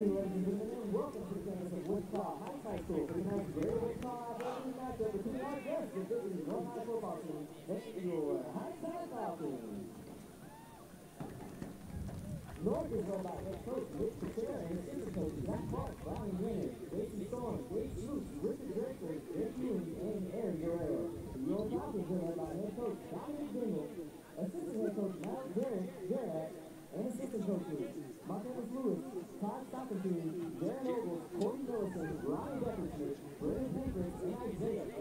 Welcome to the Heights High School Amém.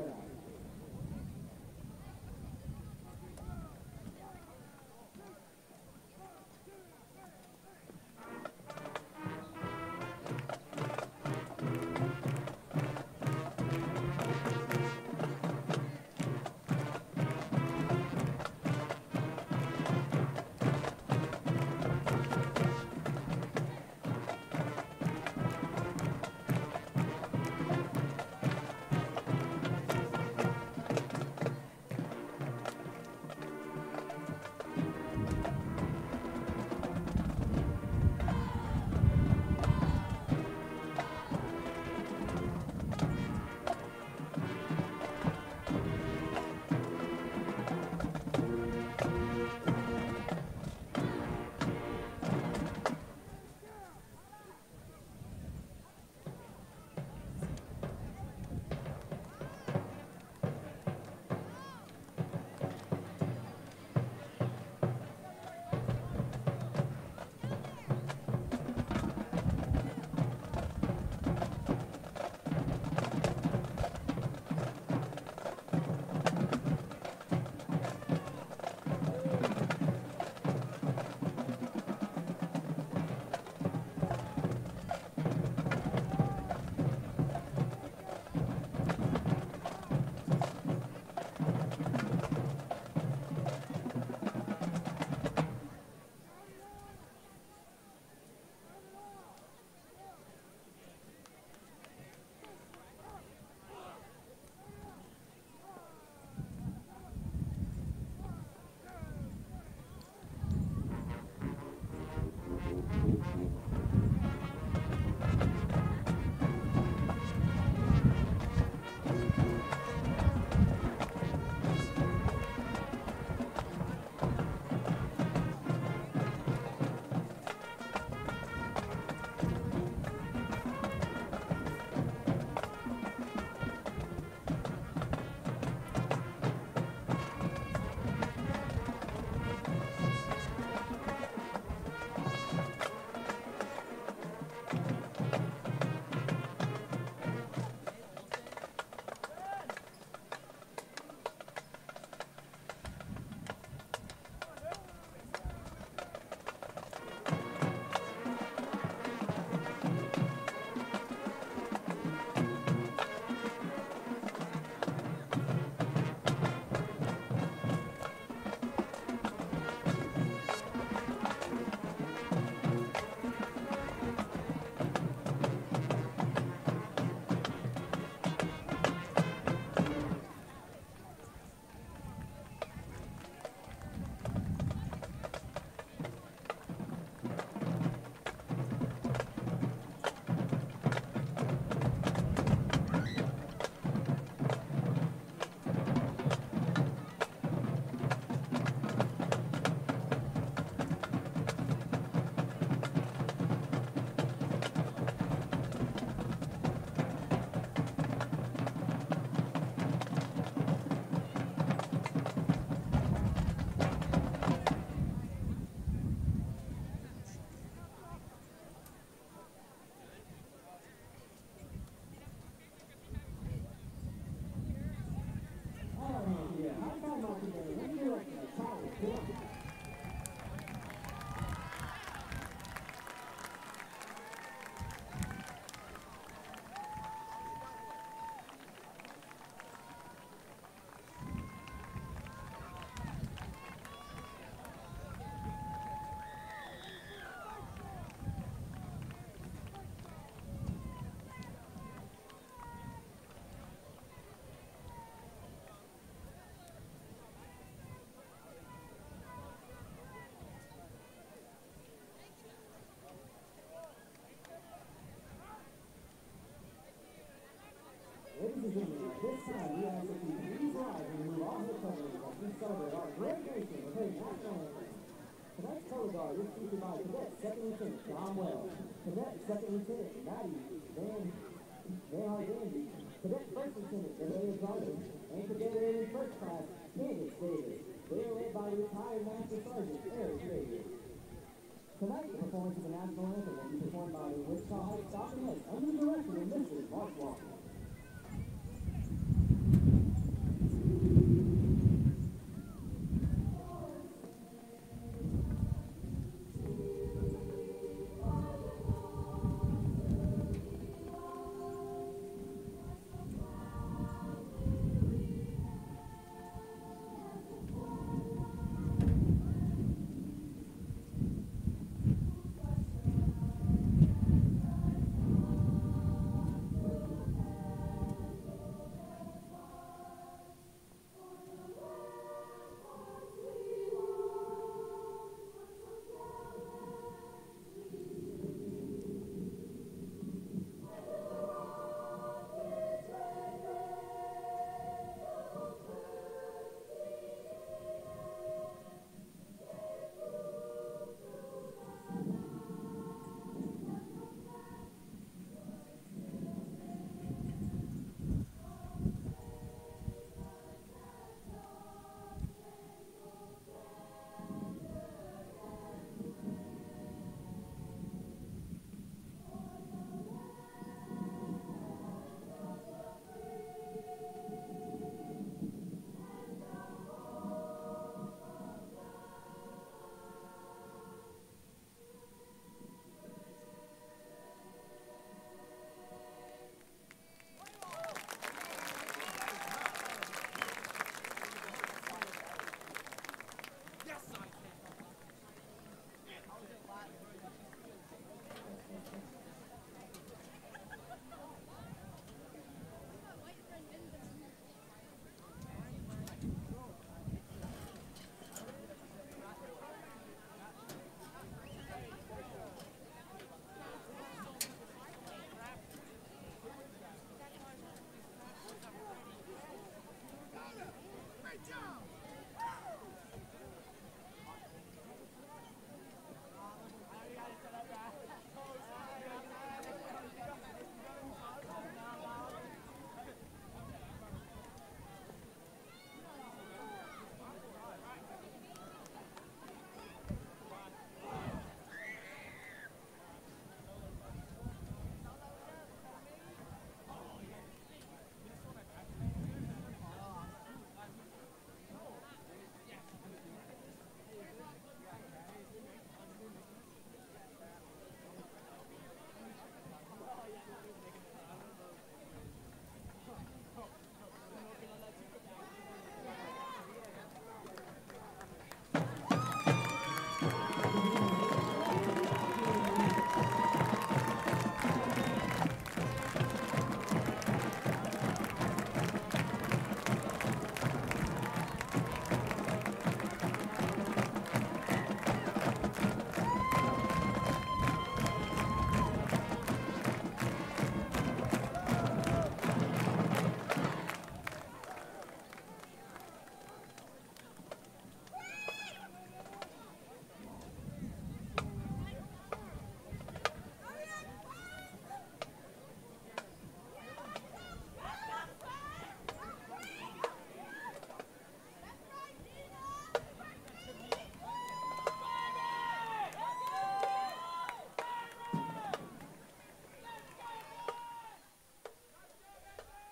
Tonight's color guard is featured by Cadet Second Lieutenant John Wells, Cadet Second Lieutenant Maddie Van Van Dandy, Cadet First Lieutenant Delaney Garland, and Cadet Airman First Class Candace Davis. They are led by retired Master Sergeant Eric Davis. Tonight, the performance of the national anthem will be performed by the Wichita Heights Falcon Heads under the direction of Mr. Mark Walker.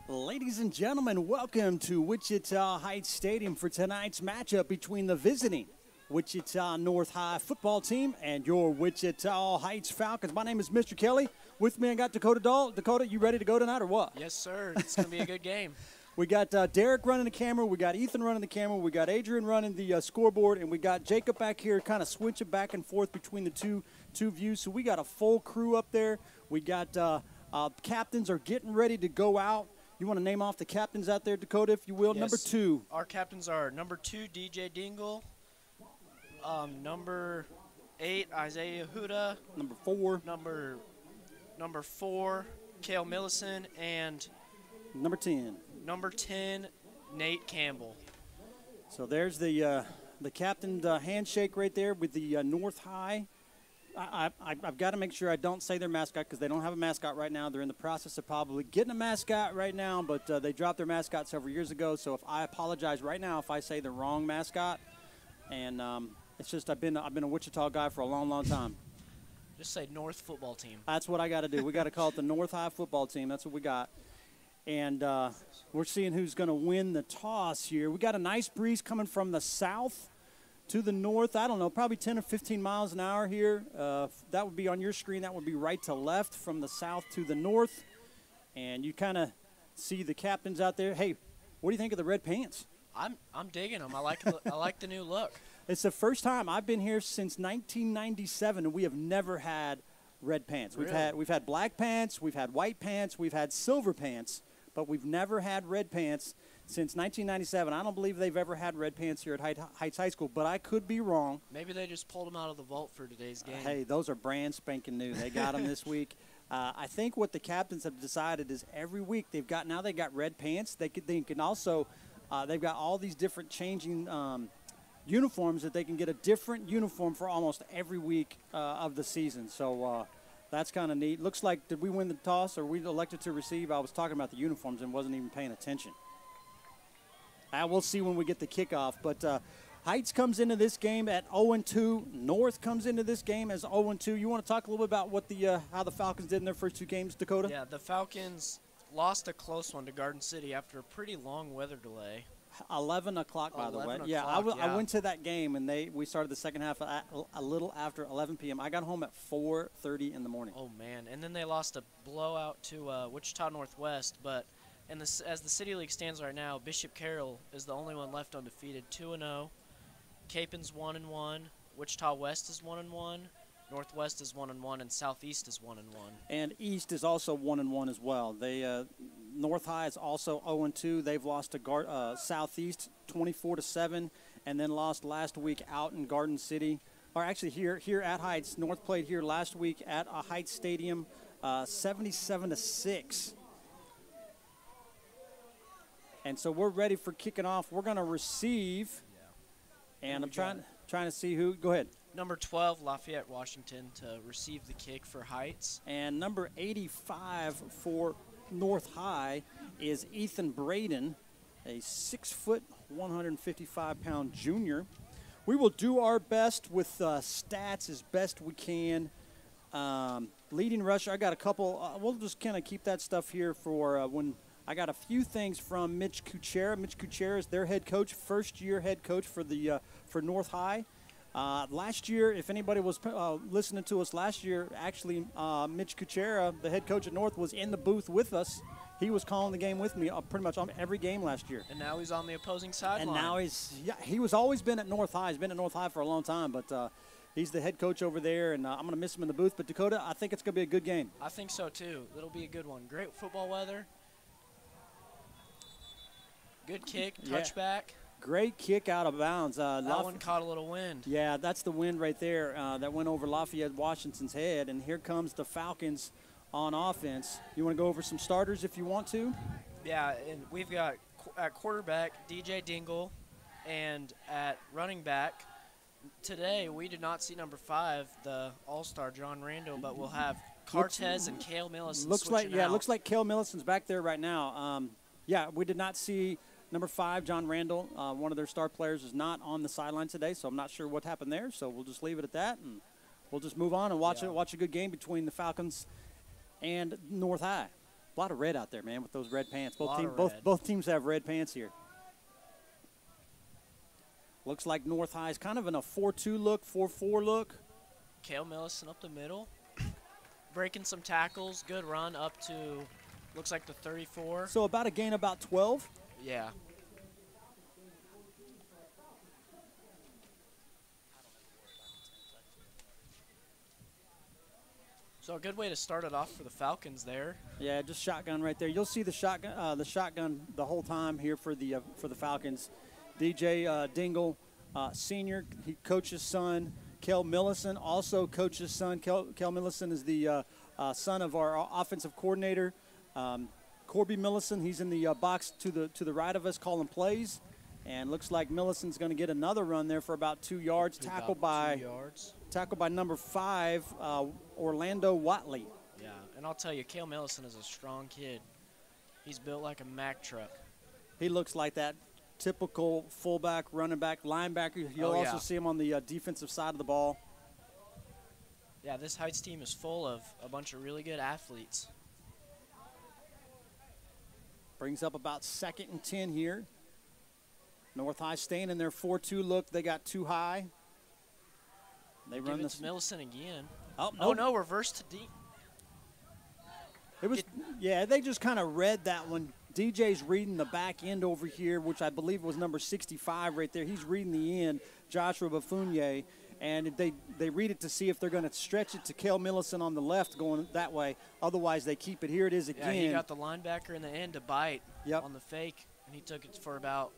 Ladies and gentlemen, welcome to Wichita Heights Stadium for tonight's matchup between the visiting Wichita North High football team and your Wichita Heights Falcons. My name is Mr. Kelly. With me, I got Dakota Dahl. Dakota, you ready to go tonight or what? Yes, sir. It's going to be a good game. We got uh, Derek running the camera. We got Ethan running the camera. We got Adrian running the uh, scoreboard, and we got Jacob back here, kind of switching back and forth between the two two views. So we got a full crew up there. We got uh, uh, captains are getting ready to go out. You want to name off the captains out there, Dakota, if you will. Yes. Number two. Our captains are number two, DJ Dingle. Um, number eight, Isaiah Huda. Number four. Number number four, Kale Millison, and Number 10. Number 10, Nate Campbell. So there's the uh, the captain uh, handshake right there with the uh, North High. I, I, I've got to make sure I don't say their mascot because they don't have a mascot right now. They're in the process of probably getting a mascot right now, but uh, they dropped their mascot several years ago. So if I apologize right now if I say the wrong mascot, and um, it's just I've been I've been a Wichita guy for a long, long time. Just say North football team. That's what I got to do. We got to call it the North High football team. That's what we got. And uh, we're seeing who's going to win the toss here. We got a nice breeze coming from the south to the north. I don't know, probably 10 or 15 miles an hour here. Uh, that would be on your screen. That would be right to left from the south to the north. And you kind of see the captains out there. Hey, what do you think of the red pants? I'm I'm digging them. I like the, I like the new look. It's the first time I've been here since 1997, and we have never had red pants. We've had we've had black pants, we've had white pants, we've had silver pants, but we've never had red pants since 1997. I don't believe they've ever had red pants here at Heights High School, but I could be wrong. Maybe they just pulled them out of the vault for today's game. Hey, those are brand spanking new. They got them this week. Uh, I think what the captains have decided is every week they've got now they got red pants. They could they can also uh, they've got all these different changing um, uniforms that they can get a different uniform for almost every week uh, of the season. So uh, that's kind of neat. Looks like did we win the toss or we elected to receive? I was talking about the uniforms and wasn't even paying attention. Uh, we'll see when we get the kickoff. But uh, Heights comes into this game at 0-2. North comes into this game as 0-2. You want to talk a little bit about what the uh, how the Falcons did in their first two games, Dakota? Yeah, the Falcons lost a close one to Garden City after a pretty long weather delay. 11 o'clock, by the way. 11 Yeah, I, w- I went to that game and they we started the second half at a little after 11 p.m. I got home at 4:30 in the morning. Oh man! And then they lost a blowout to uh, Wichita Northwest. But and this, as the City League stands right now, Bishop Carroll is the only one left undefeated, two and zero. Kapaun's one and one. Wichita West is one and one. Northwest is one and one, and Southeast is one and one. And East is also one and one as well. They uh, North High is also 0 and 2. They've lost to Gar- uh, Southeast 24 to 7, and then lost last week out in Garden City, or actually here here at Heights. North played here last week at a Heights Stadium, uh, 77 to 6. And so we're ready for kicking off. We're going to receive, and I'm trying trying to see who. Go ahead. Number 12, Lafayette, Washington, to receive the kick for Heights. And number 85 for North High is Ethan Braden, a six foot, 155 pound junior. We will do our best with uh, stats as best we can. Um, leading rusher, I got a couple. Uh, we'll just kind of keep that stuff here for uh, when I got a few things from Mitch Kuchera. Mitch Kuchera is their head coach, first year head coach for the uh, for North High. Uh, last year, if anybody was uh, listening to us last year, actually, uh, Mitch Kuchera, the head coach at North, was in the booth with us. He was calling the game with me uh, pretty much on every game last year. And now he's on the opposing sideline. And now he's yeah, he was always been at North High. He's been at North High for a long time, but uh, he's the head coach over there, and uh, I'm going to miss him in the booth. But Dakota, I think it's going to be a good game. I think so too. It'll be a good one. Great football weather. Good kick, Yeah. touchback. Great kick out of bounds. Uh, That Laf- one caught a little wind. Yeah, that's the wind right there uh, that went over Lafayette Washington's head, and here comes the Falcons on offense. You want to go over some starters if you want to? Yeah, and we've got qu- at quarterback DJ Dingle, and at running back today we did not see number five, the All-Star John Randall, but we'll have Cartez and Kale Millis. looks like yeah, out. looks like Kel Millison's back there right now. Um, yeah, we did not see number five, John Randall, uh, one of their star players, is not on the sideline today, so I'm not sure what happened there. So we'll just leave it at that, and we'll just move on and watch Yeah. it. Watch a good game between the Falcons and North High. A lot of red out there, man, with those red pants. Both Lot team, of both both teams have red pants here. Looks like North High is kind of in a 4-2 look, 4-4 look. Kale Millison up the middle, breaking some tackles. Good run up to, looks like the 34. So about a gain about 12. Yeah. So a good way to start it off for the Falcons there. Yeah, just shotgun right there. You'll see the shotgun, uh, the shotgun the whole time here for the uh, for the Falcons. DJ uh, Dingle, uh, senior, he coaches son. Kel Millison also coaches son. Kel, Kel Millison is the uh, uh, son of our offensive coordinator. Um, Corby Millison, he's in the uh, box to the to the right of us calling plays. And looks like Millison's going to get another run there for about two yards. Tackled by yards. Tackled by number five, uh, Orlando Watley. Yeah, and I'll tell you, Kale Millison is a strong kid. He's built like a Mack truck. He looks like that typical fullback, running back, linebacker. You'll Oh, also yeah. see him on the uh, defensive side of the ball. Yeah, this Heights team is full of a bunch of really good athletes. Brings up about second and 10 here. North High staying in their 4 2 look. They got too high. They Give run this. Millison again. Oh, Oh no, reverse to deep. It was, yeah, they just kind of read that one. DJ's reading the back end over here, which I believe was number 65 right there. He's reading the end, Joshua Bafunye, and they, they read it to see if they're going to stretch it to Kel Millison on the left going that way. Otherwise, they keep it. Here it is again. Yeah, he got the linebacker in the end to bite Yep. on the fake, and he took it for about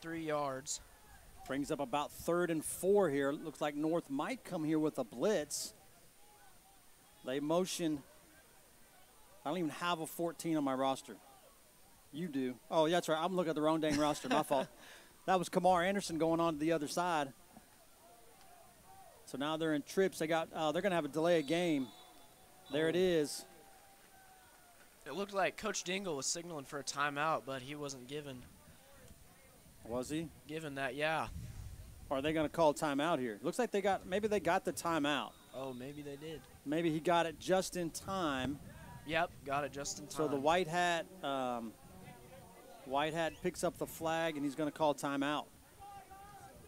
three yards. Brings up about third and four here. Looks like North might come here with a blitz. They motion. I don't even have a 14 on my roster. You do. Oh, yeah, that's right. I'm looking at the wrong dang roster. My fault. That was Kamar Anderson going on to the other side. So now they're in trips. They got. Uh, they're going to have a delay of game. There it is. It looked like Coach Dingle was signaling for a timeout, but he wasn't given Was he? given that. Yeah. Or are they going to call timeout here? Looks like they got. Maybe they got the timeout. Oh, maybe they did. Maybe he got it just in time. Yep, got it just in time. So the white hat, um, white hat picks up the flag, and he's going to call timeout.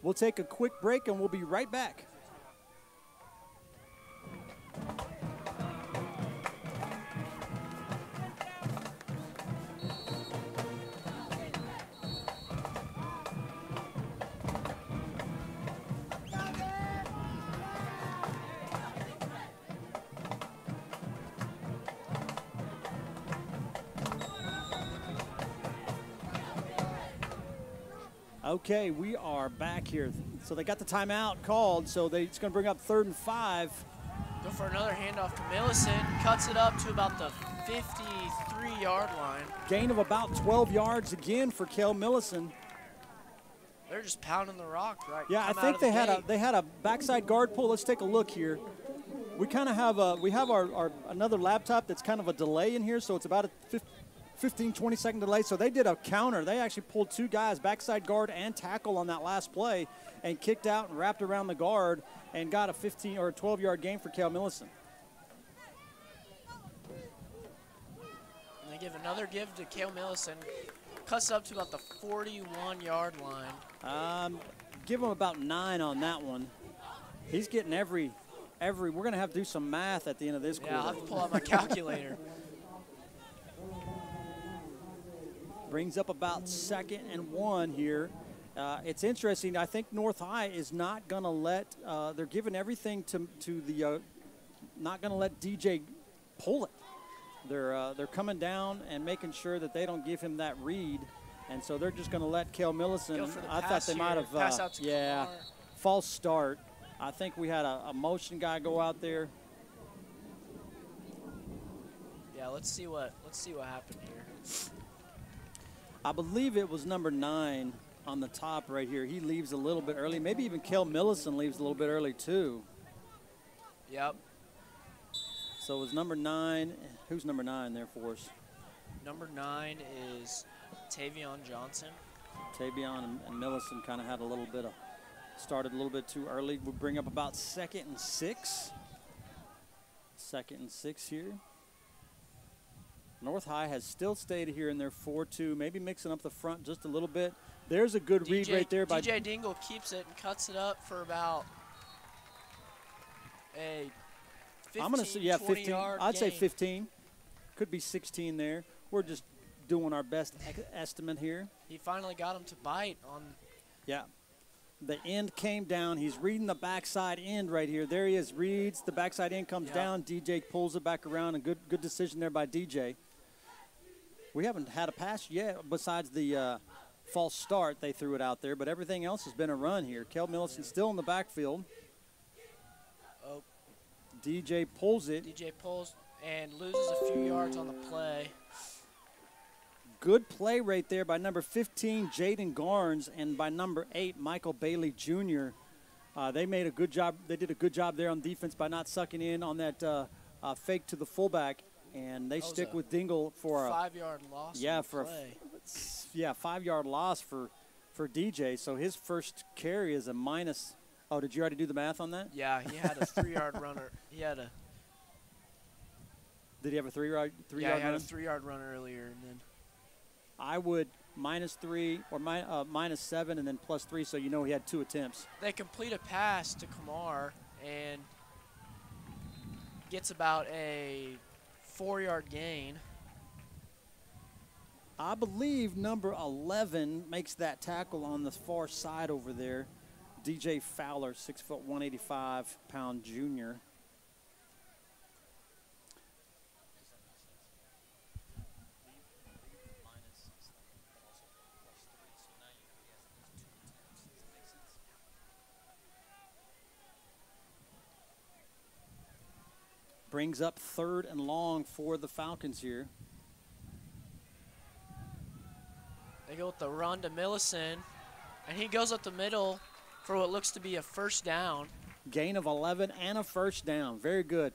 We'll take a quick break, and we'll be right back. Okay, we are back here. So they got the timeout called, so they, it's going to bring up third and five. Go for another handoff to Millison. Cuts it up to about the 53 yard line. Gain of about 12 yards again for Kel Millison. They're just pounding the rock right. Yeah, I think the they had a they had a backside guard pull. Let's take a look here. We kind of have a we have our, our another laptop that's kind of a delay in here, so it's about a 15 20 second delay. So they did a counter. They actually pulled two guys, backside guard and tackle on that last play, and kicked out and wrapped around the guard and got a 15 or a 12 yard gain for Cal Millison. And they give another give to Kale Millison. Cuts up to about the 41 yard line. Um, give him about nine on that one. He's getting every every. We're gonna have to do some math at the end of this Yeah, I'll have to pull out my calculator. brings up about second and one here. Uh, it's interesting. I think North High is not going to let. Uh, they're giving everything to to the. Uh, not going to let DJ pull it. They're uh, they're coming down and making sure that they don't give him that read, and so they're just going to let Kel Millison. Go for the I thought they might have. Uh, yeah, false start. I think we had a, a motion guy go out there. Yeah, let's see what let's see what happened here. I believe it was number nine on the top right here. He leaves a little bit early. Maybe even Kel Millison leaves a little bit early too. Yep. So it was number nine. Who's number nine there for us? Number nine is Tavion Johnson. Tavion and, and Millison kind of had a little bit of started a little bit too early. We bring up about second and six. Second and six here. North High has still stayed here in their 4-2, maybe mixing up the front just a little bit. There's a good read right there by DJ Dingle keeps it and cuts it up for about a 15, I'm going to say yeah, 15. yard I'd say 15. Could be 16 there. We're just doing our best estimate here. He finally got him to bite on. Yeah. The end came down. He's reading the backside end right here. There he is. Reads the backside end comes Yeah. down. DJ pulls it back around. A good good decision there by DJ. We haven't had a pass yet besides the uh, false start. They threw it out there, but everything else has been a run here. Kel Millison still in the backfield. Oh, DJ pulls it. DJ pulls and loses a few yards on the play. Good play right there by number 15, Jaden Garnes, and by number eight, Michael Bailey Jr. Uh, they made a good job. They did a good job there on defense by not sucking in on that uh, uh, fake to the fullback, and they stick with Dingle for a Five-yard loss. yeah for play. f- yeah five yard loss for for DJ. So his first carry is a minus. Oh, did you already do the math on that? Yeah, he had a three-yard runner. He had a Did he have a three yard three yeah, yard he had run? a three-yard run earlier, and then I would minus three or mi- uh, minus seven and then plus three, so you know he had two attempts. they complete a pass to Kamar and gets about a four-yard gain. I believe number 11 makes that tackle on the far side over there. DJ Fowler, six foot 185 pound junior. Brings up third and long for the Falcons here. They go with the run to Millison, and he goes up the middle for what looks to be a first down. Gain of 11 and a first down. Very good.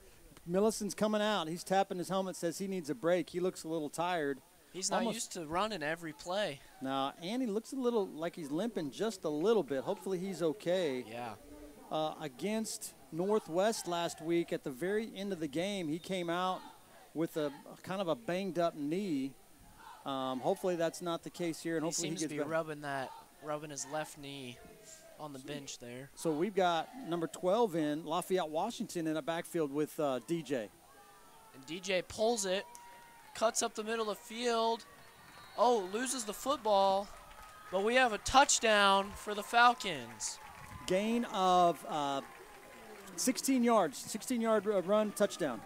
Millison's coming out. He's tapping his helmet, says he needs a break. He looks a little tired. He's not Almost- used to running every play. Now, and he looks a little like he's limping just a little bit. Hopefully, he's okay. Yeah. Uh, against Northwest last week, at the very end of the game, he came out with a kind of a banged up knee. Um, hopefully, that's not the case here, and He hopefully seems he to be better. rubbing that, rubbing his left knee on the bench there. So we've got number 12 in Lafayette, Washington, in a backfield with uh, DJ. And DJ pulls it, cuts up the middle of the field. Oh, loses the football, but we have a touchdown for the Falcons. Gain of uh, 16 yards, 16 yard run, touchdown.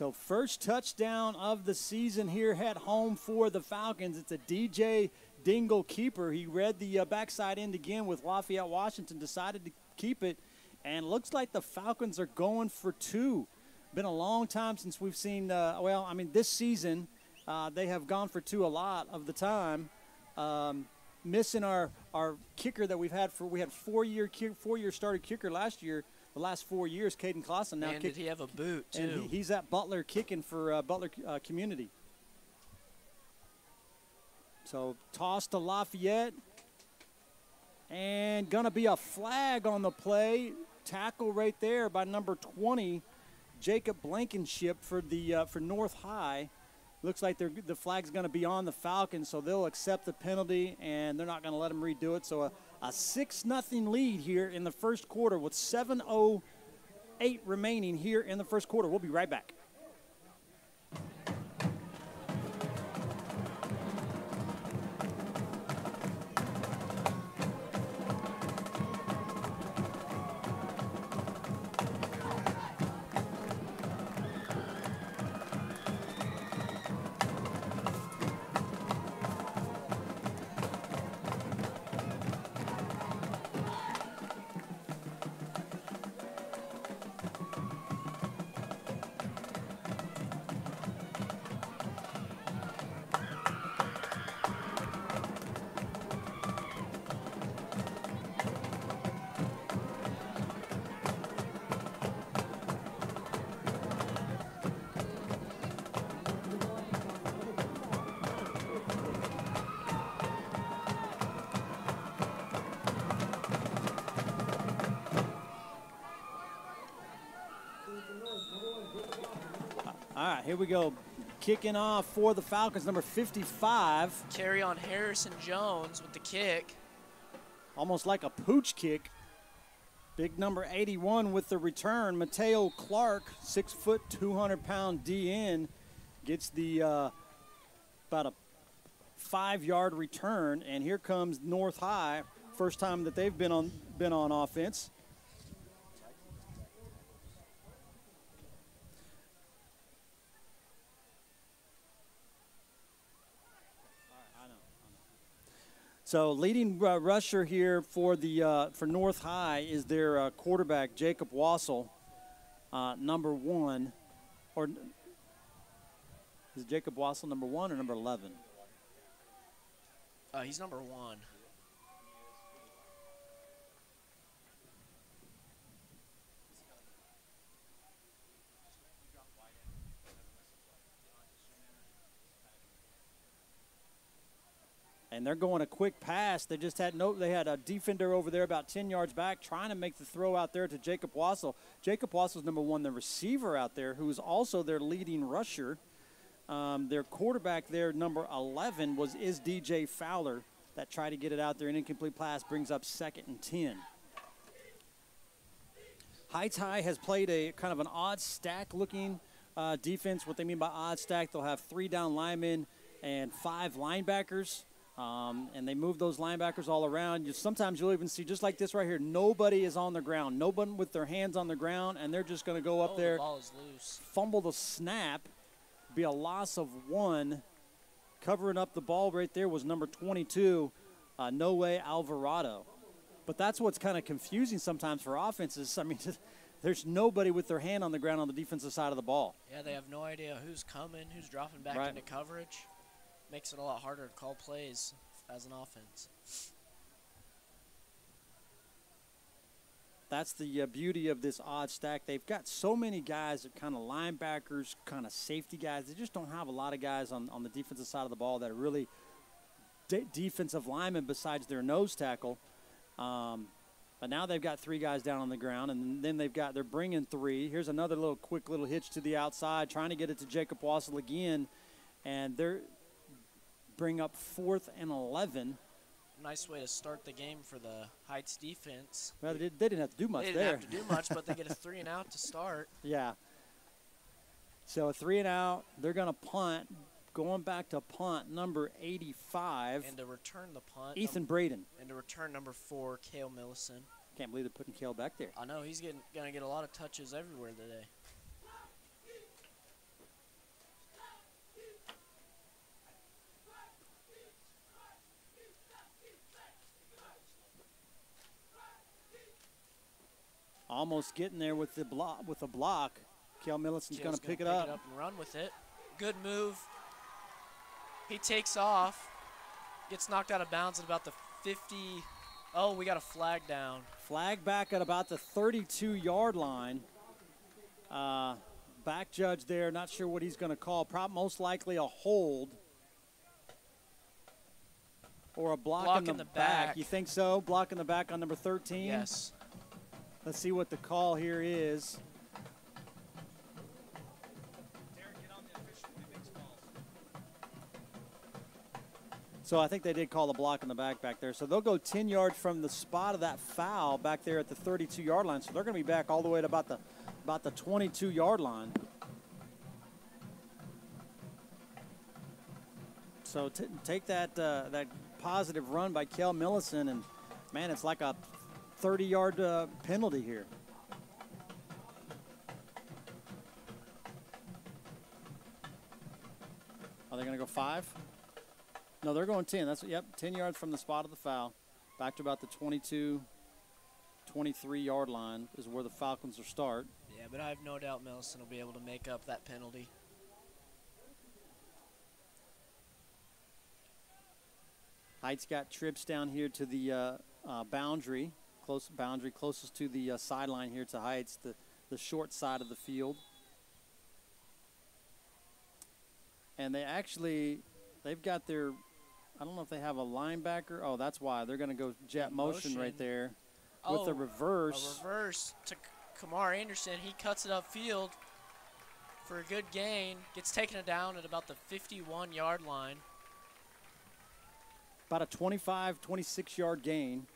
So first touchdown of the season here at home for the Falcons. It's a DJ Dingle keeper. He read the uh, backside end again with Lafayette Washington, decided to keep it, and looks like the Falcons are going for two. Been a long time since we've seen. Uh, well, I mean, this season uh, they have gone for two a lot of the time. Um, missing our our kicker that we've had for we had four year four year started kicker last year. The last four years, Caden Clausen now and kick- did he have a boot too? and he, he's at Butler kicking for uh, Butler uh, Community. So toss to Lafayette, and gonna be a flag on the play. Tackle right there by number 20, Jacob Blankenship for the uh, for North High. Looks like they're, the flag's going to be on the Falcons, so they'll accept the penalty, and they're not going to let them redo it. So a, a six nothing lead here in the first quarter with 7:08 remaining here in the first quarter. We'll be right back. Go. Kicking off for the Falcons, number 55, Carry on Harrison Jones with the kick. almost like a pooch kick. Big number 81 with the return. Mateo Clark, six foot, 200 pound DN, gets the uh, about a five yard return. And here comes North High, first time that they've been on been on offense. I know. So leading uh, rusher here for the uh, for North High is their uh, quarterback Jacob Wassel, uh, number one, or is Jacob Wassel number one or number eleven? Uh, he's number one. And they're going a quick pass. They just had no. They had a defender over there about 10 yards back trying to make the throw out there to Jacob Wassel. Jacob Wassel's number one, the receiver out there, who is also their leading rusher. Um, their quarterback there, number 11, was is DJ Fowler that tried to get it out there. An incomplete pass brings up second and 10. Heights High has played a kind of an odd stack looking uh, defense. What they mean by odd stack, they'll have three down linemen and five linebackers. Um, and they move those linebackers all around. You, sometimes you'll even see, just like this right here, nobody is on the ground. Nobody with their hands on the ground, and they're just going to go up oh, there, The ball is loose. fumble the snap, be a loss of one. Covering up the ball right there was number 22, uh, Noe Alvarado. But that's what's kind of confusing sometimes for offenses. I mean, there's nobody with their hand on the ground on the defensive side of the ball. Yeah, they have no idea who's coming, who's dropping back Right. into coverage. Makes it a lot harder to call plays as an offense. that's the uh, beauty of this odd stack. They've got so many guys that kind of linebackers, kind of safety guys. They just don't have a lot of guys on, on the defensive side of the ball that are really de- defensive linemen besides their nose tackle. Um, but now they've got three guys down on the ground, and then they've got they're bringing three. Here's another little quick little hitch to the outside, trying to get it to Jacob Wassel again, and they're bring up fourth and eleven. Nice way to start the game for the Heights defense. Well, they, did, they didn't have to do much they didn't there. have to do much, but they get a three and out to start. Yeah. So a three and out. They're going to punt. Going back to punt number 85, And to return the punt, Ethan Braden. and to return number four, Kale Millison. Can't believe they're putting Kale back there. I know he's getting gonna get a lot of touches everywhere today. Almost getting there with the block. With the block, Kale Millison's going to pick, it, gonna up. and run with it. Good move. He takes off, gets knocked out of bounds at about the 50. Oh, we got a flag down. Flag back at about the 32-yard line. Uh, back judge there. Not sure what he's going to call. Prob most likely a hold. Or a block, Block in the, in the back. back. You think so? Block in the back on number 13? Yes. Let's see what the call here is. So I think they did call a block in the back back there. So they'll go 10 yards from the spot of that foul back there at the 32 yard line. So they're going to be back all the way to about the about the 22 yard line. So take that uh, that positive run by Kel Millison, and man, it's like a 30 yard uh, penalty here. Are they going to go five? No, they're going 10. That's yep, 10 yards from the spot of the foul, back to about the 22, 23 yard line is where the Falcons will start. Yeah, but I have no doubt Millison will be able to make up that penalty. Heights got trips down here to the uh, uh, boundary, close boundary, closest to the uh, sideline here to Heights, the, the short side of the field. And they actually, they've got their, I don't know if they have a linebacker. Oh, that's why they're going to go jet motion, right Motion. there with oh, the reverse. A reverse to Kamar Anderson. He cuts it upfield for a good gain. Gets taken down at about the 51 yard line. about a 25, 26 yard gain.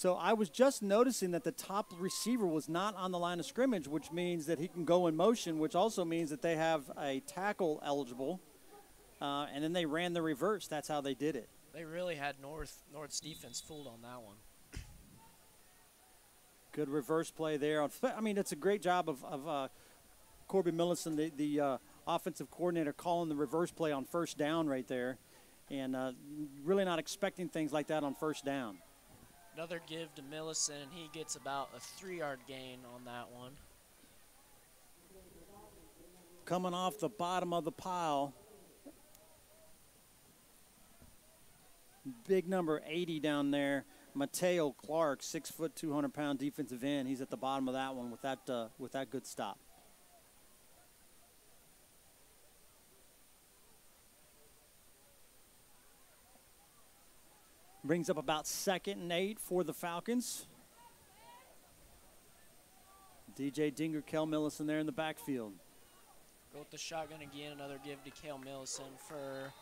So I was just noticing that the top receiver was not on the line of scrimmage, which means that he can go in motion, which also means that they have a tackle eligible. Uh, and then they ran the reverse. That's how they did it. They really had North North's defense fooled on that one. Good reverse play there. On- I mean, it's a great job of, of uh, Corby Millison, the, the uh, offensive coordinator, calling the reverse play on first down right there. and uh, really not expecting things like that on first down. Another give to Millison, and he gets about a three-yard gain on that one. Coming off the bottom of the pile, big number 80 down there, Mateo Clark, six foot, 200 pound defensive end. He's at the bottom of that one with that uh, with that good stop. Brings up about second and eight for the Falcons. DJ Dingle, Kel Millison there in the backfield. Go with the shotgun again. Another give to Kale Millison for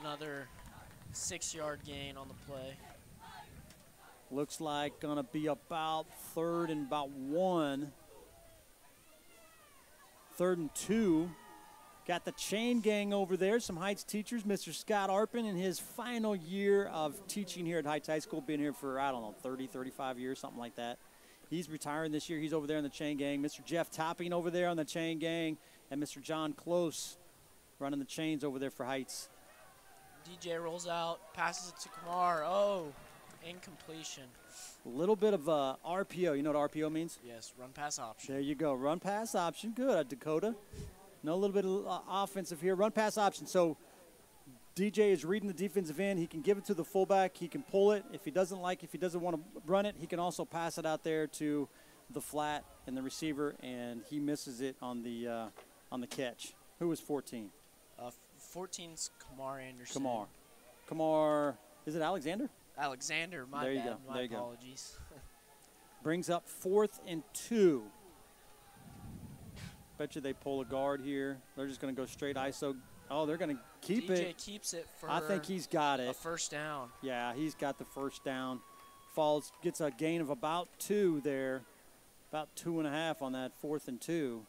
another six-yard gain on the play. Looks like gonna be about third and about one. Third and two. Got the chain gang over there, some Heights teachers. Mr. Scott Arpin in his final year of teaching here at Heights High School, been here for, I don't know, 30, 35 years, something like that. He's retiring this year. He's over there in the chain gang. Mr. Jeff Topping over there on the chain gang, and Mr. John Close running the chains over there for Heights. DJ rolls out, passes it to Kamar. Oh, incompletion. A little bit of uh, RPO. You know what RPO means? Yes, run pass option. There you go. Run pass option. Good, uh, Dakota. No, a little bit of uh, offensive here. Run pass option. So DJ is reading the defensive end. He can give it to the fullback. He can pull it. If he doesn't like, if he doesn't want to run it, he can also pass it out there to the flat and the receiver, and he misses it on the uh, on the catch. Who was 14? Uh, 14's Kamar Anderson. Kamar. Kamar. Is it Alexander? Alexander, my There you bad. go, My there you go. apologies. Brings up fourth and two. Bet you they pull a guard here. They're just going to go straight ISO. Oh, they're going to keep DJ it. keeps it for I think he's got a it. first down. Yeah, he's got the first down. Falls gets a gain of about two there, about two and a half on that fourth and two,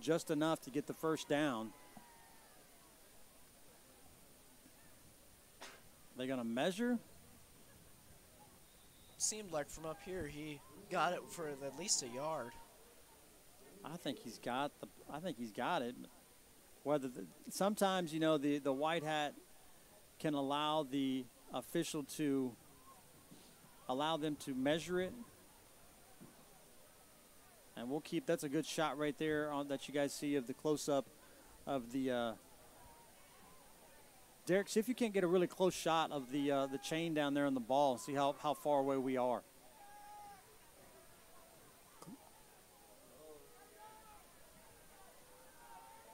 just enough to get the first down. They gonna measure? Seemed like from up here he got it for at least a yard. I think he's got the. I think he's got it. Whether the, sometimes you know the the white hat can allow the official to allow them to measure it, and we'll keep. That's a good shot right there on, that you guys see of the close up of the. Uh, Derek, see if you can't get a really close shot of the uh, the chain down there on the ball. See how, how far away we are.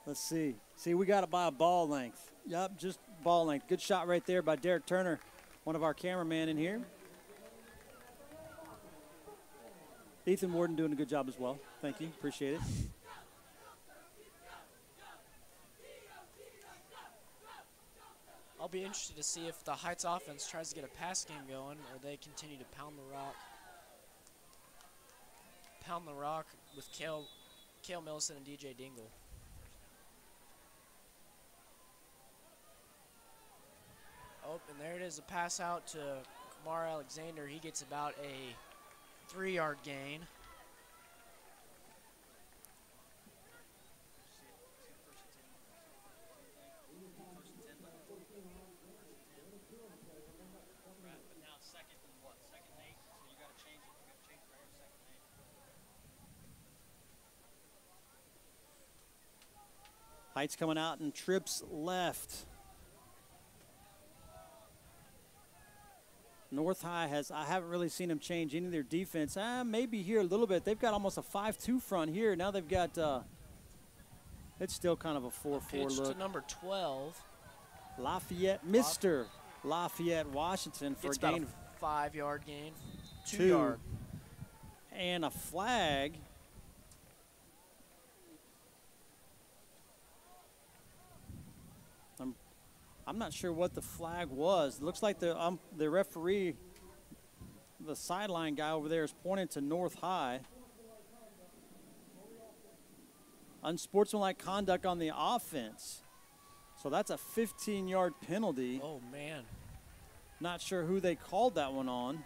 Let's see. See, we got it by a ball length. Yep, just ball length. Good shot right there by Derek Turner, one of our cameramen in here. Ethan Warden doing a good job as well. Thank you. Appreciate it. I'll be interested to see if the Heights offense tries to get a pass game going or they continue to pound the rock. Pound the rock with Kale, Kale Millison and DJ Dingle. Oh, and there it is, a pass out to Kamar Alexander. He gets about a three-yard gain. Heights coming out and trips left. North High has, I haven't really seen them change any of their defense. Ah, maybe here a little bit. They've got almost a 5 2 front here. Now they've got, uh, it's still kind of a 4 4 Pitch look. to number 12. Lafayette, Mr. Lafayette, Washington for Gets a gain a five-yard gain. Two, two. yard. and a flag. I'm, I'm not sure what the flag was. Looks like the um, the referee, the sideline guy over there, is pointing to North High. Unsportsmanlike conduct on the offense. So that's a 15 yard penalty. Oh, man. Not sure who they called that one on.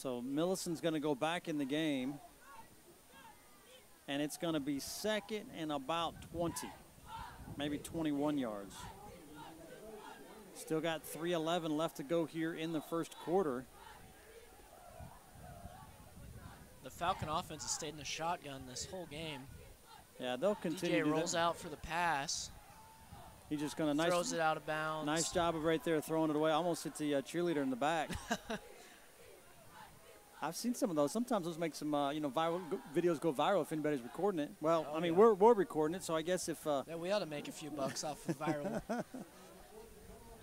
So Millison's going to go back in the game. And it's going to be second and about 20, maybe 21 yards. Still got 3.11 left to go here in the first quarter. The Falcon offense has stayed in the shotgun this whole game. Yeah, they'll continue. DJ rolls that. out for the pass, He's just going to nice, throws it out of bounds. nice job of right there throwing it away. Almost hit the uh, cheerleader in the back. I've seen some of those. Sometimes those make some, uh, you know, viral go- videos go viral if anybody's recording it. Well, Oh, I mean, yeah. we're, we're recording it, so I guess if uh, Yeah, we ought to make a few bucks off of viral.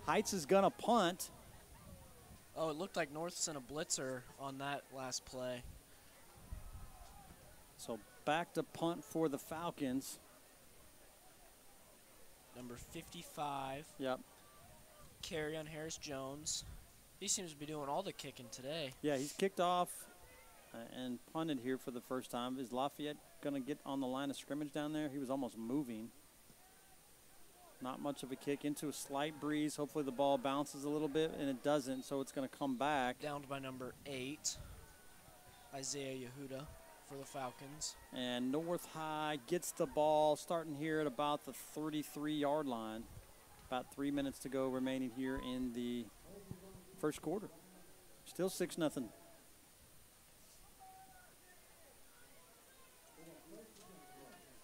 Heights is going to punt, oh, it looked like North sent a blitzer on that last play. so back to punt for the Falcons. Number 55, Yep. carry on Harris Jones. He seems to be doing all the kicking today. Yeah, he's kicked off uh, and punted here for the first time. Is Lafayette going to get on the line of scrimmage down there? He was almost moving. Not much of a kick into a slight breeze. Hopefully the ball bounces a little bit, and it doesn't, so it's going to come back. Downed by number eight, Isaiah Yehuda for the Falcons. And North High gets the ball starting here at about the 33 yard line. About three minutes to go remaining here in the first quarter. Still 6 nothing.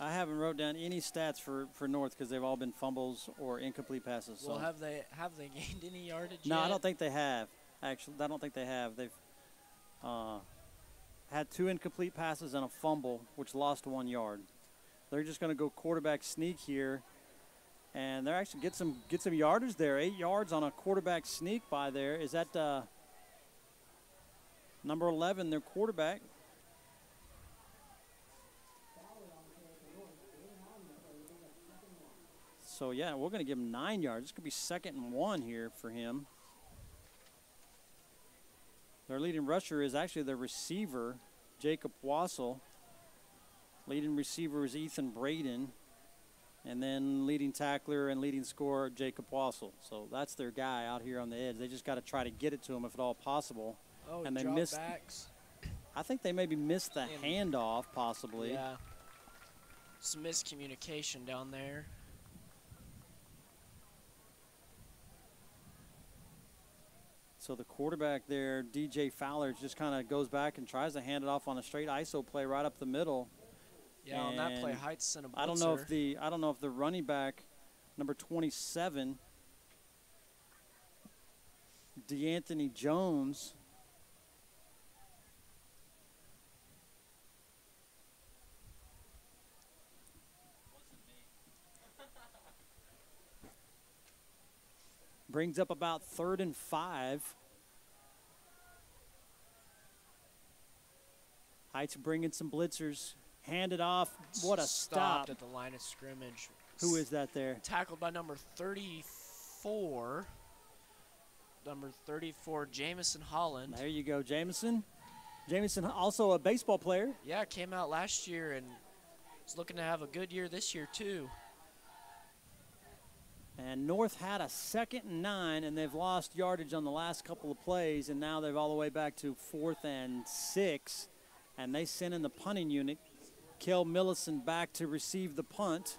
I haven't wrote down any stats for, for North because they've all been fumbles or incomplete passes. So. Well, have they have they gained any yardage No, yet? I don't think they have. Actually, I don't think they have. They've uh, had two incomplete passes and a fumble, which lost one yard. They're just going to go quarterback sneak here, and they're actually get some get some yardage there. Eight yards on a quarterback sneak by there. Is that uh, number 11, their quarterback? So yeah, we're going to give him nine yards. This could be second and one here for him. Their leading rusher is actually the receiver, Jacob Wassel. Leading receiver is Ethan Braden. And then leading tackler and leading scorer, Jacob Wassel. So that's their guy out here on the edge. They just got to try to get it to him if at all possible. Oh, and they missed- backs. I think they maybe missed the And- handoff, possibly. Yeah. Some miscommunication down there. So the quarterback there, DJ Fowler, just kind of goes back and tries to hand it off on a straight ISO play right up the middle. Yeah, on that play, Heights sent a blitzer. I don't know if the I don't know if the running back, number 27, DeAnthony Jones. Brings up about third and five. Heights bringing some blitzers. Hand it off. What a Stopped stop. at the line of scrimmage. Who is that there? Tackled by number 34. Number 34, Jamison Holland. There you go, Jamison. Jamison, also a baseball player. Yeah, came out last year and is looking to have a good year this year, too. And North had a second and nine, and they've lost yardage on the last couple of plays, and now they're all the way back to fourth and six. And they sent in the punting unit. Kel Millison back to receive the punt.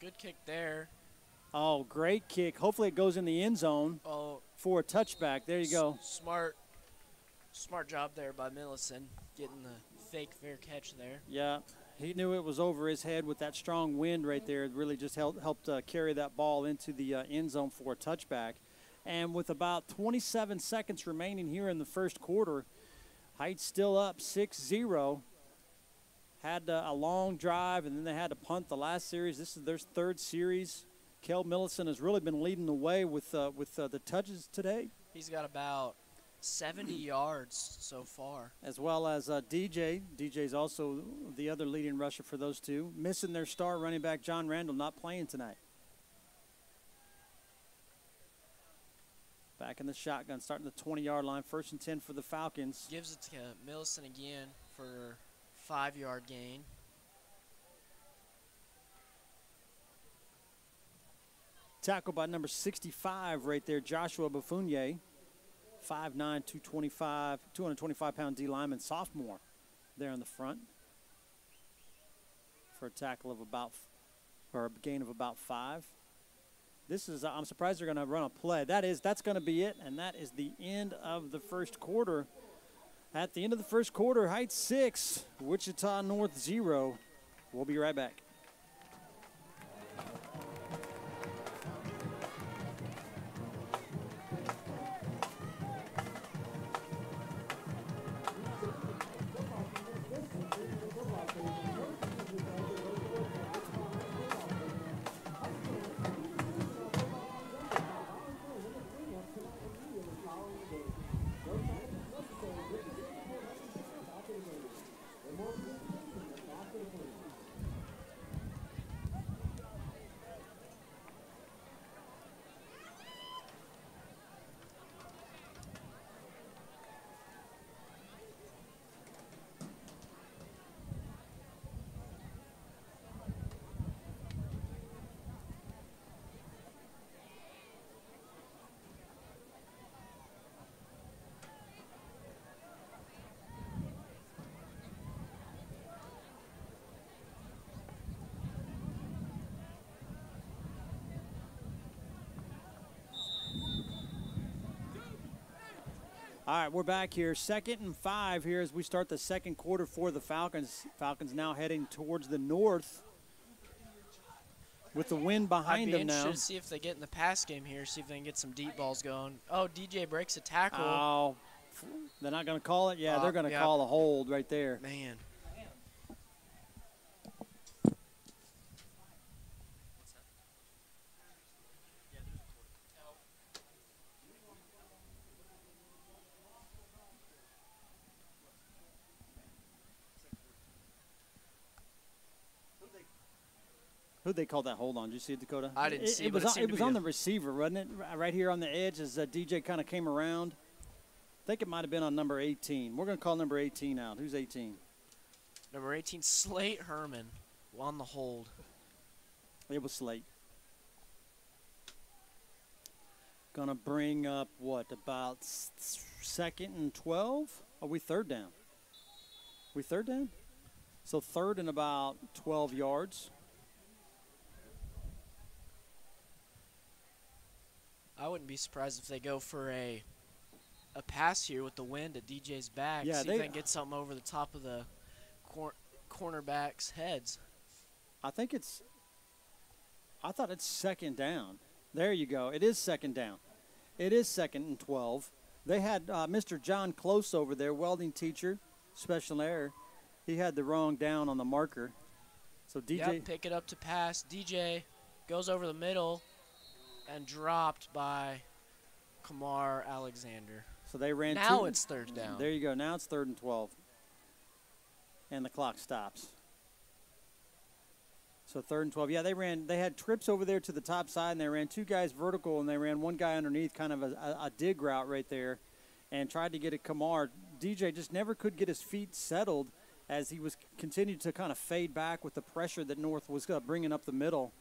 Good kick there. Oh, great kick. Hopefully it goes in the end zone Oh, for a touchback. There you go. smart, smart job there by Millison, getting the fake fair catch there. Yeah, he knew it was over his head with that strong wind right there. It really just helped, helped uh, carry that ball into the uh, end zone for a touchback. And with about 27 seconds remaining here in the first quarter, Heights still up 6 0. Had uh, a long drive, and then they had to punt the last series. This is their third series. Kel Millison has really been leading the way with, uh, with uh, the touches today. He's got about 70 yards so far. As well as uh, DJ. DJ's also the other leading rusher for those two. Missing their star running back, John Randall, not playing tonight. Back in the shotgun, starting the 20 yard line. First and 10 for the Falcons. Gives it to Millison again for five yard gain. Tackle by number 65 right there, Joshua Bafunye. 5'9", 225, 225 pound D lineman, sophomore there in the front for a tackle of about, or a gain of about five. This is, I'm surprised they're going to run a play. That is, that's going to be it, and that is the end of the first quarter. At the end of the first quarter, Heights six, Wichita North zero. We'll be right back. All right, we're back here. Second and five here as we start the second quarter for the Falcons. Falcons now heading towards the north with the wind I'd behind be them now. to see if they get in the pass game here, see if they can get some deep balls going. Oh, DJ breaks a tackle. Oh, they're not going to call it? Yeah, Uh, they're going to yeah. call a hold right there. Man. Who'd they call that hold on? Did you see it, Dakota? I didn't it, see, it. was it on, it was on a- the receiver, wasn't it? Right here on the edge as uh, DJ kind of came around. I think it might have been on number 18. We're going to call number 18 out. Who's 18? Number 18, Slate Herman on the hold. It was Slate. Gonna bring up what about second and twelve? Are we third down? We third down? So third and about twelve yards. I wouldn't be surprised if they go for a a pass here with the wind at DJ's back. Yeah, see they- if they can get something over the top of the cor- cornerbacks' heads. I think it's. I thought it's second down. There you go. It is second down. It is second and 12. They had uh, Mr. John Close over there, welding teacher, special error. He had the wrong down on the marker. So DJ. Yep, pick it up to pass. DJ goes over the middle and dropped by Kamar Alexander. So they ran Now it's third down. There you go. Now it's third and 12. And the clock stops. So third and 12. Yeah, they ran, they had trips over there to the top side, and they ran two guys vertical, and they ran one guy underneath, kind of a, a, a dig route right there, and tried to get it Kamar. DJ just never could get his feet settled as he was continued to kind of fade back with the pressure that North was uh, bringing up the middle.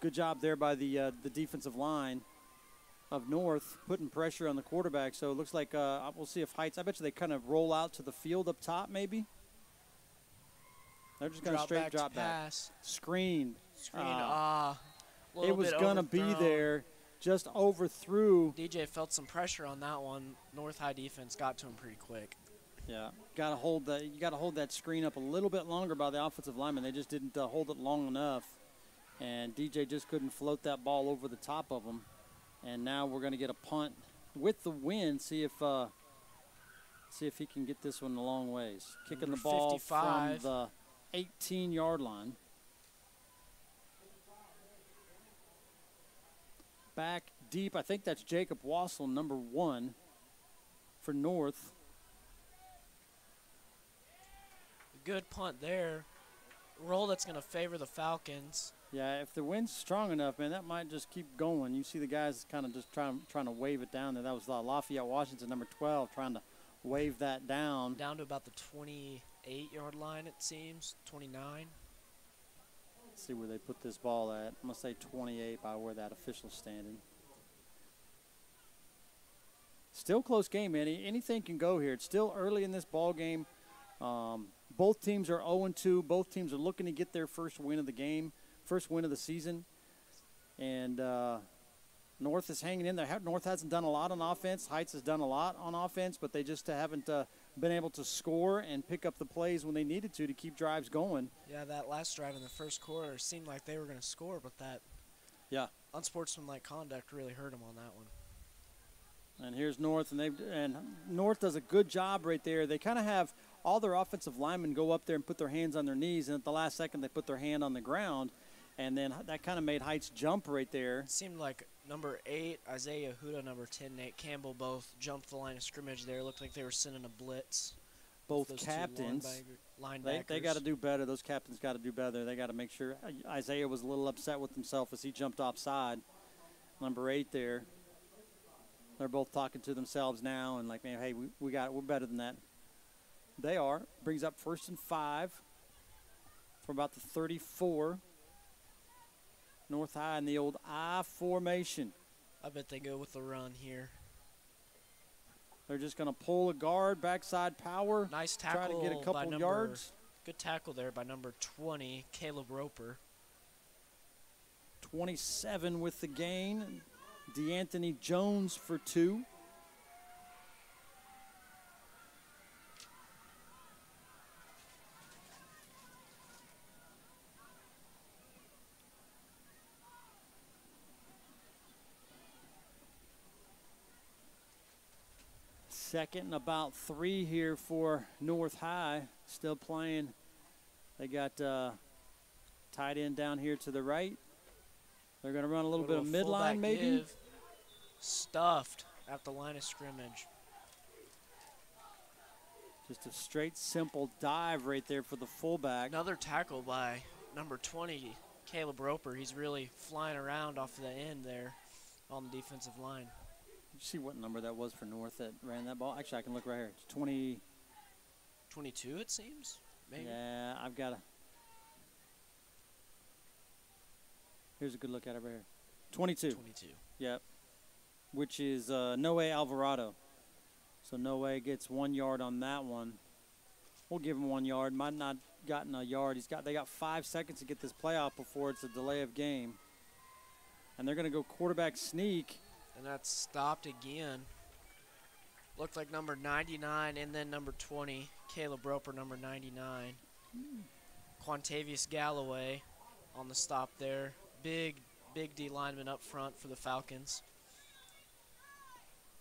Good job there by the uh, the defensive line of North, putting pressure on the quarterback. So it looks like uh, we'll see if Heights. I bet you they kind of roll out to the field up top, maybe. They're just going to straight back drop back, screen. Screen. Ah. Ah. it was going to be there, just overthrew. DJ felt some pressure on that one. North High defense got to him pretty quick. Yeah, got to hold that. You got to hold that screen up a little bit longer by the offensive lineman. They just didn't uh, hold it long enough, and DJ just couldn't float that ball over the top of him. And now we're going to get a punt with the wind. See if uh, see if he can get this one a long ways. Kicking the ball 55. from the 18 yard line. Back deep. I think that's Jacob Wassel, number one for North. Good punt there. Roll that's going to favor the Falcons. Yeah, if the wind's strong enough, man, that might just keep going. You see the guys kind of just trying trying to wave it down there. That was Lafayette Washington, number 12, trying to wave that down. Down to about the 28 yard line, it seems. 29. Let's see where they put this ball at. I'm gonna say 28 by where that official's standing. Still close game, Any Anything can go here. It's still early in this ball game. Um, both teams are 0-2. Both teams are looking to get their first win of the game, first win of the season. And uh, North is hanging in there. North hasn't done a lot on offense. Heights has done a lot on offense, but they just haven't uh, been able to score and pick up the plays when they needed to to keep drives going. Yeah, that last drive in the first quarter seemed like they were going to score, but that yeah unsportsmanlike conduct really hurt them on that one. And here's North, and they and North does a good job right there. They kind of have all their offensive linemen go up there and put their hands on their knees, and at the last second they put their hand on the ground, and then that kind of made Heights jump right there. It seemed like number eight Isaiah Huda, number ten Nate Campbell both jumped the line of scrimmage there. Looked like they were sending a blitz. Both captains, they, they got to do better. Those captains got to do better. They got to make sure. Uh, Isaiah was a little upset with himself as he jumped offside. Number eight there they're both talking to themselves now and like, man, hey, we, we got we're better than that. They are. Brings up first and five from about the 34. North High in the old I formation. I bet they go with the run here. They're just going to pull a guard, backside power. Nice tackle. Try to get a couple number, yards. Good tackle there by number 20, Caleb Roper. 27 with the gain. DeAnthony Jones for two. Second and about three here for North High. Still playing. They got uh, tight end down here to the right. They're going to run a little, little bit of midline, maybe. Give. Stuffed at the line of scrimmage. Just a straight, simple dive right there for the fullback. Another tackle by number 20, Caleb Roper. He's really flying around off the end there on the defensive line. See what number that was for North that ran that ball? Actually, I can look right here. It's 20. 22, it seems. Maybe. Yeah, I've got a. Here's a good look at it right here. 22. 22. Yep. Which is uh, Noe Alvarado. So Noe gets one yard on that one. We'll give him one yard. Might not gotten a yard. He's got. They got five seconds to get this playoff before it's a delay of game. And they're going to go quarterback sneak. And that's stopped again. Looked like number 99 and then number 20, Caleb Roper, number 99. Mm. Quantavius Galloway on the stop there big, big D lineman up front for the Falcons.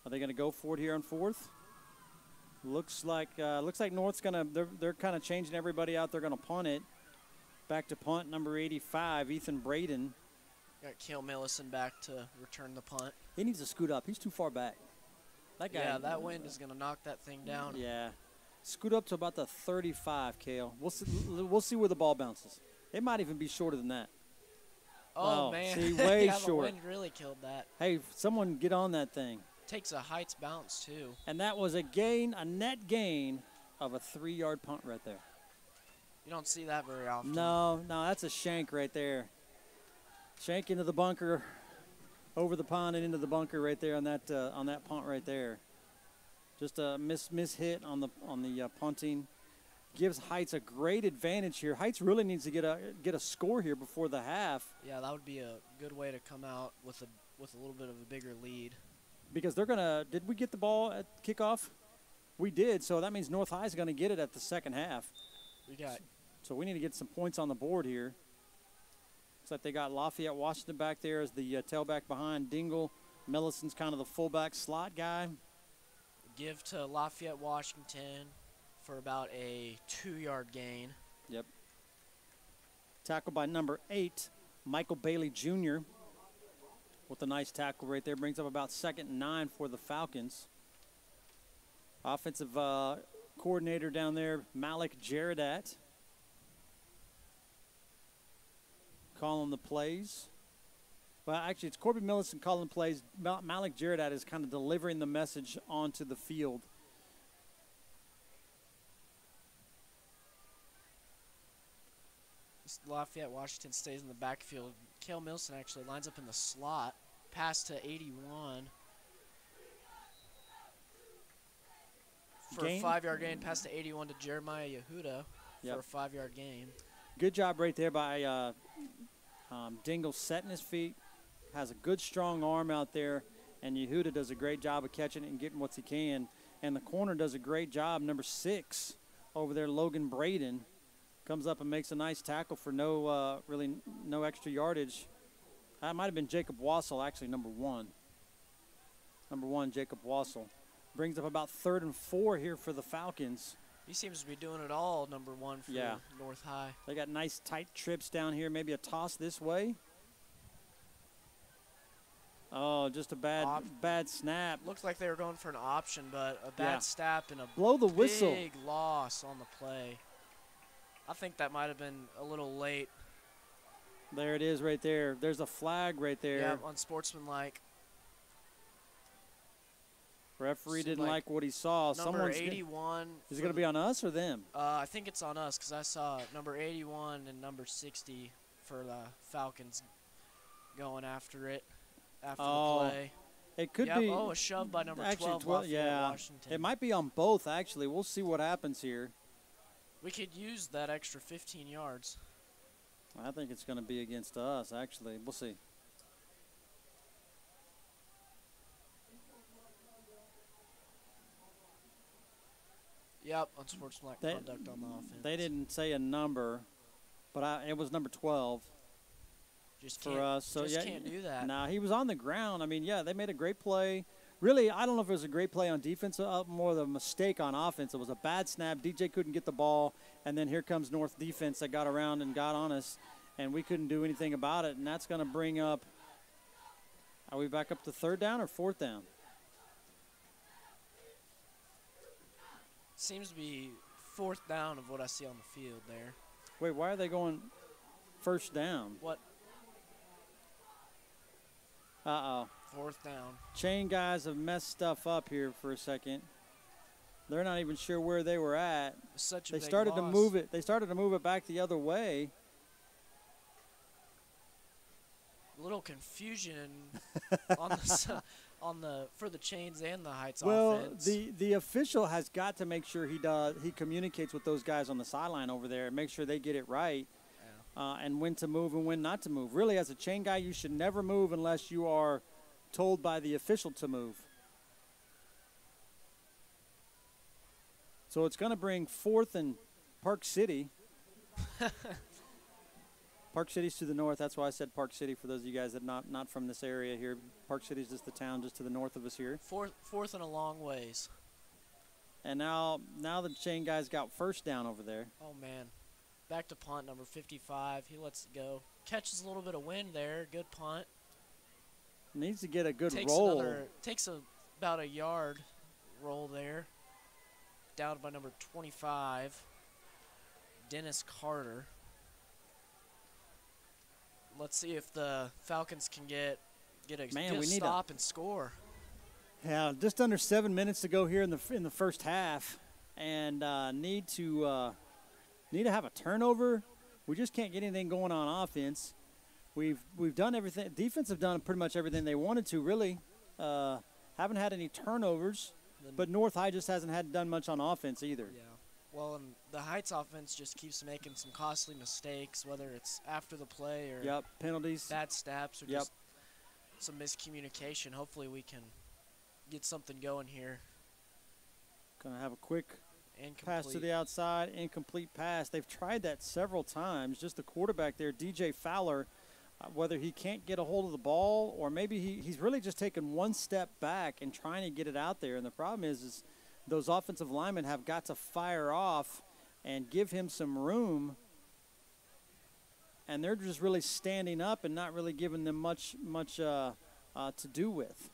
Are they going to go for it here on fourth? Looks like uh, looks like North's going to they're they're kind of changing everybody out. They're going to punt it. Back to punt number 85, Ethan Braden. Got Kale Millison back to return the punt. He needs to scoot up. He's too far back. That guy. Yeah, that wind is going to knock that thing down. Yeah. Scoot up to about the 35, Kale. We'll see, we'll see where the ball bounces. It might even be shorter than that. Oh, oh man. See, way yeah, short. The wind really killed that. Hey, someone get on that thing. Takes a Heights bounce, too. And that was a gain, a net gain of a three yard punt right there. You don't see that very often. No, no, that's a shank right there. Shank into the bunker, over the pond and into the bunker right there on that uh, on that punt right there. Just a miss miss hit on the on the uh, punting gives Heights a great advantage here. Heights really needs to get a get a score here before the half. Yeah, that would be a good way to come out with a with a little bit of a bigger lead. Because they're gonna. Did we get the ball at kickoff? We did. So that means North High is going to get it at the second half. We got. So we need to get some points on the board here. Looks like they got Lafayette Washington back there as the uh, tailback behind Dingle. Millison's kind of the fullback slot guy. Give to Lafayette Washington for about a two-yard gain. Yep. Tackle by number eight, Michael Bailey Jr. With a nice tackle right there. Brings up about second and nine for the Falcons. Offensive uh, coordinator down there, Malik Jaradat. Calling the plays. Well, actually, it's Corbin Millison calling the plays. Malik Jaradat is kind of delivering the message onto the field Lafayette Washington stays in the backfield. Kale Milson actually lines up in the slot, pass to 81. For Gain? a five-yard gain, pass to 81 to Jeremiah Yehuda Yep. for a five-yard gain. Good job right there by uh, um, Dingle setting his feet. Has a good strong arm out there, and Yehuda does a great job of catching it and getting what he can. And the corner does a great job. Number six over there, Logan Braden, comes up and makes a nice tackle for no uh, really no extra yardage. That might have been Jacob Wassel, actually number one. Number one, Jacob Wassel. Brings up about third and four here for the Falcons. He seems to be doing it all, number one for Yeah. North High. They got nice tight trips down here. Maybe a toss this way. Oh, just a bad Op- bad snap. Looks like they were going for an option, but a bad Yeah. snap and a Blow the whistle. big loss on the play. I think that might have been a little late. There it is right there. There's a flag right there. Yeah, unsportsmanlike. Referee didn't like like, what he saw. Number Someone's get- 81. is it going to be on us or them? Uh, I think it's on us because I saw number 81 and number 60 for the Falcons going after it after Oh, the play. It could Yep, be. Oh, a shove by number actually 12, 12 Lafayette yeah. Washington. It might be on both actually. We'll see what happens here. we could use that extra 15 yards. I think it's going to be against us actually. We'll see. Yep, unsportsmanlike They- conduct on the offense. They didn't say a number, but I, it was number 12. just for us. So just yeah, can't do that. Nah, he was on the ground. I mean, yeah, they made a great play. Really, I don't know if it was a great play on defense, uh, more of a mistake on offense. It was a bad snap. DJ couldn't get the ball, and then here comes North defense that got around and got on us, and we couldn't do anything about it. And that's going to bring up. Are we back up to third down or fourth down? Seems to be fourth down of what I see on the field there. Wait, why are they going first down? What Uh oh. fourth down? Chain guys have messed stuff up here for a second. They're not even sure where they were at. Such a They started to move it. They started to move it back the other way. A little confusion on the on the for the chains and the heights Well, offense. the the official has got to make sure he does. He communicates with those guys on the sideline over there and make sure they get it right, uh, and when to move and when not to move. Really, as a chain guy, you should never move unless you are told by the official to move. So it's going to bring fourth and Park City. Park City's to the north. That's why I said Park City for those of you guys that are not not from this area here. Park City's just the town just to the north of us here. fourth fourth and a long ways. And now now the chain guys got first down over there. Oh man, back to punt number 55. He lets it go. Catches a little bit of wind there. Good punt. Needs to get a good takes roll. another takes a about a yard roll there. Down by number 25. Dennis Carter. Let's see if the Falcons can get get a, Man, get a we need a- stop and score. Yeah, just under seven minutes to go here in the in the first half, and uh, need to uh, need to have a turnover. We just can't get anything going on offense. We've we've done everything. Defense have done pretty much everything they wanted to. Really, uh, haven't had any turnovers. But North High just hasn't had done much on offense either. Yeah. Well, and the Heights offense just keeps making some costly mistakes, whether it's after the play or Yep, penalties. bad steps, or Yep. just some miscommunication. Hopefully, we can get something going here. Gonna have a quick And pass to the outside, incomplete pass. They've tried that several times. Just the quarterback there, DJ Fowler, uh, whether he can't get a hold of the ball or maybe he, he's really just taking one step back and trying to get it out there. And the problem is, is those offensive linemen have got to fire off and give him some room. And they're just really standing up and not really giving them much much uh, uh, to do with.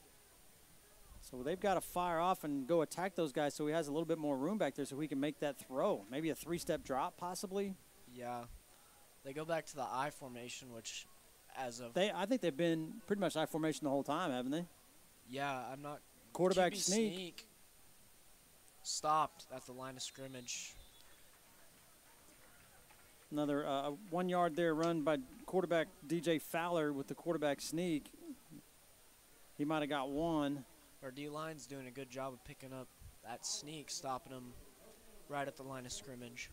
So they've got to fire off and go attack those guys so he has a little bit more room back there so he can make that throw. Maybe a three step drop, possibly. Yeah. They go back to the I formation, which, as of They, I think they've been pretty much I formation the whole time, haven't they? yeah, I'm not Quarterback QB sneak. Stopped at the line of scrimmage. Another uh, one yard there run by quarterback DJ Fowler with the quarterback sneak. He might have got one. Our D line's doing a good job of picking up that sneak, stopping them right at the line of scrimmage.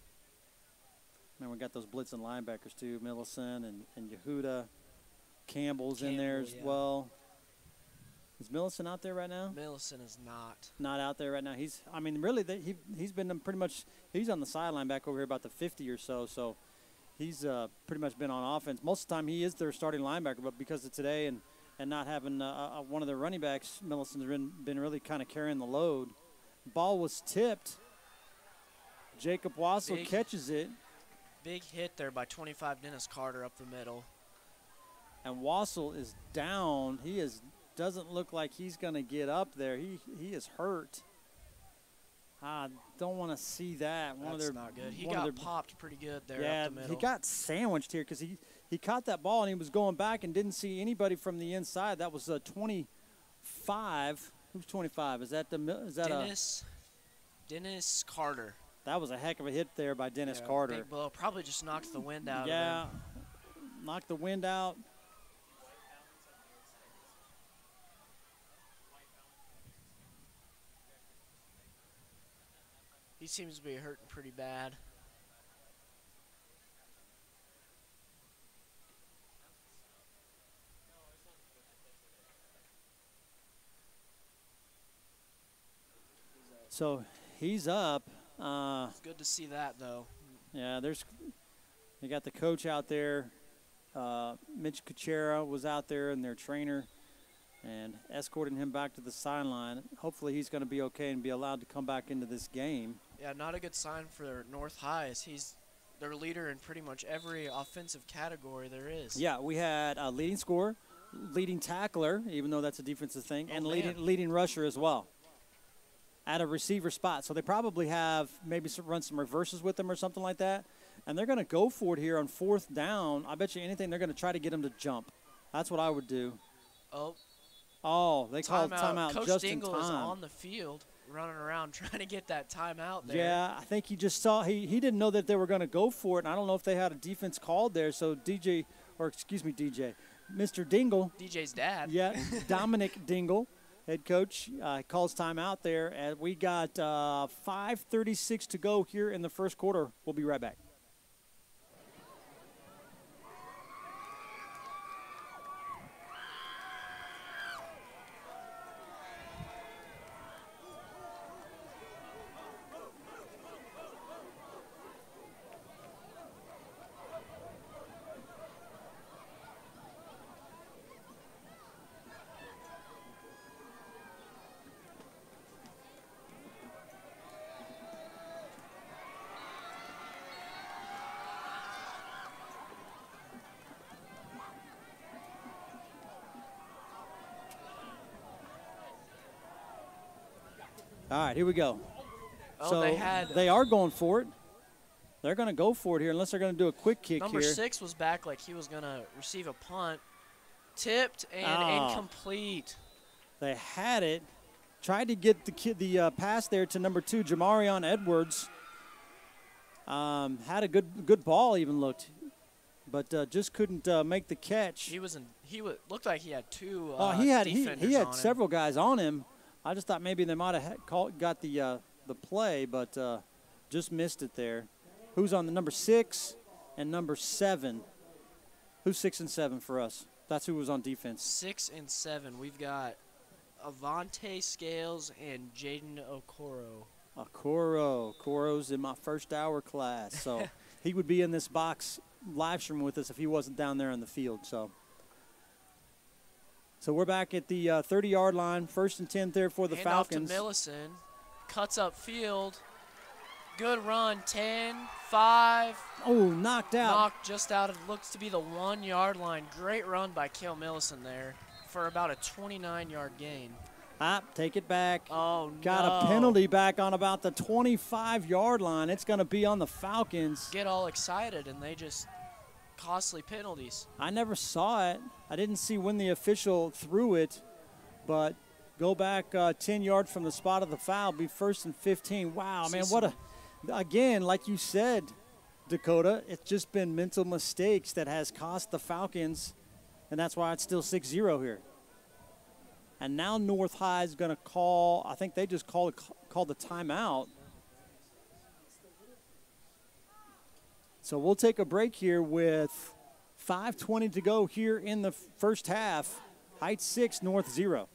Man, we got those blitzing linebackers too, Millison and, and Yehuda. Campbell's in there as yeah. well. Is Millison out there right now? Millison is not. Not out there right now. He's, I mean, really, they, he he's been pretty much. He's on the sideline back over here about the 50 or so. So he's uh, pretty much been on offense. Most of the time, he is their starting linebacker, but because of today and and not having uh, uh, one of their running backs, Millison's been been really kind of carrying the load. Ball was tipped. Jacob Wassel Big- catches it. Big hit there by 25 Dennis Carter up the middle. and Wassel is down. He is doesn't look like he's going to get up there. He he is hurt. I don't want to see that. One of That's their not good. He got their- popped pretty good there yeah, up the middle. he got sandwiched here because he he caught that ball and he was going back and didn't see anybody from the inside. That was a 25. Who's 25? Is that the is that a Dennis, Dennis Carter. that was a heck of a hit there by Dennis Yeah, Carter. Big blow. Probably just knocked the wind out yeah, of him. knocked the wind out. He seems to be hurting pretty bad. So he's up. Uh, It's good to see that though. Yeah, there's. They got the coach out there. Uh, Mitch Kuchera was out there and their trainer, and escorting him back to the sideline. Hopefully, he's going to be okay and be allowed to come back into this game. Yeah, not a good sign for North High as he's their leader in pretty much every offensive category there is. Yeah, we had a leading scorer, leading tackler, even though that's a defensive thing, Oh, and man. leading leading rusher as well. At a receiver spot, so they probably have maybe some, run some reverses with them or something like that, and they're going to go for it here on fourth down. I bet you anything they're going to try to get him to jump. That's what I would do. Oh, Oh, they called timeout. timeout Coach just Dingle in is on the field running around trying to get that timeout there. Yeah, I think he just saw he, he didn't know that they were going to go for it, and I don't know if they had a defense called there. So DJ, or excuse me, DJ, Mr. Dingle, DJ's dad. yeah, Dominic Dingle, head coach, uh, calls timeout there, and we got uh, 5:36 to go here in the first quarter. We'll be right back. All right, here we go. Oh, so they had they are going for it. They're going to go for it here, unless they're going to do a quick kick number here. six was back like he was gonna receive a punt, tipped and Ah. incomplete. They had it. Tried to get the kid the uh, pass there to number two, Jamarion Edwards. Um, had a good good ball, even looked, but uh, just couldn't uh, make the catch. He was in. He was looked like he had two. Oh, Uh, he had he, he had on him. several guys on him. I just thought maybe they might have called, got the uh, the play, but uh, just missed it there. Who's on the number six and number seven? Who's six and seven for us? That's who was on defense. Six and seven. We've got Avante Scales and Jaden Okoro. Coro. Coro's in my first hour class, so he would be in this box live stream with us if he wasn't down there on the field. So, so we're back at the uh, 30 yard line, first and 10 there for the Hand Falcons. off to Millison. Cuts up field. Good run. 10, 5. oh, knocked out. Knocked just out. It looks to be the one yard line. Great run by Kale Millison there for about a 29 yard gain. Ah, take it back. Oh, Got no. a penalty back on about the 25 yard line. It's going to be on the Falcons. Get all excited and they just costly penalties. I never saw it. I didn't see when the official threw it, but go back uh, 10 yards from the spot of the foul, be first and 15. Wow, See man, what a. Again, like you said, Dakota. It's just been mental mistakes that has cost the Falcons, and that's why it's still 6 0 here. And now North High is going to call, I think they just called, called the timeout. So we'll take a break here with 5.20 to go here in the first half. Heights 6, North 0.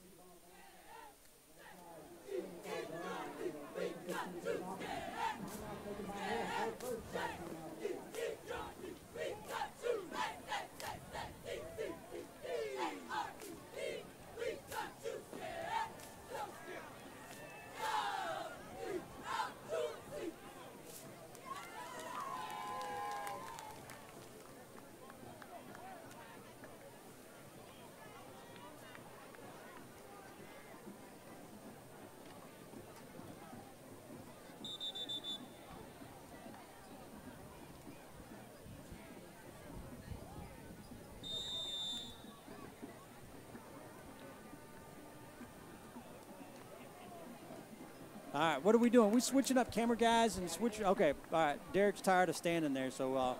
All right, what are we doing? We switching up camera guys and switch. Okay, all right. Derek's tired of standing there, so uh,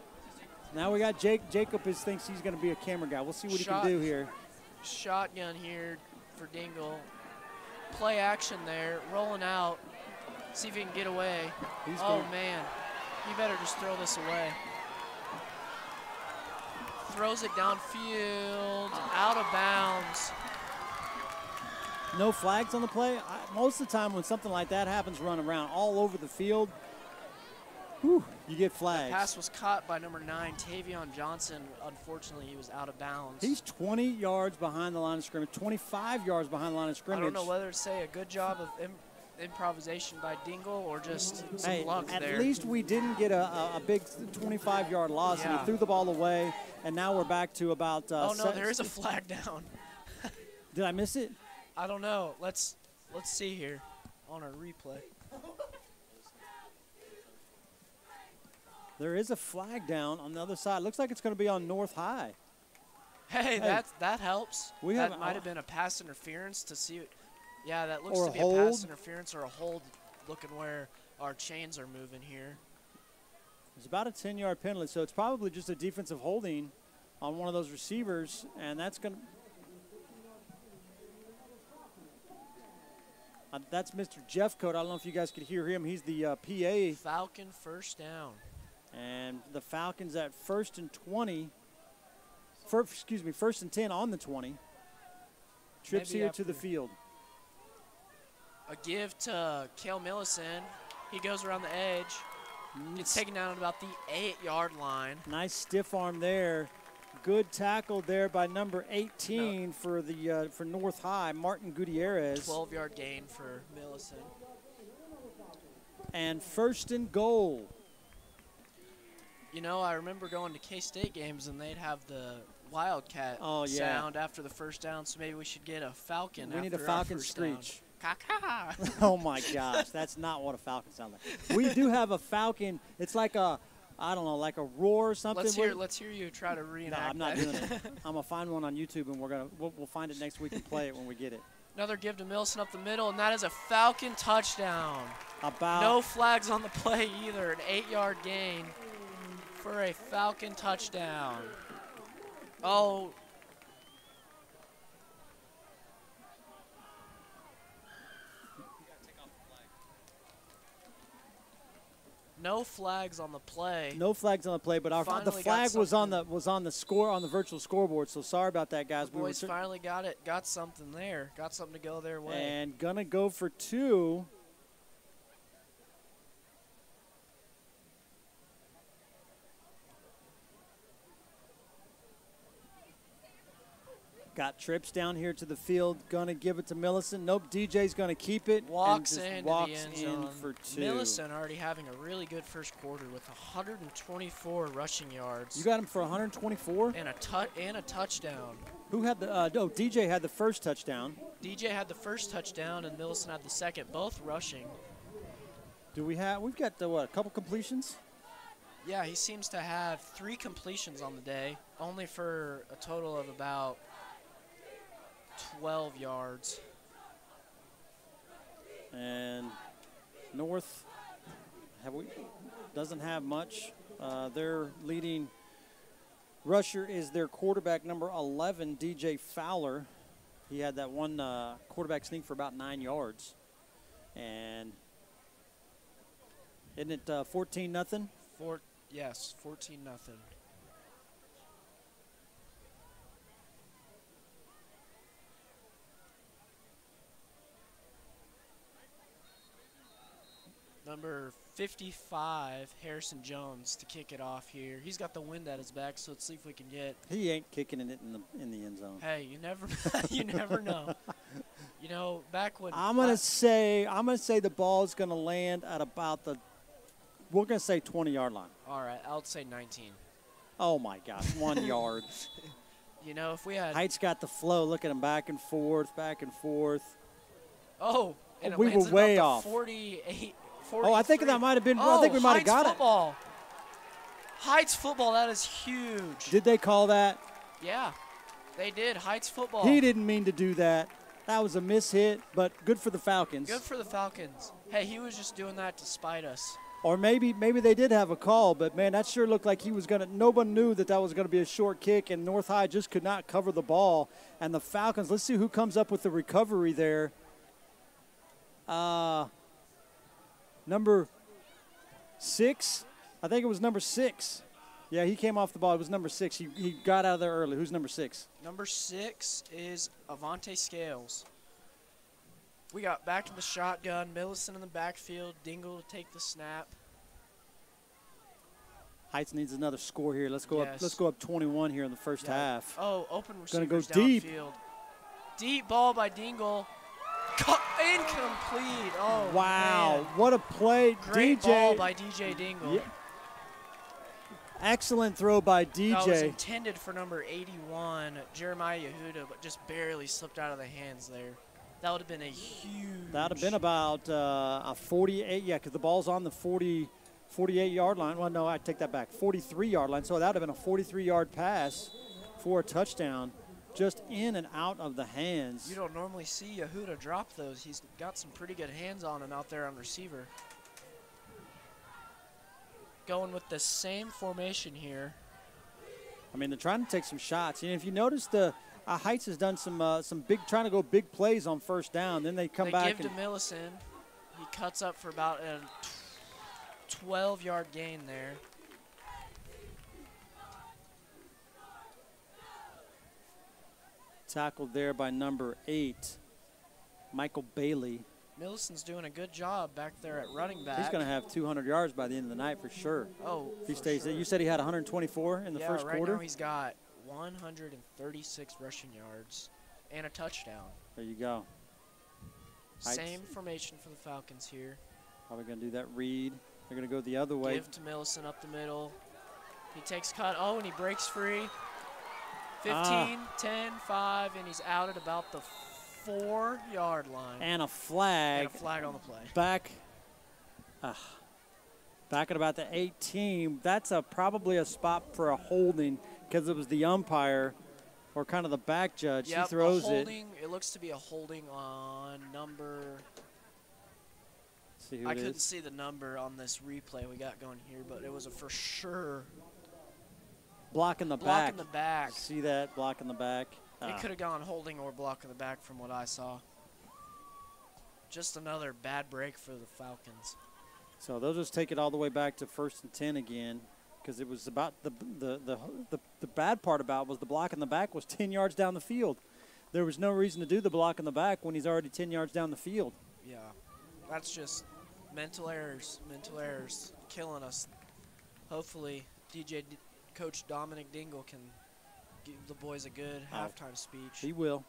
now we got Jake. Jacob is thinks he's going to be a camera guy. We'll see what Shot. he can do here. Shotgun here for Dingle. Play action there, rolling out. See if he can get away. He's oh going- man, you better just throw this away. Throws it downfield, out of bounds. No flags on the play. I, most of the time, when something like that happens, run around all over the field. Whew, you get flags. Pass was caught by number nine, Tavion Johnson. Unfortunately, he was out of bounds. He's 20 yards behind the line of scrimmage, 25 yards behind the line of scrimmage. I don't know whether to say a good job of Im- improvisation by Dingle or just some Hey, luck at there. least we didn't get a, a, a big 25 yard loss, and he threw the ball away, and now we're back to about. Uh, oh no, there is a flag down. Did I miss it? I don't know. Let's let's see here on our replay. There is a flag down on the other side. Looks like it's going to be on North High. Hey, Hey. that that helps. We that have- might have been a pass interference to see. It. Yeah, that looks to be a pass interference or a hold. Looking where our chains are moving here. It's about a 10 yard penalty, so it's probably just a defensive holding on one of those receivers, and that's going to. Uh, that's Mr. Jeffcoat. I don't know if you guys could hear him. He's the uh, PA, Falcon first down. and the Falcons at first and 20. Fir- excuse me, first and 10 on the 20. Trips Maybe here to the field. A give to Kale Millison. He goes around the edge. It's taken down at about the eight-yard line. Nice stiff arm there. Good tackle there by number 18 for the uh, for North High, Martin Gutierrez. 12-yard gain for Millison. And first and goal. You know, I remember going to K-State games and they'd have the Wildcat Oh, yeah. sound after the first down, so maybe we should get a Falcon. After We need a Falcon screech. Oh my gosh, that's not what a falcon sounds like. We do have a falcon. It's like a, I don't know, like a roar or something. let's hear. Let's hear you try to no. I'm not that. doing it. I'm gonna find one on YouTube and we're gonna we'll, we'll find it next week and play it when we get it. Another give to Millison up the middle, and that is a Falcon touchdown. About No flags on the play either. An eight-yard gain for a Falcon touchdown. Oh. No flags on the play. no flags on the play, but our the flag was on the was on the score on the virtual scoreboard. So sorry about that, guys. The We boys cer- finally got it. Got something there. Got something to go their way. and gonna go for two. Got trips down here to the field. Gonna give it to Millison. Nope. DJ's gonna keep it. walks and walks the end in zone. for two. Millison already having a really good first quarter with 124 rushing yards You got him for 124. and a tut and a touchdown. Who had the? Uh, no, DJ had the first touchdown. DJ had the first touchdown and Millison had the second, both rushing. Do we have? We've got the what? A couple completions. Yeah, he seems to have three completions on the day, only for a total of about 12 yards. And North have we doesn't have much. Uh, their leading rusher is their quarterback number 11, DJ Fowler. He had that one uh, quarterback sneak for about nine yards, and isn't it uh, 14 nothing? Four, yes, 14 nothing. number 55, Harrison Jones, to kick it off here. He's got the wind at his back, so let's see if we can get. He ain't kicking it in the in the end zone. Hey, you never you never know. you know, back when I'm gonna say I'm gonna say the ball is gonna land at about the we're gonna say 20 yard line. All right, I'll say 19. Oh my gosh, one yard. You know, if we had Heights got the flow. Look at him back and forth, back and forth. Oh, and we were way off. 48 43. Oh, I think that might have been. Oh, I think we oh, might have got football. it. Heights football, that is huge. Did they call that? Yeah, they did. Heights football. He didn't mean to do that. That was a miss hit, but good for the Falcons. Good for the Falcons. Hey, he was just doing that to spite us. Or maybe maybe they did have a call, but man, that sure looked like he was gonna. No one knew that that was gonna be a short kick, and North High just could not cover the ball. And the Falcons. Let's see who comes up with the recovery there. Uh, number six, I think it was number six. Yeah, he came off the ball. It was number six. He, he got out of there early. Who's number six? Number six is Avante Scales. We got back to the shotgun. Millison in the backfield. Dingle to take the snap. Heights needs another score here. Let's go up. Let's go up 21 here in the first Yeah. half. Oh, open Gonna receivers go deep. Deep ball by Dingle. Incomplete. Oh wow, man. what a play, Great DJ. ball by DJ Dingle. Yeah. Excellent throw by DJ. That was intended for number 81, Jeremiah Yehuda, but just barely slipped out of the hands there. That would have been a huge. That would have been about uh, a 48. Yeah, because the ball's on the 40, 48 yard line. Well, no, I take that back. 43 yard line. So that would have been a 43 yard pass for a touchdown, just in and out of the hands. You don't normally see Yehuda drop those. He's got some pretty good hands on him out there on receiver. Going with the same formation here. I mean, they're trying to take some shots. And if you notice, the uh, Heights has done some uh, some big, trying to go big plays on first down. Then they come they back They give to Millison. He cuts up for about a 12 yard gain there. Tackled there by number eight, Michael Bailey. Millison's doing a good job back there at running back. He's going to have 200 yards by the end of the night for sure. Oh, If he stays. sure. You said he had 124 in the yeah, first right quarter. now he's got 136 rushing yards and a touchdown. there you go. Same formation for the Falcons here. Probably going to do that read. They're going to go the other way. Give to Millison up the middle. He takes cut. Oh, and he breaks free. 15, Ah. 10, 5, and he's out at about the four yard line. and a flag And a flag on the play. back. ah, back at about the 18. That's a probably a spot for a holding because it was the umpire or kind of the back judge. Yep, he throws it. holding, it. looks to be a holding on number. See who I it couldn't is. see the number on this replay we got going here, but it was a for sure Block in the block back. in the back. See that block in the back. It Ah. could have gone holding or block in the back from what I saw. Just another bad break for the Falcons. So they'll just take it all the way back to first and ten again, because it was about the the, the the the bad part about was the block in the back was ten yards down the field. There was no reason to do the block in the back when he's already ten yards down the field. Yeah, that's just mental errors. Mental errors killing us. Hopefully, DJ Coach Dominic Dingle can give the boys a good Oh. halftime speech. He will.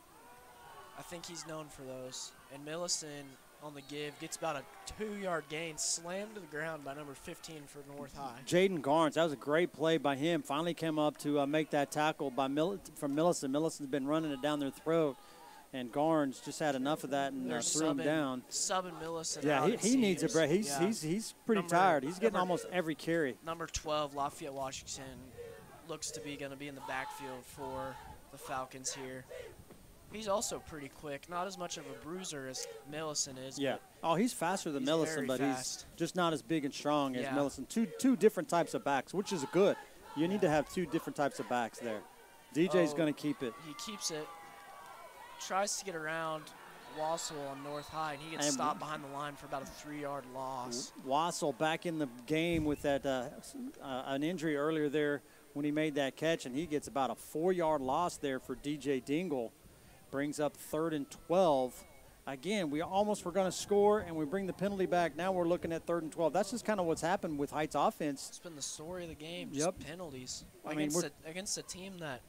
I think he's known for those. And Millison on the give gets about a two-yard gain, slammed to the ground by number 15 for North High. Jaden Garnes, that was a great play by him. Finally came up to uh, make that tackle by Mill- from Millison. Millison's been running it down their throat, and Garnes just had enough of that and uh, threw him down. Subbing Millison. Yeah, he, he needs a break. He's, Yeah. he's he's pretty Number- tired. He's getting number- almost every carry. Number 12, Lafayette Washington, looks to be going to be in the backfield for the Falcons here. He's also pretty quick. Not as much of a bruiser as Millison is. Yeah. Oh, he's faster than He's Millison, but fast. he's just not as big and strong as Yeah. Millison. Two two different types of backs, which is good. You need to have two different types of backs there. DJ's Oh. going to keep it. He keeps it. Tries to get around Wassel on North High, and he gets And- stopped behind the line for about a three-yard loss. Wassel back in the game with that uh, uh, an injury earlier there when he made that catch, and he gets about a four-yard loss there for DJ Dingle. Brings up third and 12. Again, we almost were going to score, and we bring the penalty back. Now we're looking at third and 12. That's just kind of what's happened with Heights offense. It's been the story of the game. Just Yep. penalties I mean, against we're- a, against a team that.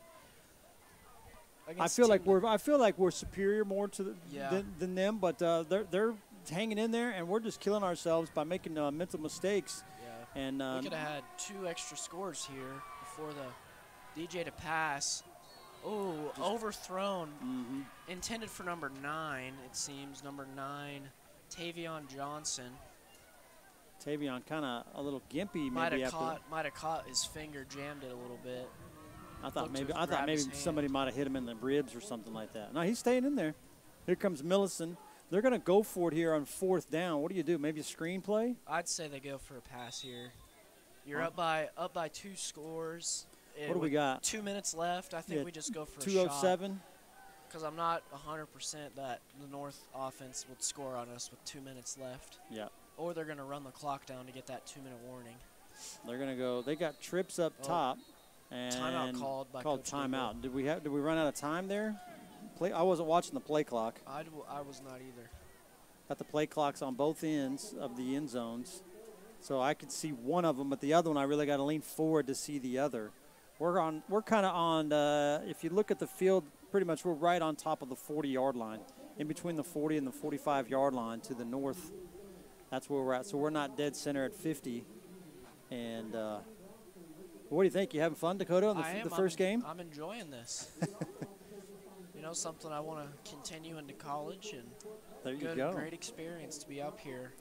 I feel like we're I feel like we're superior more to the, Yeah. than, than them, but uh, they're they're hanging in there, and we're just killing ourselves by making uh, mental mistakes. Yeah. And uh, we could have had two extra scores here before the DJ to pass. Oh, overthrown. mhm. Intended for number nine, it seems. Number nine, Tavion Johnson. Tavion kind of a little gimpy Might maybe have after. caught, might have caught his finger, jammed it a little bit. I thought looked maybe I thought maybe somebody might have hit him in the ribs or something like that. No, he's staying in there. Here comes Millison. They're going to go for it here on fourth down. What do you do? Maybe a screenplay? I'd say they go for a pass here. You're Huh? up by up by two scores. What do we got? Two minutes left. I think Yeah, we just go for a Two oh shot. seven. Because I'm not 100% that the North offense would score on us with two minutes left. Yeah, Or they're going to run the clock down to get that two minute warning. they're going to go. They got trips up Oh. top. And Timeout called by called Coach timeout. Did we have? Did we run out of time there? Play. I wasn't watching the play clock. I, I was not either. Got the play clocks on both ends of the end zones, so I could see one of them, but the other one I really got to lean forward to see the other. We're on. We're kind of on. Uh, if you look at the field, pretty much we're right on top of the 40-yard line, in between the 40 and the 45-yard line to the north. That's where we're at. So we're not dead center at 50. And uh, what do you think? You having fun, Dakota, on the, am. the 1st I'm, game? I'm enjoying this. you know, something I want to continue into college and There you good, go. great experience to be up here.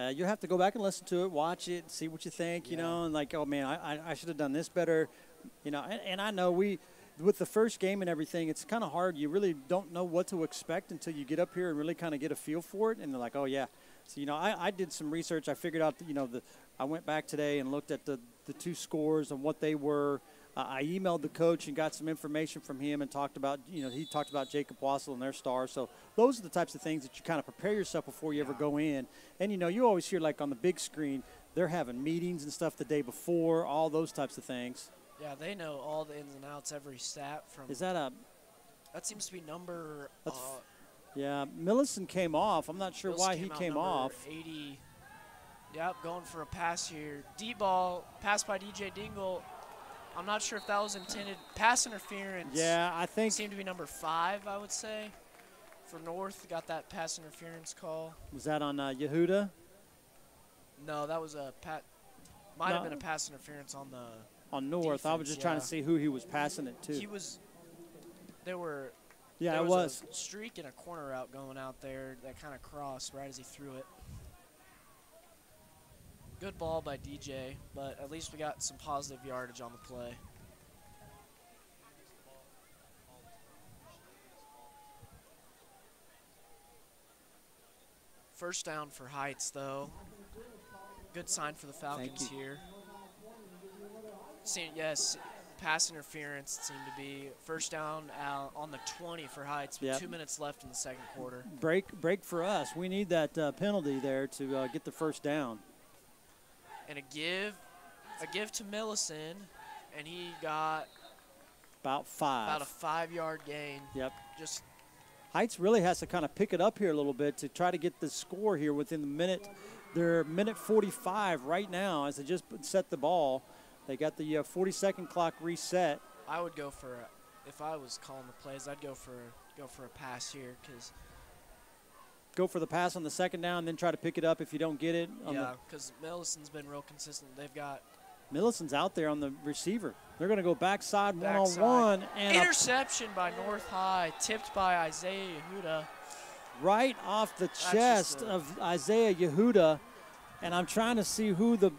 Uh, you have to go back and listen to it, watch it, see what you think, you Yeah. know, and like, oh man, I, I, I should have done this better, you know. And, and I know we, with the first game and everything, it's kind of hard. You really don't know what to expect until you get up here and really kind of get a feel for it. And they're like, oh yeah. So you know, I, I did some research. I figured out, you know, the I went back today and looked at the the two scores and what they were. Uh, I emailed the coach and got some information from him and talked about, you know, he talked about Jacob Wassel and their stars. So those are the types of things that you kind of prepare yourself before you ever go in. And, you know, you always hear like on the big screen, they're having meetings and stuff the day before, all those types of things. Yeah, they know all the ins and outs, every stat from. Is that a, that seems to be number. Uh, yeah, Millison came off. I'm not sure why he out came off. 80. Yep, going for a pass here. D ball, pass by DJ Dingle. I'm not sure if that was intended. Pass interference. Yeah, I think, Seemed to be number five, I would say. For North, got that pass interference call. was that on uh, Yehuda? No, that was a pat. Might have been a pass interference on the. On North. I was Defense, just trying to see who he was passing it to. He was. There were. yeah, there it was. was. a streak and a corner route going out there that kind of crossed right as he threw it. Good ball by DJ, but at least we got some positive yardage on the play. First down for Heights, though. Good sign for the Falcons here. See, yes, pass interference seemed to be first down on the 20 for Heights with Yep. two minutes left in the second quarter. break break for us. We need that uh, penalty there to uh, get the first down. And a give, a give to Millison, and he got About five. about a five-yard gain. yep. Just Heights really has to kind of pick it up here a little bit to try to get the score here within the minute. They're minute 45 right now as they just set the ball. They got the uh, 40 second clock reset. I would go for, a, if I was calling the plays, I'd go for go for a pass here because Go for the pass on the second down, then try to pick it up if you don't get it. Yeah, because Millison's been real consistent. They've got the, Millison's out there on the receiver. They're going to go backside one on one and interception by North High, tipped by Isaiah Yehuda. right off the chest a- of Isaiah Yehuda, and I'm trying to see who the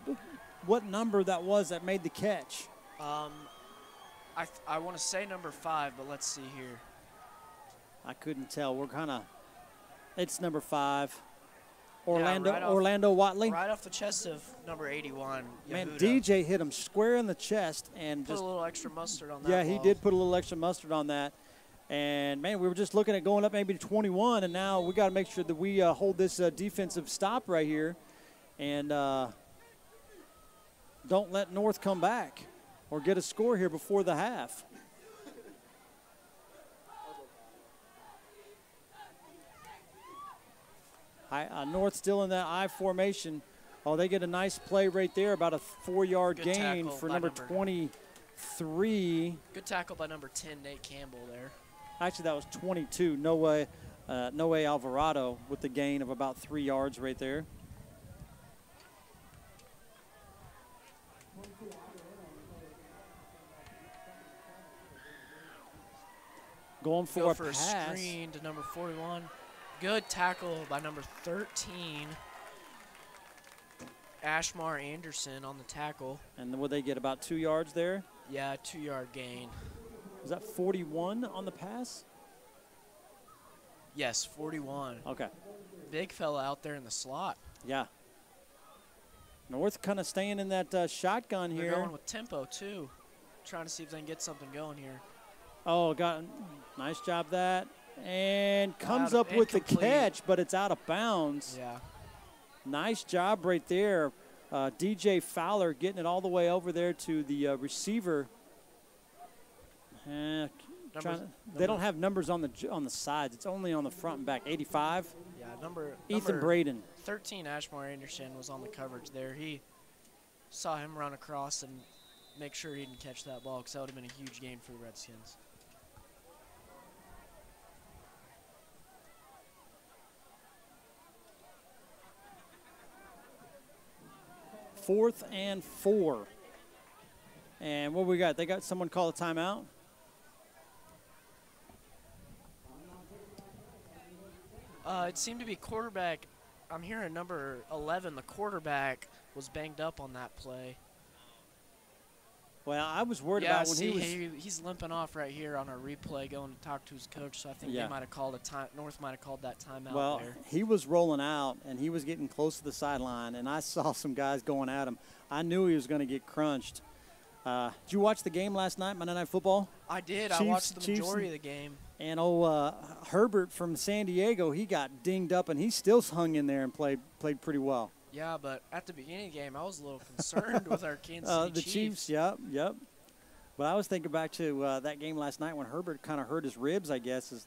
what number that was that made the catch. Um, I I want to say number five, but let's see here. I couldn't tell. We're kind of. It's number five. Orlando right off- Orlando Watley. Right off the chest of number 81. Man, DJ hit him square in the chest and Put just a little extra mustard on that. yeah, he ball. did put a little extra mustard on that. And man, we were just looking at going up maybe to 21, and now we got to make sure that we uh, hold this uh, defensive stop right here, and uh, don't let North come back or get a score here before the half. I, uh, North still in that I formation. Oh, they get a nice play right there, about a four-yard gain for number number- 23. Good tackle by number 10, Nate Campbell there. Actually, that was 22. No way, uh, way. Alvarado with the gain of about three yards right there. Going for Go a for a pass. screen to number 41. Good tackle by number 13. Ashmar Anderson on the tackle. And would they get about two yards there? Yeah, two yard gain. Was that 41 on the pass? Yes, 41. Okay. Big fella out there in the slot. Yeah. North kind of staying in that uh, shotgun They're here. going with tempo too. Trying to see if they can get something going here. Oh, got nice job that. And comes Out up of- with the catch, but it's out of bounds. Yeah. Nice job right there. Uh, DJ Fowler getting it all the way over there to the uh, receiver. To- they don't have numbers on the on the sides. It's only on the front and back. 85. Yeah, number Ethan number Braden. 13 Ashmore Anderson was on the coverage there. He saw him run across and make sure he didn't catch that ball because that would have been a huge game for the Redskins. Fourth and four. And what we got? They got someone call a timeout. Uh, it seemed to be quarterback. I'm hearing number 11, the quarterback, was banged up on that play. Well, I was worried yeah, about when see, he was. he, he's limping off right here on our replay, going to talk to his coach. So I think Yeah. they might have called a time. North might have called that timeout Well, there. he was rolling out and he was getting close to the sideline, and I saw some guys going at him. I knew he was going to get crunched. Uh, did you watch the game last night, Monday Night Football? I did. I watched the Chiefs majority of the game. And oh, uh, Herbert from San Diego, he got dinged up, and he still hung in there and played played pretty well. Yeah, but at the beginning of the game, I was a little concerned with our Kansas Uh, City the Chiefs, yep, yep. But I was thinking back to uh, that game last night when Herbert kind of hurt his ribs. I guess is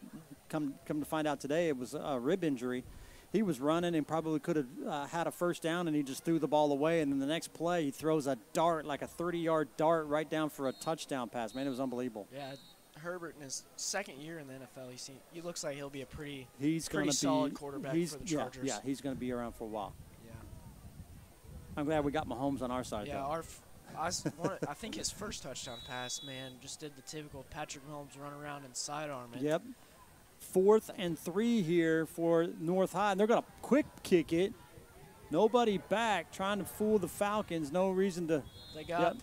come come to find out today it was a rib injury. He was running and probably could have uh, had a first down, and he just threw the ball away. And then the next play, he throws a dart, like a 30-yard dart, right down for a touchdown pass. Man, it was unbelievable. Yeah, Herbert in his second year in the NFL, he, seem, he looks like he'll be a pretty He's Pretty to be solid quarterback he's, for the yeah, Chargers. Yeah, he's going to be around for a while. I'm glad we got Mahomes on our side. Yeah, though. our f- I, s- one, I think his first touchdown pass, man, just did the typical Patrick Mahomes run around and sidearm it. Yep. Fourth and three here for North High. And they're going to quick kick it. Nobody back, trying to fool the Falcons. No reason to. They got Yep.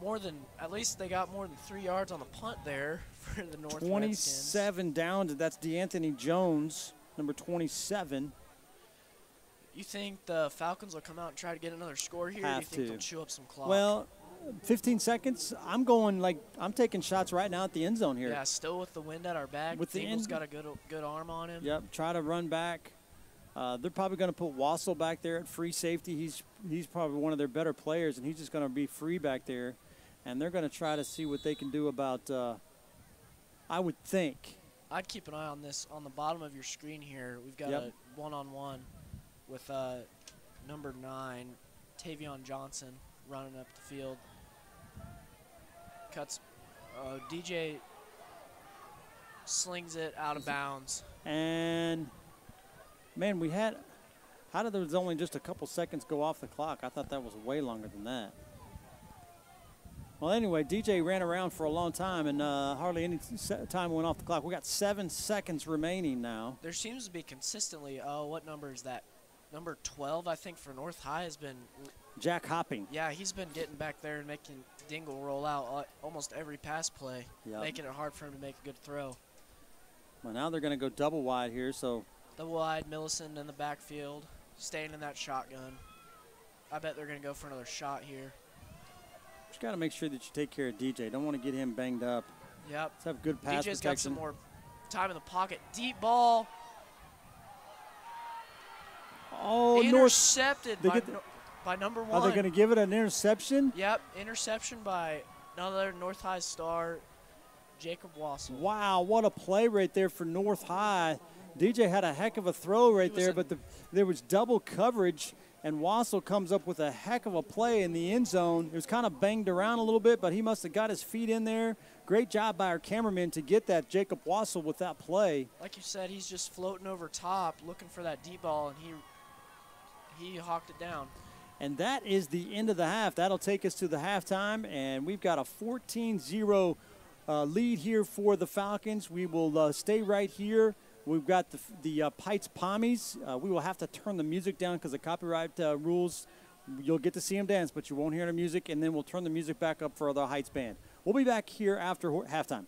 more than at least they got more than three yards on the punt there for the North Redskins. 27 down. To, that's DeAnthony Jones, number 27. You think the Falcons will come out and try to get another score here? or do you Have think to. they'll chew up some clock? Well, 15 seconds. I'm going like I'm taking shots right now at the end zone here. yeah, still with the wind at our back. With the Dingle's end- got a good good arm on him. Yep. Try to run back. Uh, they're probably going to put Wassel back there at free safety. He's he's probably one of their better players, and he's just going to be free back there. And they're going to try to see what they can do about. Uh, I would think. I'd keep an eye on this on the bottom of your screen here. We've got Yep. a one-on-one with uh, number nine, Tavion Johnson, running up the field. Cuts. Uh, DJ slings it out of bounds. And man, we had. How did there was only just a couple seconds go off the clock? I thought that was way longer than that. Well, anyway, DJ ran around for a long time, and uh, hardly any time went off the clock. We got seven seconds remaining now. There seems to be consistently. Oh, what number is that? Number 12, I think, for North High has been. Jack hopping. Yeah, he's been getting back there and making Dingle roll out uh, almost every pass play, Yep. making it hard for him to make a good throw. Well, now they're going to go double wide here, so The wide, Millison in the backfield, staying in that shotgun. I bet they're going to go for another shot here. just got to make sure that you take care of DJ. Don't want to get him banged up. Yep. Let's have good pass DJ's protection. got some more time in the pocket. Deep ball. Oh, intercepted by, the- by number one. Are they going to give it an interception? Yep, interception by another North High star, Jacob Wassel. Wow, what a play right there for North High. DJ had a heck of a throw right there, but the, there was double coverage, and Wassel comes up with a heck of a play in the end zone. It was kind of banged around a little bit, but he must have got his feet in there. Great job by our cameraman to get that Jacob Wassel with that play. Like you said, he's just floating over top, looking for that deep ball, and he he hawked it down. And that is the end of the half. That'll take us to the halftime, and we've got a 14 0 uh, lead here for the Falcons. We will uh, stay right here. We've got the, the uh, Heights Pommies. Uh, we will have to turn the music down because of copyright uh, rules. You'll get to see them dance, but you won't hear the music, and then we'll turn the music back up for the Heights Band. We'll be back here after halftime.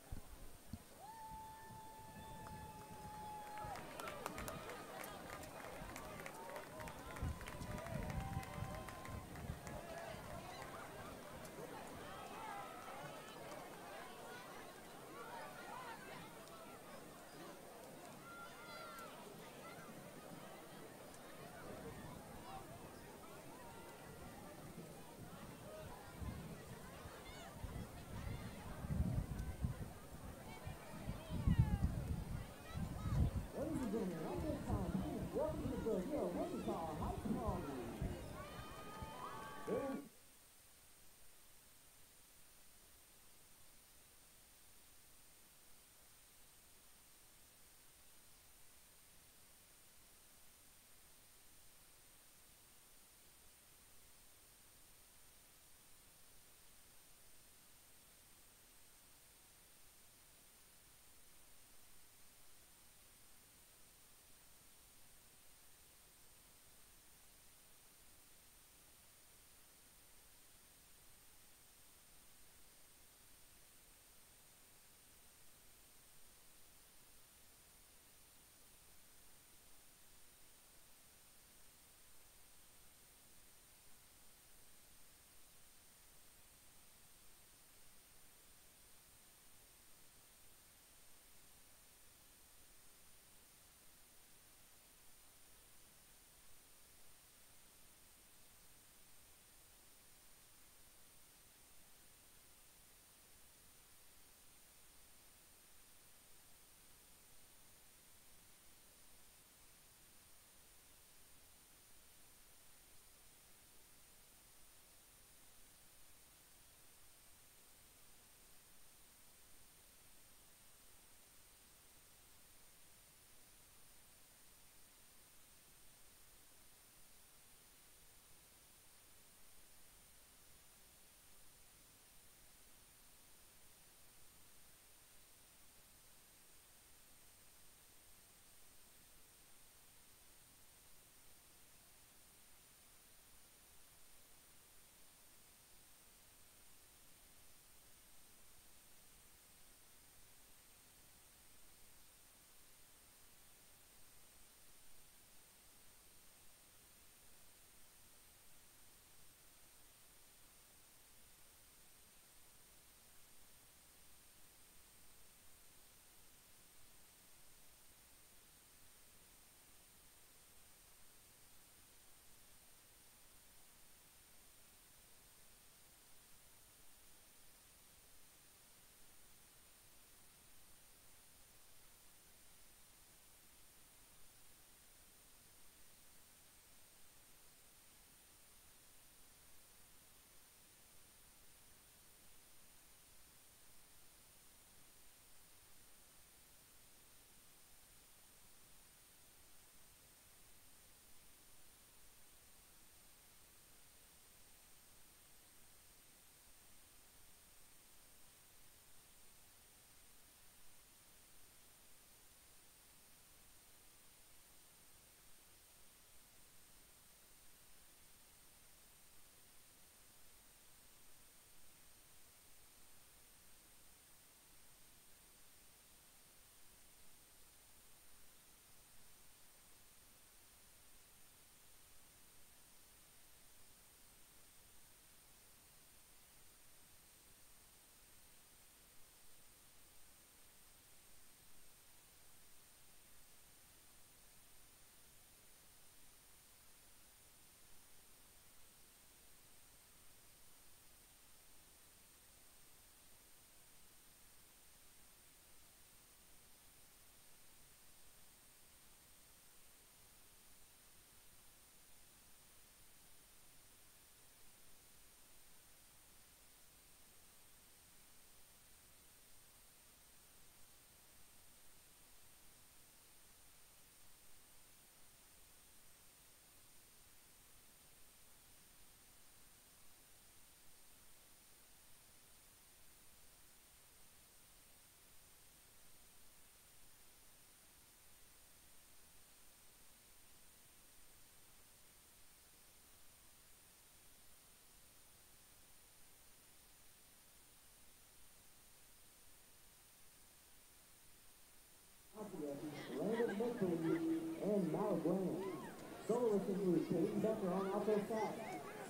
Include Peyton Becker on alto sax,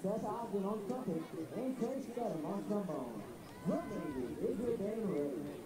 Seth Ogden on trumpet, and Trey Stedham on trombone. Drum major is your band.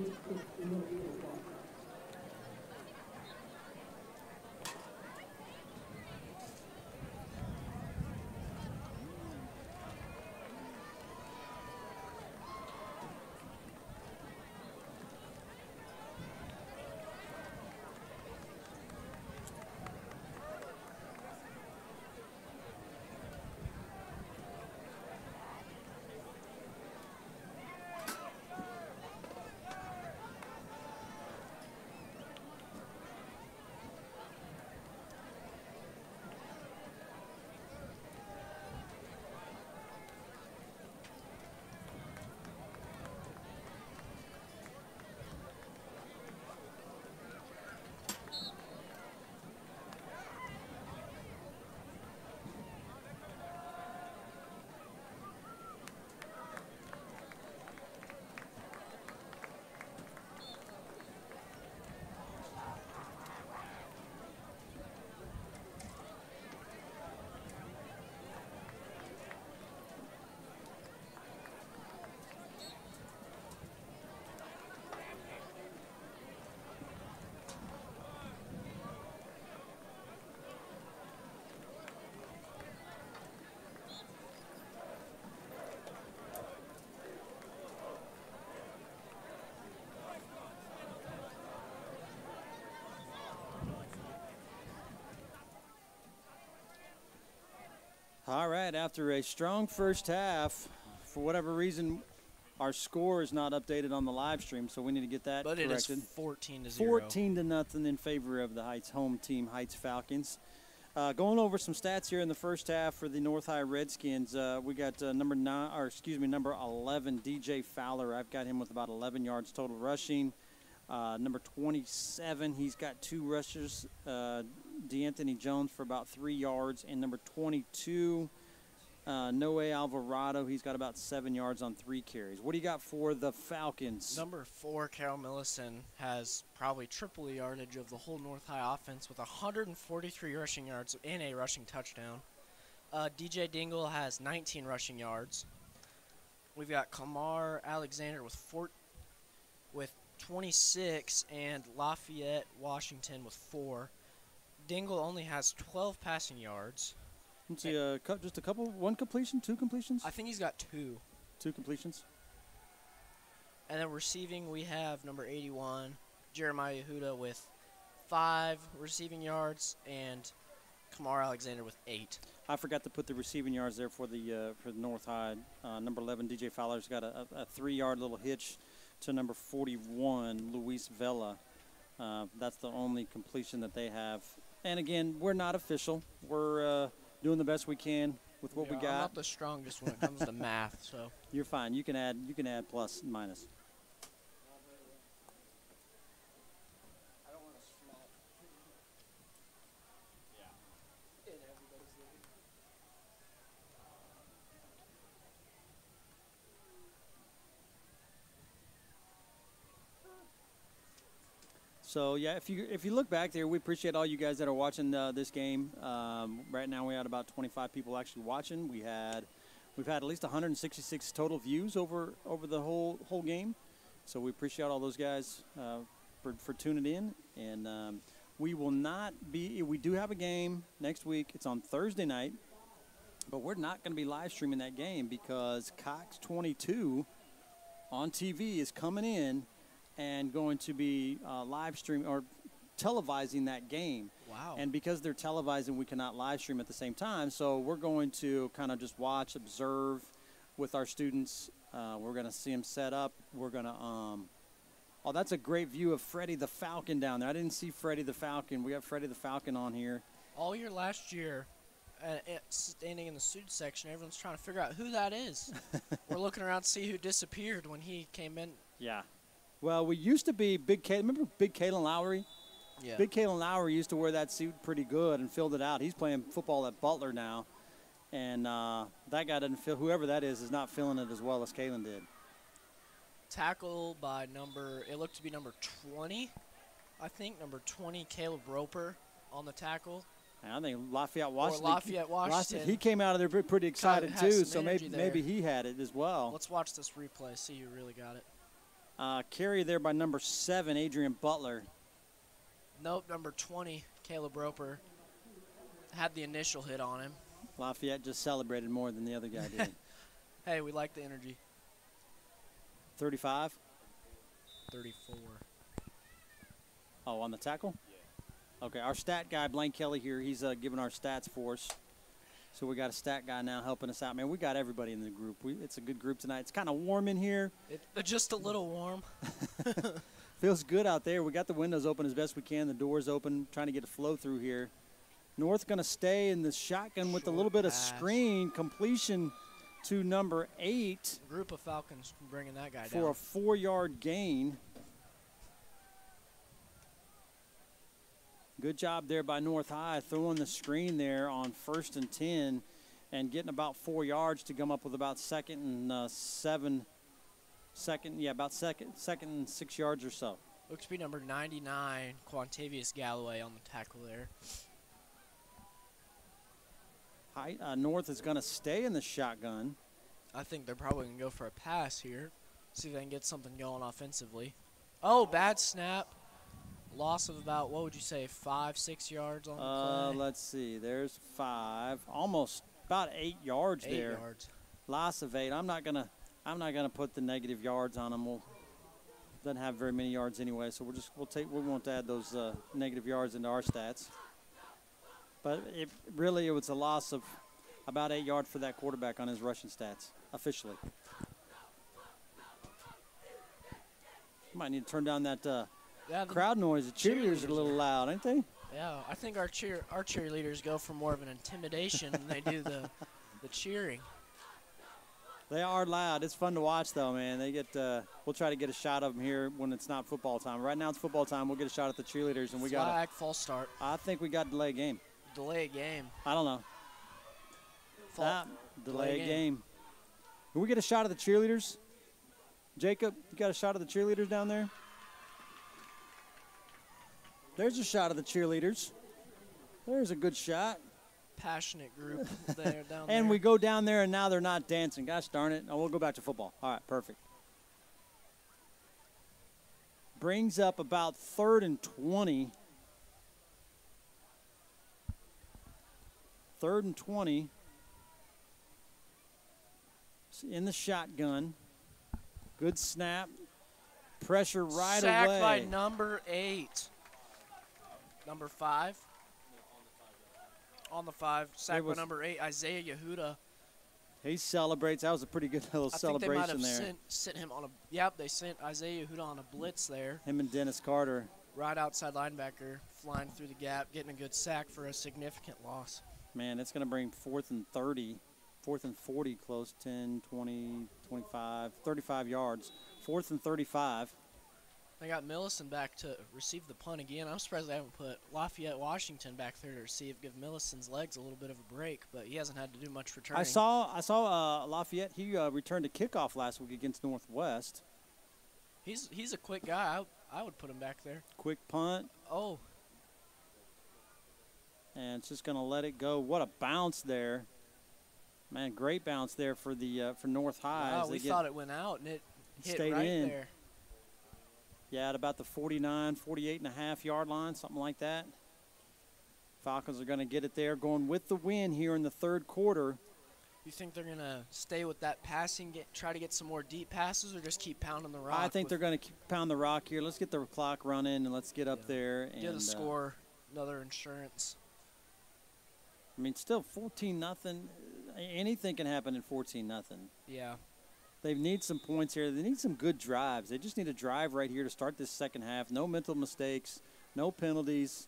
Eagles ball. All right, after a strong first half, for whatever reason, our score is not updated on the live stream, so we need to get that But it is 14 to 0. 14 to nothing in favor of the Heights home team, Heights Falcons. Uh, going over some stats here in the first half for the North High Redskins, uh, we got uh, number nine, or excuse me, number 11, DJ Fowler. I've got him with about 11 yards total rushing. Uh, number 27, he's got two rushes. D'Anthony Jones for about three yards, and number 22, uh, Noe Alvarado. He's got about seven yards on three carries. What do you got for the Falcons? Number four, Carol Millison, has probably triple the yardage of the whole North High offense with 143 rushing yards and a rushing touchdown. Uh, DJ Dingle has 19 rushing yards. We've got Kamar Alexander with four, with 26, and Lafayette Washington with four. Dingle only has 12 passing yards. Let's see, uh, just a couple, one completion, two completions, I think he's got two. two completions. And then receiving, we have number 81, Jeremiah Yehuda with five receiving yards, and Kamar Alexander with eight. I forgot to put the receiving yards there for the uh, for the North High. Uh, number 11, DJ Fowler's got a, a, a three-yard little hitch to number 41, Luis Vela. Uh, that's the only completion that they have. And again, we're not official. We're uh, doing the best we can with what we got. I'm not the strongest when it comes to math, so You're fine. You can add. You can add plus and minus. So yeah, if you if you look back there, we appreciate all you guys that are watching uh, this game. Um, right now, we had about 25 people actually watching. We had we've had at least 166 total views over over the whole whole game. So we appreciate all those guys uh, for for tuning in. And um, we will not be. We do have a game next week. It's on Thursday night, but we're not going to be live streaming that game because Cox 22 on TV is coming in and going to be uh, live stream or televising that game. wow. And because they're televising, we cannot live stream at the same time. So we're going to kind of just watch, observe with our students. Uh, we're going to see them set up. We're going to. Um, oh, that's a great view of Freddie the Falcon down there. I didn't see Freddie the Falcon. We have Freddie the Falcon on here. All year last year, uh, standing in the suit section, everyone's trying to figure out who that is. We're looking around to see who disappeared when he came in. Yeah. Well, we used to be Big K. Remember Big Kalen Lowry? Yeah. Big Kalen Lowry used to wear that suit pretty good and filled it out. He's playing football at Butler now, and uh, that guy doesn't feel. Whoever that is is not feeling it as well as Kalen did. Tackle by number, it looked to be number 20, I think. Number 20, Caleb Roper on the tackle. And I think Lafayette Washington. Or Lafayette Washington. He came out of there pretty excited has too, so maybe there. maybe he had it as well. Let's watch this replay, see who really got it. Uh, carry there by number seven, Adrian Butler. Nope, number 20, Caleb Roper, had the initial hit on him. Lafayette just celebrated more than the other guy did. Hey, we like the energy. 35. 34. Oh, on the tackle? Okay, our stat guy, Blaine Kelly here, he's uh, giving our stats for us. So we got a stat guy now helping us out. Man, we got everybody in the group. We, it's a good group tonight. It's kind of warm in here. It, just a little warm. Feels good out there. We got the windows open as best we can, the doors open, trying to get a flow through here. North going to stay in the shotgun with a little Short bit of screen completion to number eight Group of Falcons bringing that guy for down. a four-yard gain. Good job there by North High throwing the screen there on first and 10 and getting about four yards to come up with about second and uh, seven, second, yeah, about second, second and six yards or so. Looks to be number 99, Quantavius Galloway on the tackle there. High, uh, North is going to stay in the shotgun. I think they're probably going to go for a pass here. See if they can get something going offensively. Oh, bad snap. Loss of about, what would you say, five, six yards on the Uh, play? let's see. There's five, almost about eight yards Eight there. yards. Loss of eight. I'm not gonna. I'm not gonna put the negative yards on them. We'll doesn't have very many yards anyway, so we'll just we'll take we won't add those uh, negative yards into our stats. But it really it was a loss of about eight yards for that quarterback on his rushing stats officially. Might need to turn down that uh, Yeah, the- crowd noise. The cheerleaders are a little loud, ain't they? Yeah, I think our cheer our cheerleaders go for more of an intimidation than they do the the cheering. They are loud. It's fun to watch, though, man. They get. Uh, we'll try to get a shot of them here when it's not football time. Right now it's football time. We'll get a shot at the cheerleaders, and we got. Flag, false start, I think we got delay game. delay a game. I don't know. Fall, Ah, delay, delay a game. game. Can we get a shot of the cheerleaders? Jacob, you got a shot of the cheerleaders down there? There's a shot of the cheerleaders. There's a good shot. passionate group there down there. And we go down there, and now they're not dancing. Gosh darn it. Oh, we'll go back to football. All right, perfect. Brings up about third and 20. Third and 20. S- In the shotgun. Good snap. Pressure right sacked away. by number eight. Number five. On the five, by number eight, Isaiah Yehuda. he celebrates. That was a pretty good little I think they might celebration have there. sent, sent him on a. Yep, they sent Isaiah Yehuda on a blitz there, Him and Dennis Carter. right outside linebacker, flying through the gap, getting a good sack for a significant loss. Man, it's going to bring fourth and 30, fourth and 40 close, 10, 20, 25, 35 yards. Fourth and 35. They got Millison back to receive the punt again. I'm surprised they haven't put Lafayette Washington back there to receive, give Millison's legs a little bit of a break, but he hasn't had to do much returning. I saw I saw uh, Lafayette. He uh, returned a kickoff last week against Northwest. He's he's a quick guy. I, I would put him back there. Quick punt, Oh, and it's just going to let it go. What a bounce there. Man, great bounce there for the uh, for North High. wow, we thought it went out and it hit stayed right in. there. Yeah, at about the 49, 48 and a half yard line, something like that. Falcons are going to get it there, going with the win here in the third quarter. You think they're gonna stay with that passing, get try to get some more deep passes, or just keep pounding the rock? I think they're going to pound the rock here. Let's get the clock running and let's get up Yeah. there. And, get a uh, score, another insurance. I mean, still 14 nothing. Anything can happen in 14 nothing. Yeah, They need some points here. They need some good drives. They just need a drive right here to start this second half. No mental mistakes, no penalties.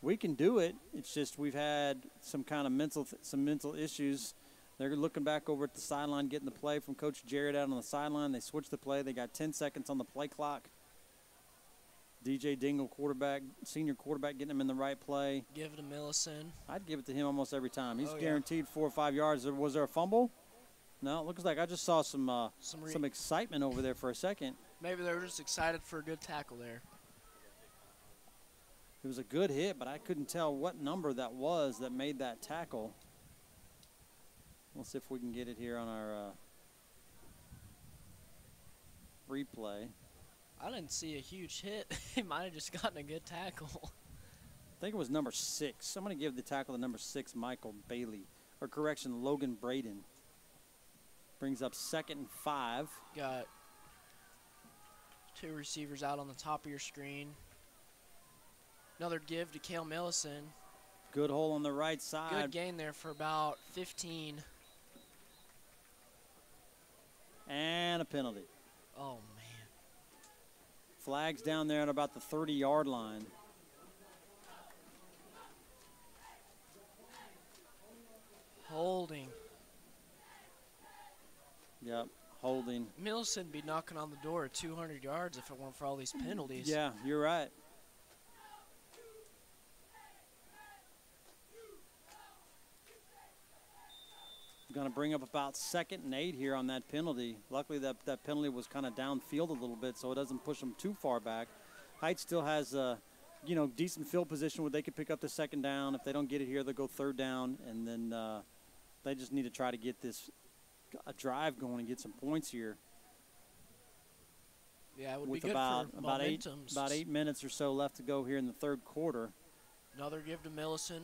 We can do it. It's just we've had some kind of mental some mental issues. They're looking back over at the sideline, getting the play from Coach Jarrett out on the sideline. They switched the play. They got 10 seconds on the play clock. DJ Dingle, quarterback, senior quarterback, getting him in the right play. give it to Millison. I'd give it to him almost every time. He's Oh, yeah. guaranteed four or five yards. Was there a fumble? No, it looks like I just saw some uh, Some, re- some excitement over there for a second. maybe they were just excited for a good tackle there. It was a good hit, but I couldn't tell what number that was that made that tackle. Let's see if we can get it here on our. Uh, replay. I didn't see a huge hit. he might have just gotten a good tackle. I think it was number six. I'm going to give the tackle to number six, Michael Bailey. Or correction, Logan Braden. Brings up second and five. Got two receivers out on the top of your screen. Another give to Kale Millison. Good hole on the right side. Good gain there for about 15. And a penalty. Oh, man. Flags down there at about the 30 yard line. Holding. Yep, holding. Millison be knocking on the door at 200 yards if it weren't for all these penalties. Yeah, you're right. Going to bring up about second and eight here on that penalty. Luckily, that, that penalty was kind of downfield a little bit, so it doesn't push them too far back. Height still has a, you know, decent field position where they could pick up the second down. If they don't get it here, they'll go third down, and then uh, they just need to try to get this a drive going and get some points here. Yeah, it would with be good about for about eight about eight minutes or so left to go here in the third quarter. Another give to Millison.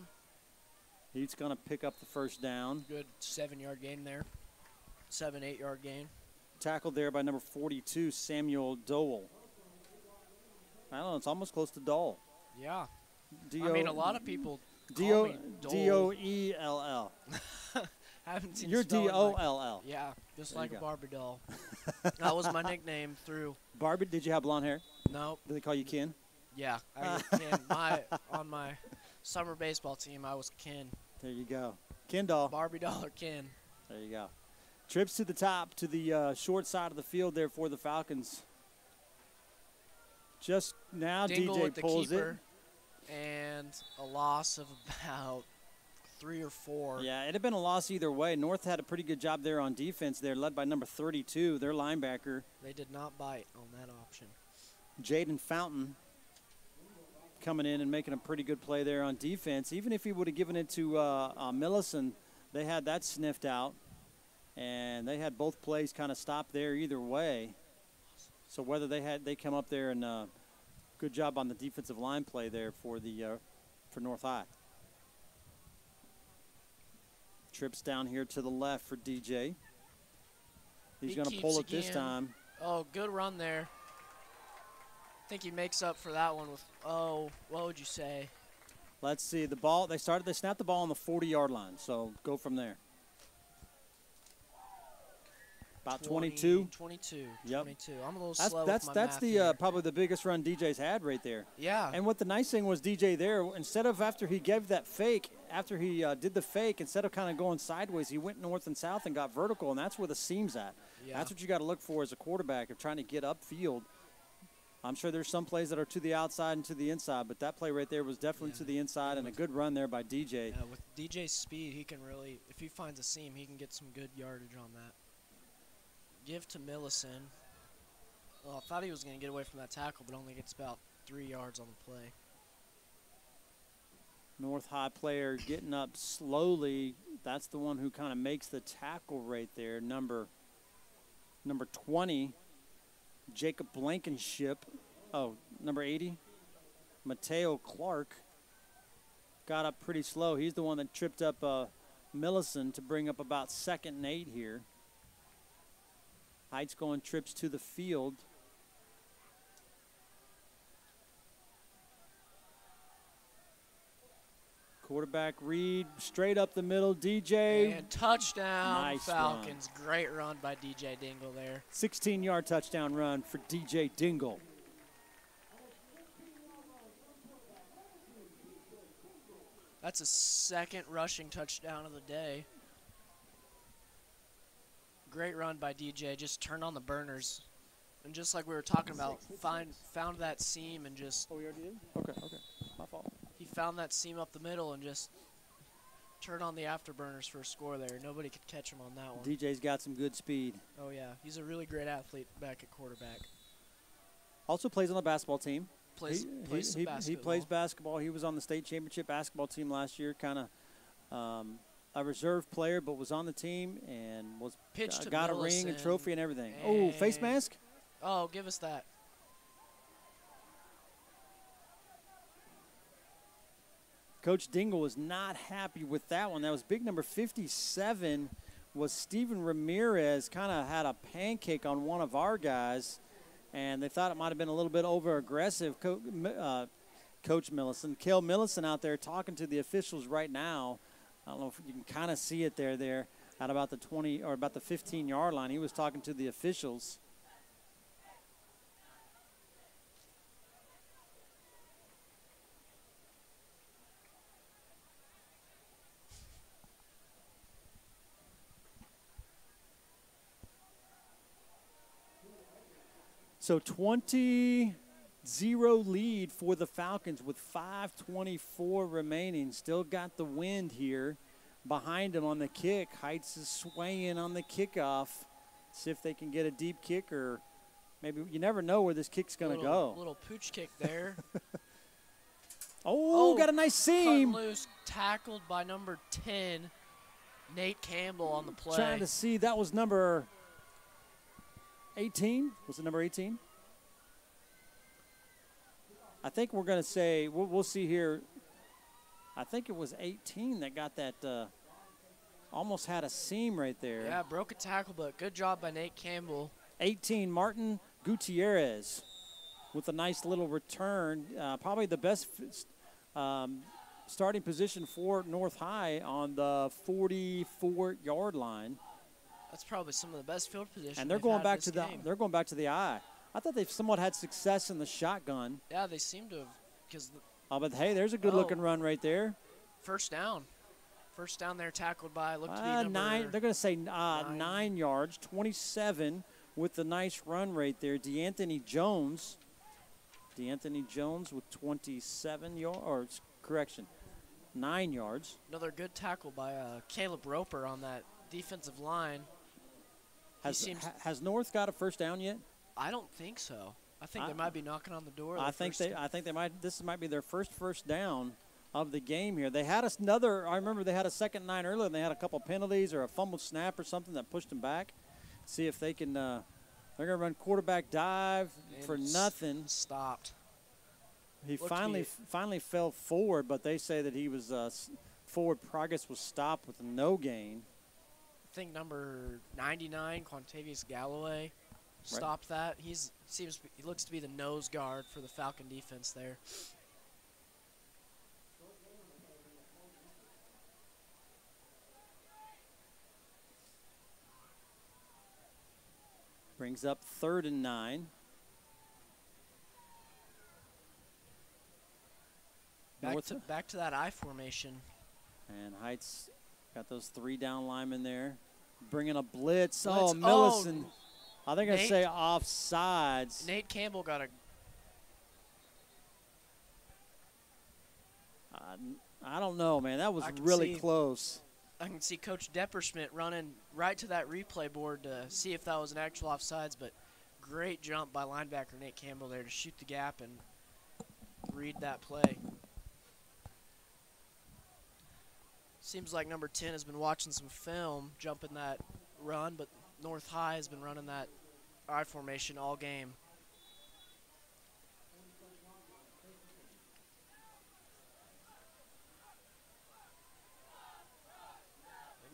He's going to pick up the first down. Good seven-yard gain there. Seven, eight-yard gain. Tackled there by number 42, Samuel Dole. I don't know. It's almost close to Dole. Yeah. D I mean, a lot of people D call haven't seen You're D O like- L L. Yeah, just There like a go. Barbie doll. that was my nickname through. Barbie, did you have blonde hair? Nope. Did they call you Ken? Yeah, I was Ken. My on my summer baseball team, I was Ken. There you go. Ken doll. Barbie doll or Ken. There you go. Trips to the top to the uh, short side of the field there for the Falcons. Just now, Dingle DJ pulls keeper, and a loss of about three or four. Yeah, it'd have been a loss either way. North had a pretty good job there on defense They're led by number 32, their linebacker, They did not bite on that option. Jaden Fountain, coming in and making a pretty good play there on defense. Even if he would have given it to uh, uh, Millison, they had that sniffed out, and they had both plays kind of stopped there either way. So whether they had they come up there and uh, good job on the defensive line play there for the uh, for North High. Trips down here to the left for DJ. He's He going to pull it this time. Oh, good run there. I think he makes up for that one with, oh, what would you say? Let's see the ball. They started. They snapped the ball on the 40-yard line. So go from there. About 22. 22. Yep. 22. I'm a little That's slow that's with my that's the uh, probably the biggest run DJ's had right there. yeah. And what the nice thing was DJ there, instead of after he gave that fake, after he uh, did the fake, instead of kind of going sideways, he went north and south and got vertical, and that's where the seam's at. Yeah. That's what you got to look for as a quarterback of trying to get upfield. I'm sure there's some plays that are to the outside and to the inside, but that play right there was definitely Yeah. to the inside and a good run there by DJ. Yeah, with DJ's speed, he can really, if he finds a seam, he can get some good yardage on that. Give to Millison. Well, I thought he was going to get away from that tackle, but only gets about three yards on the play. North High player getting up slowly. That's the one who kind of makes the tackle right there. Number number 20, Jacob Blankenship. Oh, number 80, Mateo Clark. Got up pretty slow. He's the one that tripped up uh, Millison to bring up about second and eight here. Heights going trips to the field. Quarterback read straight up the middle. DJ, And touchdown, Nice run. Falcons. Great run by DJ Dingle there. 16 yard touchdown run for DJ Dingle. That's a second rushing touchdown of the day. Great run by DJ. Just turned on the burners. And just like we were talking about, find found that seam and just Oh, we already did? Okay, okay. My fault. he found that seam up the middle and just turned on the afterburners for a score there. Nobody could catch him on that one. DJ's got some good speed. oh yeah, he's a really great athlete back at quarterback. Also plays on the basketball team. Plays he, plays he, some he, basketball. he plays basketball. He was on the state championship basketball team last year, kind of um, a reserve player, but was on the team and was Pitch uh, got a ring, and trophy, and everything. Oh, face mask? Oh, give us that. Coach Dingle was not happy with that one. That was big number 57 was Steven Ramirez kind of had a pancake on one of our guys, and they thought it might have been a little bit over aggressive. Co- uh, Coach Millison, Kale Millison out there talking to the officials right now. I don't know if you can kind of see it there, there at about the 20 or about the 15 yard line. He was talking to the officials. So 20 0 lead for the Falcons with 5.24 remaining. Still got the wind here behind him on the kick. Heights is swaying on the kickoff. See if they can get a deep kick or maybe you never know where this kick's going to go. Little pooch kick there. oh, oh, got a nice seam. loose, tackled by number 10, Nate Campbell on the play. Trying to see, that was number 18? Was it number 18? I think we're going to say, we'll, we'll, see here. I think it was 18 that got that, uh, almost had a seam right there. Yeah, broke a tackle, but good job by Nate Campbell. 18, Martin Gutierrez with a nice little return. Uh, probably the best um, starting position for North High on the 44 yard line. That's probably some of the best field position. And they're going back to game. the they're going back to the eye. I thought they've somewhat had success in the shotgun. Yeah, they seem to have. Because. Oh, but hey, there's a good-looking oh, run right there. First down. First down there, tackled by looked to be uh, nine. They're going to say uh, nine. nine. yards, 27 with the nice run right there. D'Anthony Jones. D'Anthony Jones with 27 yards, correction, nine yards. Another good tackle by uh, Caleb Roper on that defensive line. Has, ha, has North got a first down yet? I don't think so. I think I, they might be knocking on the door. I think they. I think they might. This might be their first first down of the game here. They had another. I remember they had a second nine earlier. and They had a couple penalties or a fumbled snap or something that pushed them back. See if they can. Uh, they're going to run quarterback dive and for nothing. Stopped. He Looked finally finally fell forward, but they say that he was uh, forward progress was stopped with no gain I think number 99, Quantavius Galloway, stopped right. that. He's seems he looks to be the nose guard for the Falcon defense there. Brings up third and nine. Back to, back to that I formation. And Heights got those three down linemen there bringing a blitz. Oh, blitz. Oh, Millison. Oh, I think I say offsides. Nate Campbell got a. Uh, don't know, man. That was really see, close. I can see Coach Depperschmidt running right to that replay board to see if that was an actual offsides, but great jump by linebacker Nate Campbell there to shoot the gap and read that play. Seems like number 10 has been watching some film, jumping that run, but North High has been running that I formation all game.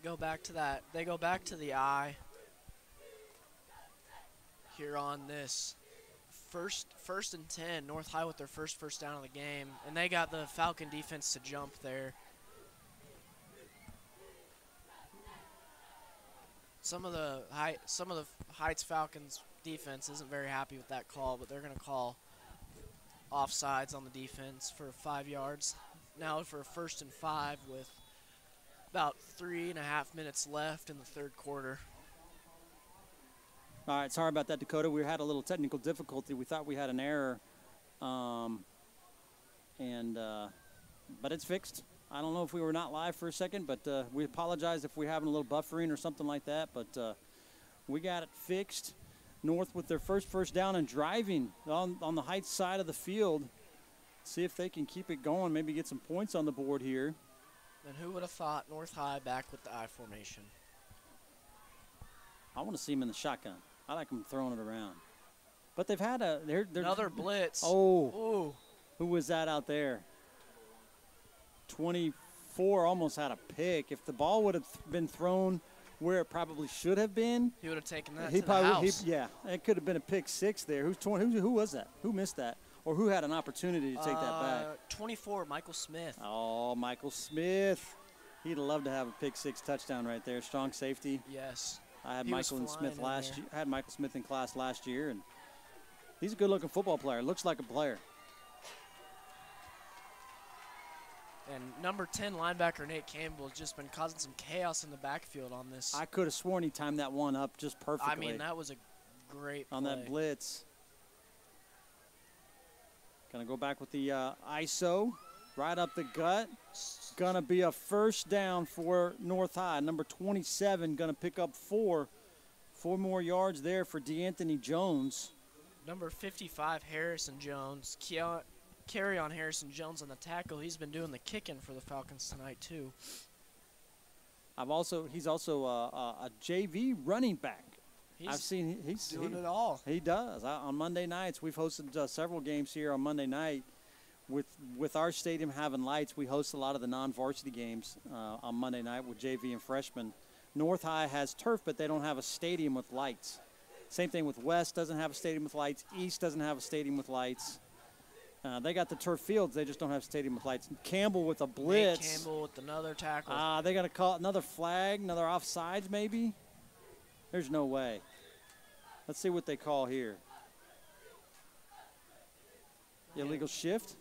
Go back to that. They go back to the I here on this first first and 10 north high with their first first down of the game and they got the falcon defense to jump there Some of the high, some of the Heights Falcons defense isn't very happy with that call, but they're going to call offsides on the defense for five yards. Now for a first and five with about three and a half minutes left in the third quarter. All right, sorry about that, Dakota. We had a little technical difficulty. We thought we had an error, um, and uh, but it's fixed. I don't know if we were not live for a second, but uh, we apologize if we're having a little buffering or something like that. But uh, we got it fixed. North with their first first down and driving on, on the Heights side of the field. See if they can keep it going, maybe get some points on the board here. And who would have thought North High back with the I formation? I want to see him in the shotgun. I like him throwing it around. But they've had a they're, they're Another blitz. Oh, Ooh. who was that out there? 24 almost had a pick. If the ball would have been thrown where it probably should have been, He would have taken that he probably he- yeah, it could have been a pick six there. Who's 20, who, who was that? Who missed that? Or who had an opportunity to take that back? Uh, 24, Michael Smith. Oh, Michael Smith. He'd love to have a pick six touchdown right there. Strong safety. Yes. I had He Michael and Smith last year. I had Michael Smith in class last year, and he's a good-looking football player. Looks like a player. And number 10 linebacker Nate Campbell has just been causing some chaos in the backfield on this. I could have sworn he timed that one up just perfectly I mean, that was a great on that blitz. Gonna go back with the uh, ISO, right up the gut. Gonna be a first down for North High. Number 27 gonna pick up four, four more yards there for D'Anthony Jones. Number 55, Harrison Jones. Keon, carry on Harrison Jones on the tackle. He's been doing the kicking for the Falcons tonight, too. I've also he's also a, a, a JV running back. He's I've seen he's doing he, it all. He does. I, on Monday nights, we've hosted uh, several games here on Monday night. With with our stadium having lights, we host a lot of the non-varsity games uh, on Monday night with JV and freshmen. North High has turf, but they don't have a stadium with lights. Same thing with West doesn't have a stadium with lights. East doesn't have a stadium with lights. Uh, they got the turf fields, they just don't have stadium lights. Campbell with a Nate blitz. Campbell with another tackle. Ah, they got to call another flag, another offsides maybe. There's no way. Let's see what they call here. Illegal shift.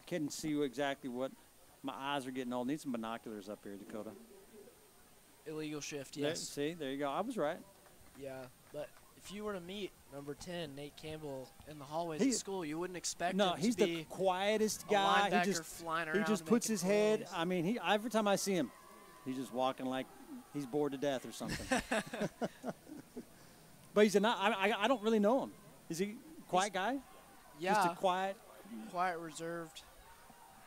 I couldn't see exactly what. My eyes are getting old. Need some binoculars up here, Dakota. Illegal shift, There- yes. see, there you go. I was right. Yeah, but if you were to meet number 10, Nate Campbell, in the hallways He- at school, you wouldn't expect No, he's the quietest guy. He just flying he just puts his head. I mean, he every time I see him, he's just walking like he's bored to death or something. but he's a not. I, I, I don't really know him. Is he a quiet guy? yeah, Just a quiet. quiet, reserved.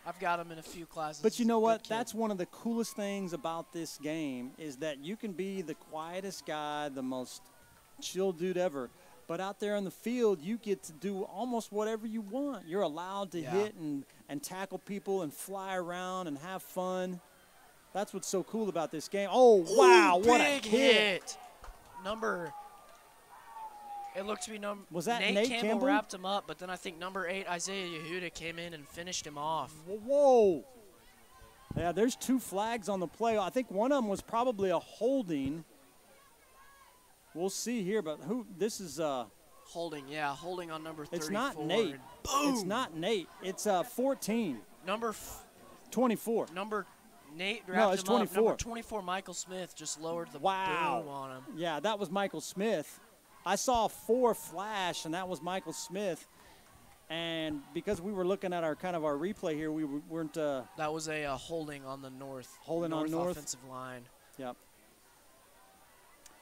I've got him in a few classes. But you know what? That's one of the coolest things about this game is that you can be the quietest guy, the most chill dude ever. But out there on the field, you get to do almost whatever you want. You're allowed to Yeah. hit and, and tackle people and fly around and have fun. That's what's so cool about this game. Oh, wow. Ooh, what a hit. Number. It looked to be number. Was that Nate, Nate Campbell, Campbell? wrapped him up, but then I think number eight Isaiah Yehuda came in and finished him off. Whoa. Yeah, there's two flags on the play. I think one of them was probably a holding. We'll see here, but who? This is uh, Holding, yeah, holding on number 34. it's not Nate. Boom. It's not Nate. It's uh 14, Number f- 24. number Nate No, it's him up. 24. Number 24 Michael Smith just lowered the Wow. boom on him. Yeah, that was Michael Smith. I saw four flash, and that was Michael Smith. And because we were looking at our kind of our replay here, we weren't. Uh, That was a uh, holding on the north. Holding on north north. offensive line. yep.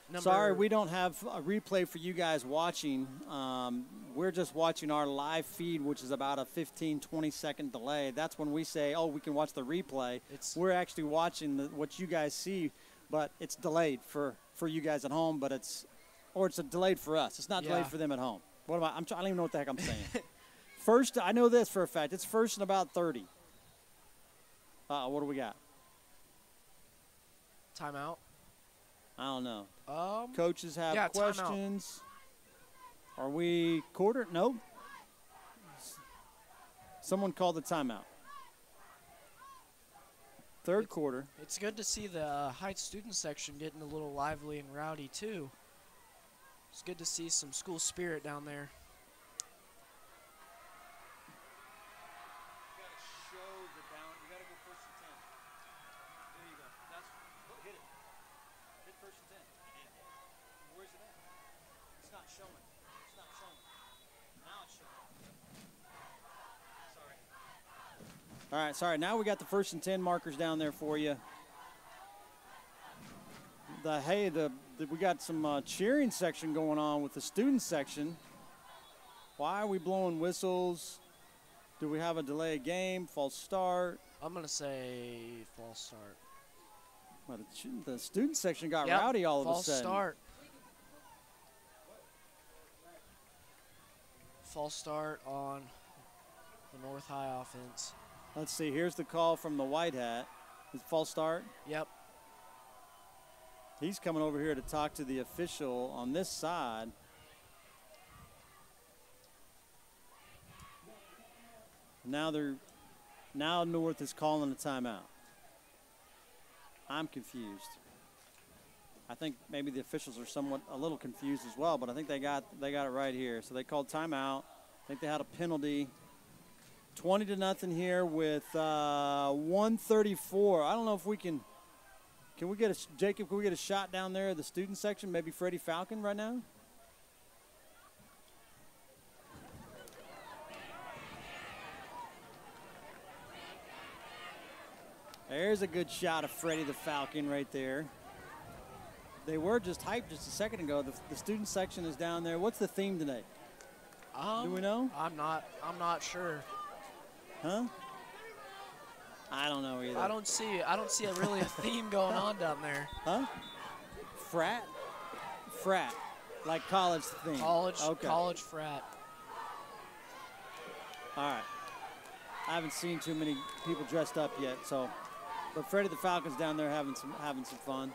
Number, Sorry, we don't have a replay for you guys watching. Um, we're just watching our live feed, which is about a 15, 20 second delay. That's when we say, oh, we can watch the replay. It's- we're actually watching the, what you guys see, but it's delayed for, for you guys at home, but it's, or it's a delayed for us. It's not delayed Yeah. for them at home. What am I? I'm I don't even know what the heck I'm saying. first, I know this for a fact. It's first and about 30. Uh, what do we got? timeout. I don't know. Um, Coaches have Yeah, questions. Are we quarter? No. Someone called the timeout. Third quarter. it's good to see the uh, Heights student section getting a little lively and rowdy too. It's good to see some school spirit down there. All right, now we got the first and 10 markers down there for you. The, hey, the, the we got some uh, cheering section going on with the student section. Why are we blowing whistles? Do we have a delayed game, false start? I'm going to say false start. Well, the, the student section got yep. rowdy all of a sudden. False start. False start on the North High offense. Let's see. Here's the call from the White Hat. Is false start? Yep. He's coming over here to talk to the official on this side. Now they're now North is calling a timeout. I'm confused. I think maybe the officials are somewhat a little confused as well, but I think they got they got it right here. So they called timeout. I think they had a penalty. 20 to nothing here with uh, 134. I don't know if we can. Can we get a Jacob? Can we get a shot down there the student section? Maybe Freddie Falcon right now. There's a good shot of Freddie the Falcon right there. They were just hyped just a second ago. The, the student section is down there. What's the theme tonight? Um, Do we know? I'm not. I'm not sure. Huh? I don't know either. I don't see. I don't see a really a theme going on down there. Huh? Frat? Frat. Like college theme. College. Okay. College frat. All right. I haven't seen too many people dressed up yet, so. But Freddie the Falcons down there having some having some fun.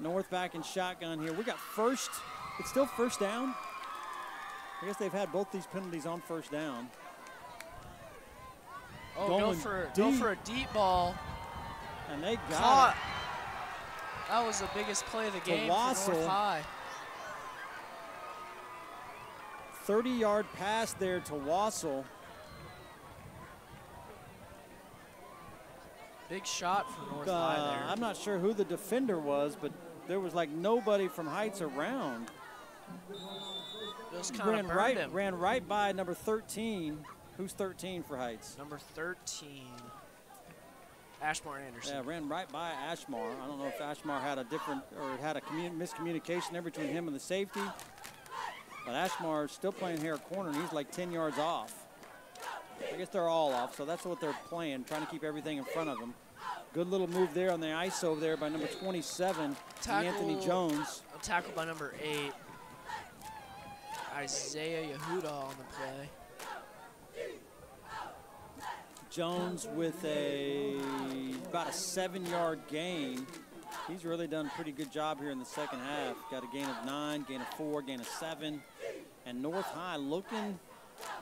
North back in shotgun here. We got first. It's still first down. I guess they've had both these penalties on first down. Oh, go for go for a deep ball. And they got Caught. That was the biggest play of the game for North High. 30 yard pass there to Wassel. Big shot for North Uh, High there. I'm not sure who the defender was, but there was like nobody from Heights around. Just kind of ran burned right, him. ran right by number 13. Who's 13 for Heights? Number 13, Ashmore Anderson. Yeah, ran right by Ashmar. I don't know if Ashmar had a different or had a commu- miscommunication there between him and the safety. But Ashmar is still playing here at corner, and he's like 10 yards off. I guess they're all off, so that's what they're playing, trying to keep everything in front of them. Good little move there on the ice over there by number 27, Anthony Jones. A tackle by number eight, Isaiah Yehuda on the play. Jones with a about a seven-yard gain. He's really done a pretty good job here in the second half. Got a gain of nine, gain of four, gain of seven, and North High looking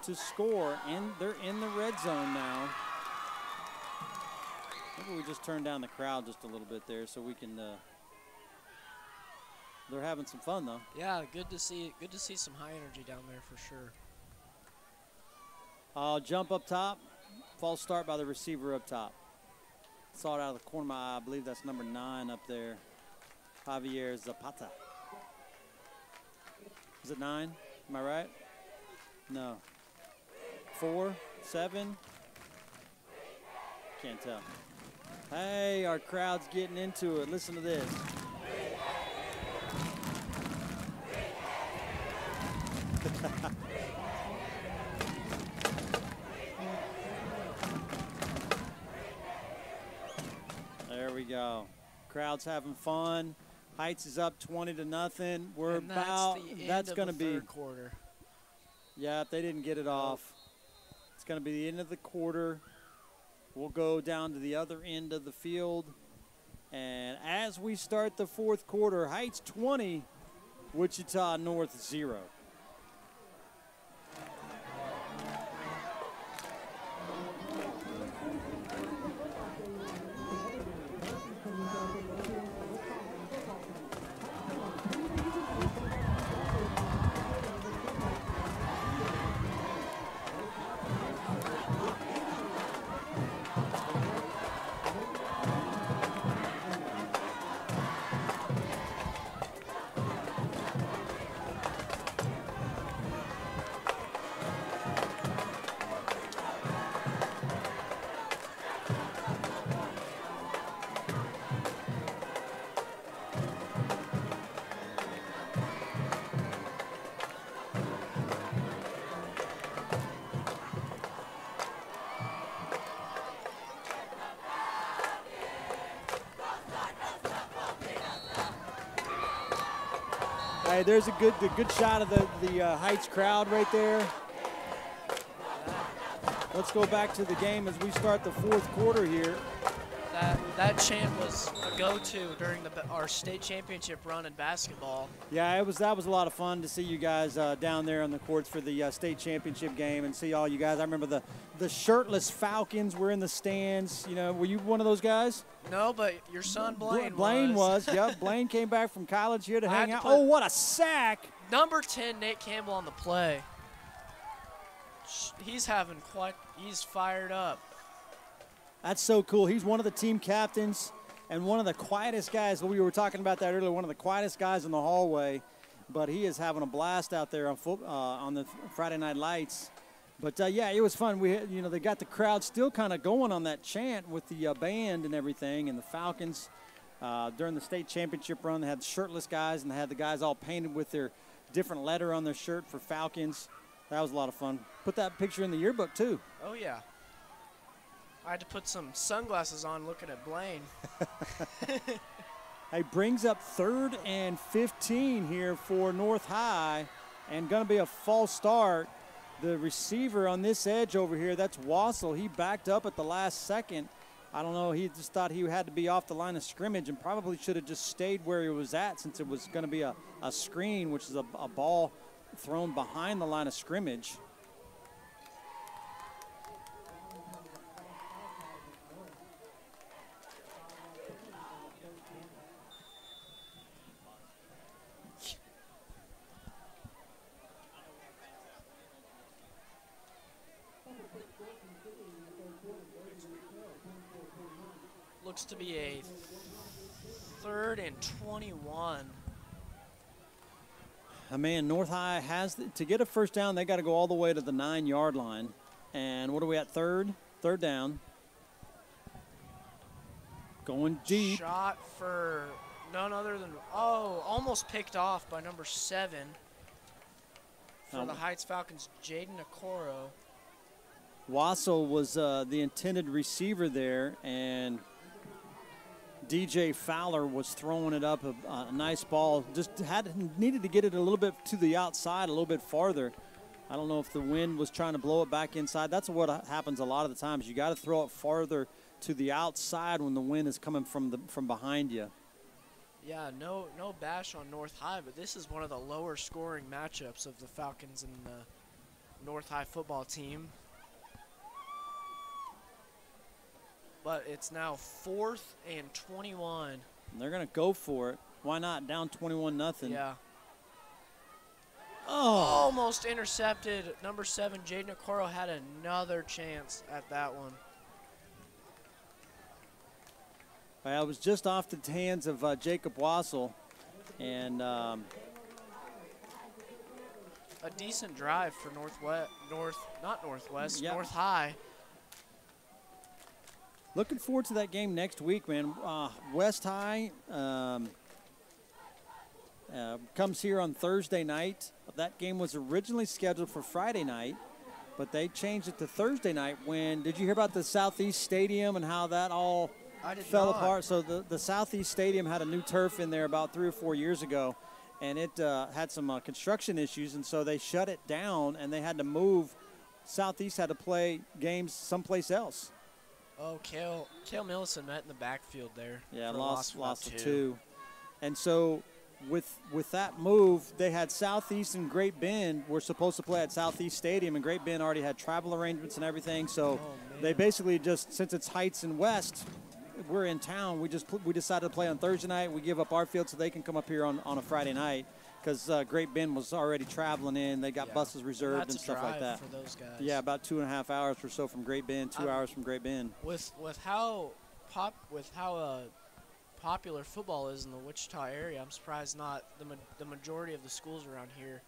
to score, and they're in the red zone now. Maybe we just turn down the crowd just a little bit there so we can. Uh, they're having some fun though. Yeah, good to see. Good to see some high energy down there for sure. Uh, jump up top. False start by the receiver up top. Saw it out of the corner of my eye. I believe that's number nine up there. Javier Zapata. Is it nine? Am I right? No. Four? Seven? Can't tell. Hey, our crowd's getting into it. Listen to this. There we go. Crowd's having fun. Heights is up 20 to nothing. We're and that's about the end that's of going to be quarter. yeah, if they didn't get it off. It's going to be the end of the quarter. We'll go down to the other end of the field. And as we start the fourth quarter, Heights 20, Wichita North 0. Hey, there's a good the good shot of the the uh, Heights crowd right there. Let's go back to the game as we start the fourth quarter here. That that chant was a go-to during the our state championship run in basketball. Yeah, it was that was a lot of fun to see you guys uh, down there on the courts for the uh, state championship game and see all you guys. I remember the the shirtless Falcons were in the stands. You know, were you one of those guys? No, but your son Blaine. Blaine was. was. yep, Blaine came back from college here to I hang out. put- Oh, what a sack! Number 10, Nate Campbell on the play. He's having quite. He's fired up. That's so cool. He's one of the team captains and one of the quietest guys. We were talking about that earlier. One of the quietest guys in the hallway, but he is having a blast out there on foot, uh, on the Friday Night Lights. But uh, yeah, it was fun. We, had, you know, they got the crowd still kind of going on that chant with the uh, band and everything, and the Falcons. Uh, during the state championship run, they had shirtless guys, and they had the guys all painted with their different letter on their shirt for Falcons. That was a lot of fun. Put that picture in the yearbook too. Oh yeah. I had to put some sunglasses on looking at Blaine. He brings up third and 15 here for North High, and going to be a false start. The receiver on this edge over here, that's Wassel. He backed up at the last second. I don't know. He just thought he had to be off the line of scrimmage and probably should have just stayed where he was at since it was going to be a, a screen, which is a, a ball thrown behind the line of scrimmage. Looks to be a third and 21. Uh, man, North High has to get a first down. They got to go all the way to the nine yard line. And what are we at? Third, third down. Going deep. Shot for none other than oh, almost picked off by number seven for the Heights Falcons, Jaden Okoro. Wassel was uh, the intended receiver there, and DJ Fowler was throwing it up a, a nice ball. Just had needed to get it a little bit to the outside, a little bit farther. I don't know if the wind was trying to blow it back inside. That's what happens a lot of the times. You got to throw it farther to the outside when the wind is coming from the from behind you. Yeah, no no bash on North High, but this is one of the lower scoring matchups of the Falcons and the North High football team. But it's now fourth and 21. And they're going to go for it. Why not? Down 21 nothing. Yeah. Oh, Almost intercepted. Number seven, Jaden Okoro had another chance at that one. I was just off the hands of uh, Jacob Wassel, and um, A decent drive for Northwest, North, not Northwest, Yeah. North High. Looking forward to that game next week, man. Uh, West High um, uh, comes here on Thursday night. That game was originally scheduled for Friday night, but they changed it to Thursday night. When did you hear about the Southeast Stadium and how that all fell not. apart? So the, the Southeast Stadium had a new turf in there about three or four years ago, and it uh, had some uh, construction issues, and so they shut it down, and they had to move. Southeast had to play games someplace else. Oh, Kale, Kale Millison met in the backfield there. Yeah, lost lost to two. And so with with that move, they had Southeast and Great Bend were supposed to play at Southeast Stadium, and Great Bend already had travel arrangements and everything. So Oh, they basically just since it's Heights and West, we're in town. We just we decided to play on Thursday night. We give up our field so they can come up here on, on a Friday night because uh, Great Bend was already traveling in. They got Yeah. buses reserved and a stuff like that. for those guys. Yeah, about two and a half hours or so from Great Bend, 2 I'm- hours from Great Bend. With with how pop with how uh, popular football is in the Wichita area, I'm surprised not the ma- the majority of the schools around here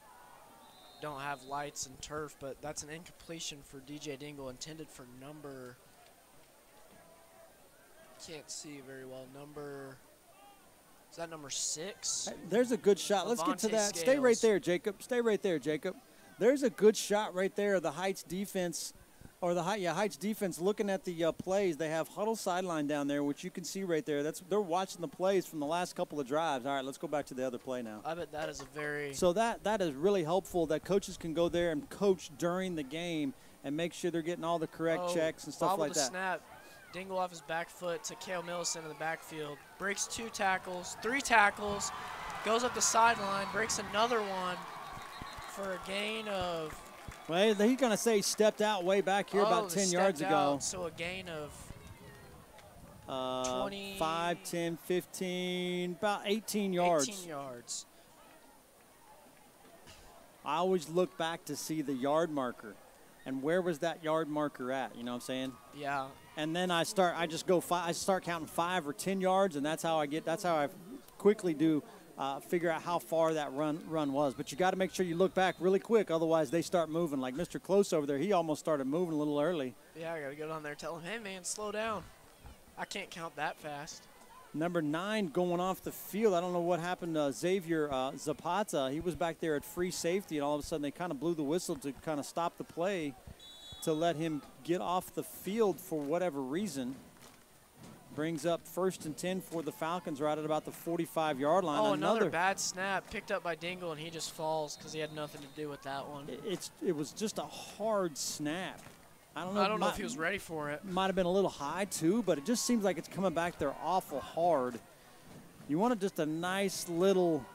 don't have lights and turf. But that's an incompletion for DJ Dingle, intended for number. Can't see very well. Number. Is that number six? There's a good shot. Let's get to that. Stay right there, Jacob. Stay right there, Jacob. There's a good shot right there the Heights defense or the yeah Heights defense looking at the uh, plays. They have huddle sideline down there, which you can see right there. That's they're watching the plays from the last couple of drives. All right, let's go back to the other play now. I bet that is a very So that that is really helpful that coaches can go there and coach during the game and make sure they're getting all the correct oh, checks and stuff like that. snap. Dingle off his back foot to Kale Millison in the backfield. Breaks two tackles, three tackles, goes up the sideline, breaks another one for a gain of Well, he's gonna say he stepped out way back here oh, about 10 stepped yards ago. out, so a gain of Uh, 20 5, 10, 15, about 18 yards. 18 yards. I always look back to see the yard marker. And where was that yard marker at? You know what I'm saying? Yeah. And then I start, I just go, five, I start counting five or 10 yards, and that's how I get, that's how I quickly do uh, figure out how far that run run was. But you got to make sure you look back really quick, otherwise they start moving. Like Mr. Close over there, he almost started moving a little early. Yeah, I got to go down there and tell him, hey, man, slow down. I can't count that fast. Number nine going off the field. I don't know what happened to Xavier uh, Zapata. He was back there at free safety, and all of a sudden they kind of blew the whistle to kind of stop the play to let him get off the field for whatever reason. Brings up first and 10 for the Falcons right at about the 45 yard line. Oh, another, bad snap picked up by Dingle, and he just falls because he had nothing to do with that one. it- It's, it was just a hard snap. I don't know, I don't know might- if he was ready for it. might have been a little high too, but it just seems like it's coming back there awful hard. You wanted just a nice little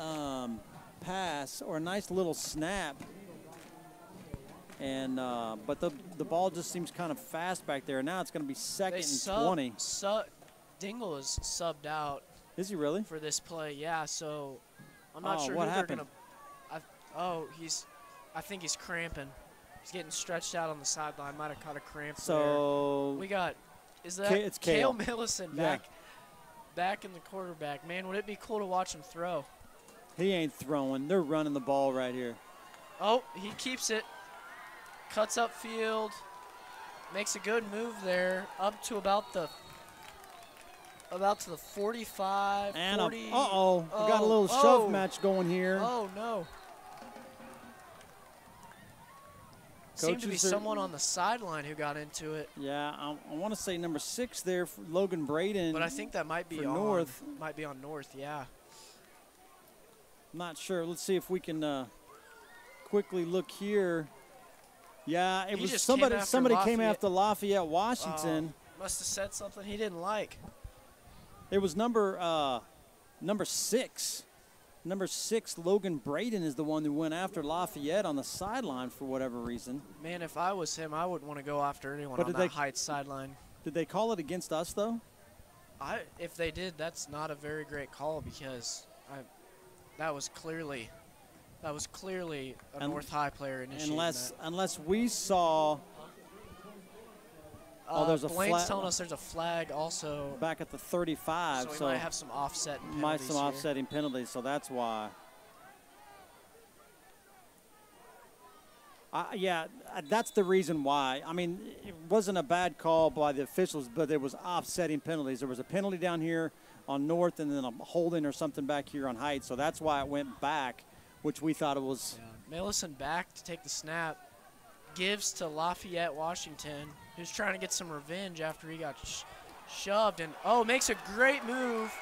um, pass or a nice little snap, and uh, but the the ball just seems kind of fast back there. Now it's going to be second They and sub, 20. Sub, Dingle is subbed out Is he really? for this play. Yeah, so I'm not Oh, sure what who happened? they're gonna. I, oh, he's. I think he's cramping. He's getting stretched out on the sideline. Might have caught a cramp. there. So we got. Is that Ca- it's Kale. Millison Yeah. back? Back in the quarterback. Man, would it be cool to watch him throw? he ain't throwing. They're running the ball right here. Oh, he keeps it. Cuts up field. Makes a good move there. Up to about the about to the 45, And uh 40. oh, we got a Oh, little oh, shove match going here. Oh no. Seemed to be someone on the sideline who got into it, Yeah, I, I want to say number six there for Logan Braden. but I think that might be on North. Might be on North, yeah. I'm not sure. Let's see if we can uh, quickly look here. Yeah, it He was just came somebody. Somebody came after Lafayette, Washington. Must have said something he didn't like. It was number uh, number six. Number six, Logan Braden is the one who went after Lafayette on the sideline for whatever reason. Man, if I was him, I wouldn't want to go after anyone But on that they- Heights sideline. Did they call it against us though? I if they did, that's not a very great call because I that was clearly that was clearly a Un- North High player initiating Unless that. unless we saw oh, Uh, there's a Blaine's flag- telling us there's a flag also, back at the 35, so we so might have some offset. might some here. offsetting penalties, so that's why. Uh, yeah, uh, that's the reason why. I mean, it wasn't a bad call by the officials, but there was offsetting penalties. There was a penalty down here on North, and then a holding or something back here on Heights. So that's why it went back, which we thought it was. Yeah. Millison back to take the snap, gives to Lafayette Washington, who's trying to get some revenge after he got sh- shoved, and oh, makes a great move.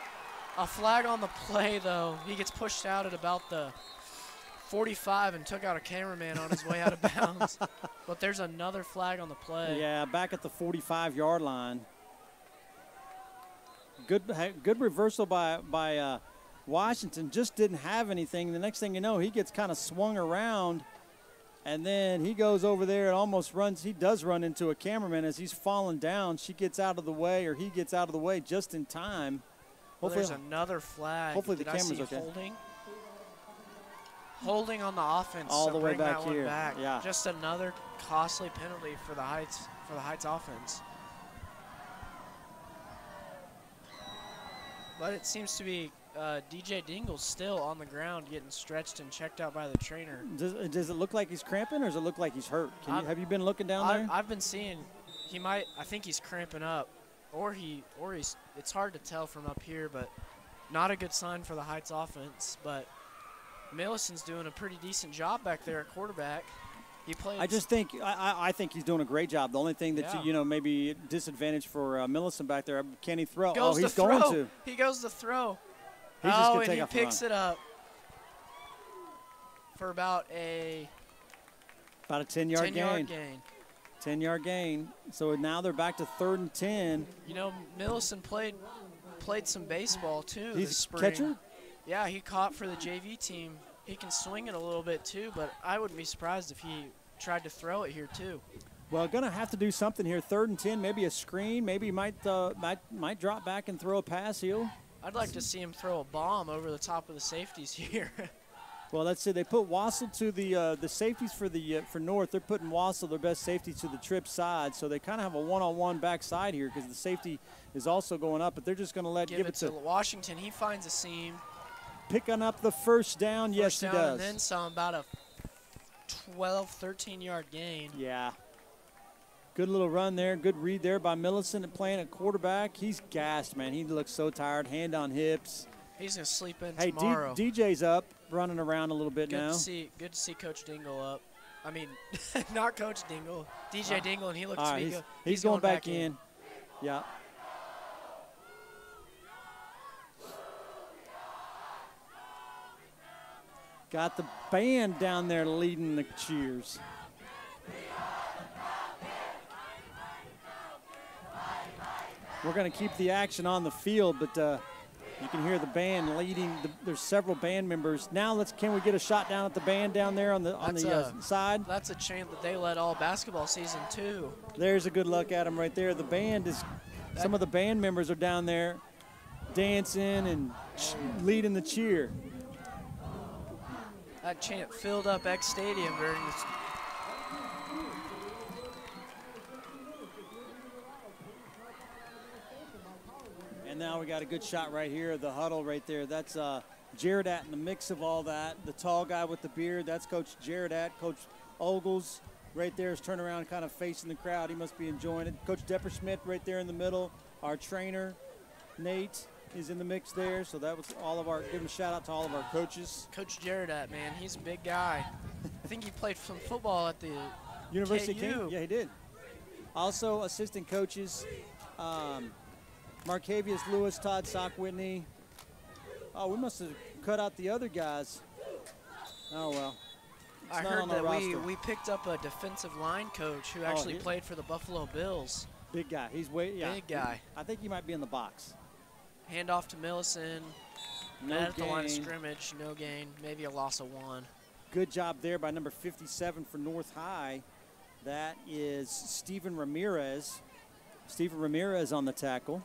A flag on the play though. He gets pushed out at about the 45 and took out a cameraman on his way out of bounds. But there's another flag on the play. Yeah, back at the 45 yard line. Good, good reversal by by uh, Washington. Just didn't have anything. The next thing you know, he gets kind of swung around, and then he goes over there and almost runs. He does run into a cameraman as he's falling down. She gets out of the way, or he gets out of the way just in time. Well, Hopefully, there's another flag. hopefully the Did I camera's okay. Holding. Holding on the offense. All so the way back here, back. yeah. Just another costly penalty for the Heights for the Heights offense. But it seems to be uh, DJ Dingle's still on the ground getting stretched and checked out by the trainer. does, does it look like he's cramping, or does it look like he's hurt? Can you, have you been looking down I, there? I've been seeing he might. I think he's cramping up, or he, or he's. It's hard to tell from up here, but not a good sign for the Heights offense. But Millison's doing a pretty decent job back there at quarterback. He played. I just think I, I- think he's doing a great job. The only thing that Yeah. you, you know maybe disadvantage for uh, Millison back there, can he throw? goes oh, he's going throw. to. He goes to throw. He's just oh, gonna and he picks it up for about a About a 10 yard 10 gain. yard gain. 10 yard gain. So now they're back to third and 10. You know, Millison played played some baseball too He's this spring. catcher? Yeah, he caught for the JV team. He can swing it a little bit too, but I wouldn't be surprised if he tried to throw it here too. Well, gonna have to do something here. Third and 10, maybe a screen. Maybe he might uh, might might drop back and throw a pass heel. I'd like to see him throw a bomb over the top of the safeties here. Well, let's see. They put Wassel to the uh, the safeties for the uh, for North. They're putting Wassel, their best safety, to the trip side. So they kind of have a one-on-one backside here because the safety is also going up. But they're just going to let Give, give, it to Washington. He finds a seam. picking up the first down. yes, first down, he does. And then some, about a 12, 13 yard gain. yeah. Good little run there. Good read there by Millison playing at quarterback. He's gassed, man. He looks so tired. Hand on hips. He's gonna sleep in Hey, D- tomorrow. DJ's up, running around a little bit good now. to see. Good to see Coach Dingle up. I mean, not Coach Dingle, DJ uh, Dingle, and he looks right, be he's, he's, going, back, in. Yeah. Got the band down there leading the cheers. We're going to keep the action on the field, but uh, you can hear the band leading. The, there's several band members. Now let's. Can we get a shot down at the band down there on the on That's the uh, side? That's a chant that they led all basketball season too. There's a good look at him right there. The band is, some of the band members are down there dancing and ch- leading the cheer. That chant filled up X Stadium during this. And now we got a good shot right here, the huddle right there. That's uh, Jared at in the mix of all that. The tall guy with the beard, that's Coach Jared at. Coach Ogles right there is turning around kind of facing the crowd. He must be enjoying it. Coach Depperschmidt right there in the middle. Our trainer, Nate, is in the mix there. So that was all of our, give him a shout out to all of our coaches. Coach Jared at man, he's a big guy. I think he played some football at the University of KU. King? Yeah, he did. Also, assistant coaches, um, Marcavius Lewis, Todd Sock Whitney. Oh, we must have cut out the other guys. Oh, well. It's I heard that we, roster. we picked up a defensive line coach who Oh, actually he- played for the Buffalo Bills. Big guy. He's way, yeah. Big guy. I think he might be in the box. Hand off to Millison. No at the line of scrimmage, no gain, maybe a loss of one. Good job there by number 57 for North High. That is Stephen Ramirez. Stephen Ramirez on the tackle.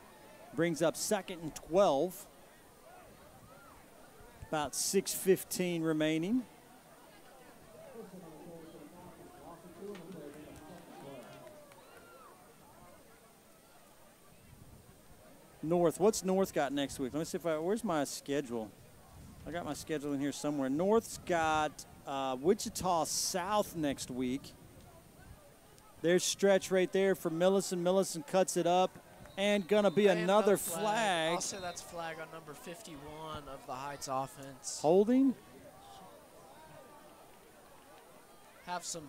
Brings up second and 12. About 6.15 remaining. North. What's North got next week? Let me see if I. Where's my schedule? I got my schedule in here somewhere. North's got uh, Wichita South next week. There's stretch right there for Millison. Millison cuts it up, and gonna be And another no flag. I'll say that's flag on number 51 of the Heights offense. Holding. Have some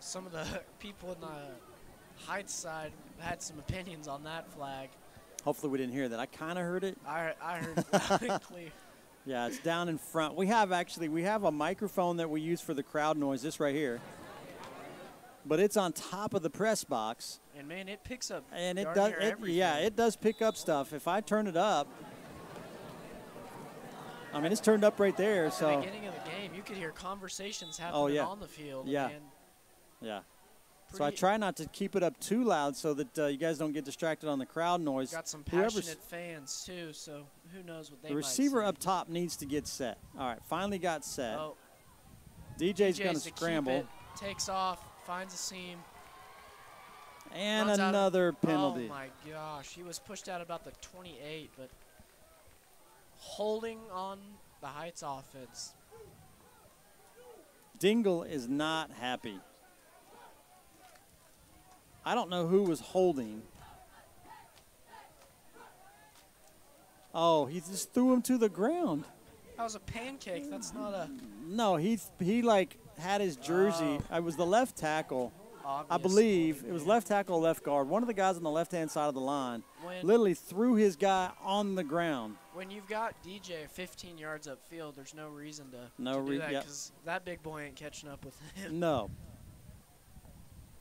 some of the people in the Heights side had some opinions on that flag. Hopefully we didn't hear that. I kind of heard it. I I heard it clear. Yeah, it's down in front. We have actually we have a microphone that we use for the crowd noise. This right here. But it's on top of the press box, And man, it picks up. and it does. It, yeah, it does pick up stuff. If I turn it up, I mean it's turned up right there. At the So beginning of the game, you could hear conversations happening Oh, yeah. on the field. Yeah. And yeah. So I try not to keep it up too loud so that uh, you guys don't get distracted on the crowd noise. Got some Whoever's- passionate fans too, so who knows what they the receiver up top needs to get set. All right, finally got set. Oh, DJ's going to DJ's to keep scramble. takes off, finds a seam. And out of- another penalty. Oh my gosh, he was pushed out about the 28, but holding on the Heights offense. Dingle is not happy. I don't know who was holding. Oh, he just threw him to the ground. That was a pancake. That's not a No, he he like had his jersey. Oh. I was the left tackle. obvious. I believe it was left tackle, left guard. One of the guys on the left hand side of the line When- literally threw his guy on the ground. When you've got DJ 15 yards upfield, there's no reason to, No to do that yep. because that big boy ain't catching up with him. No.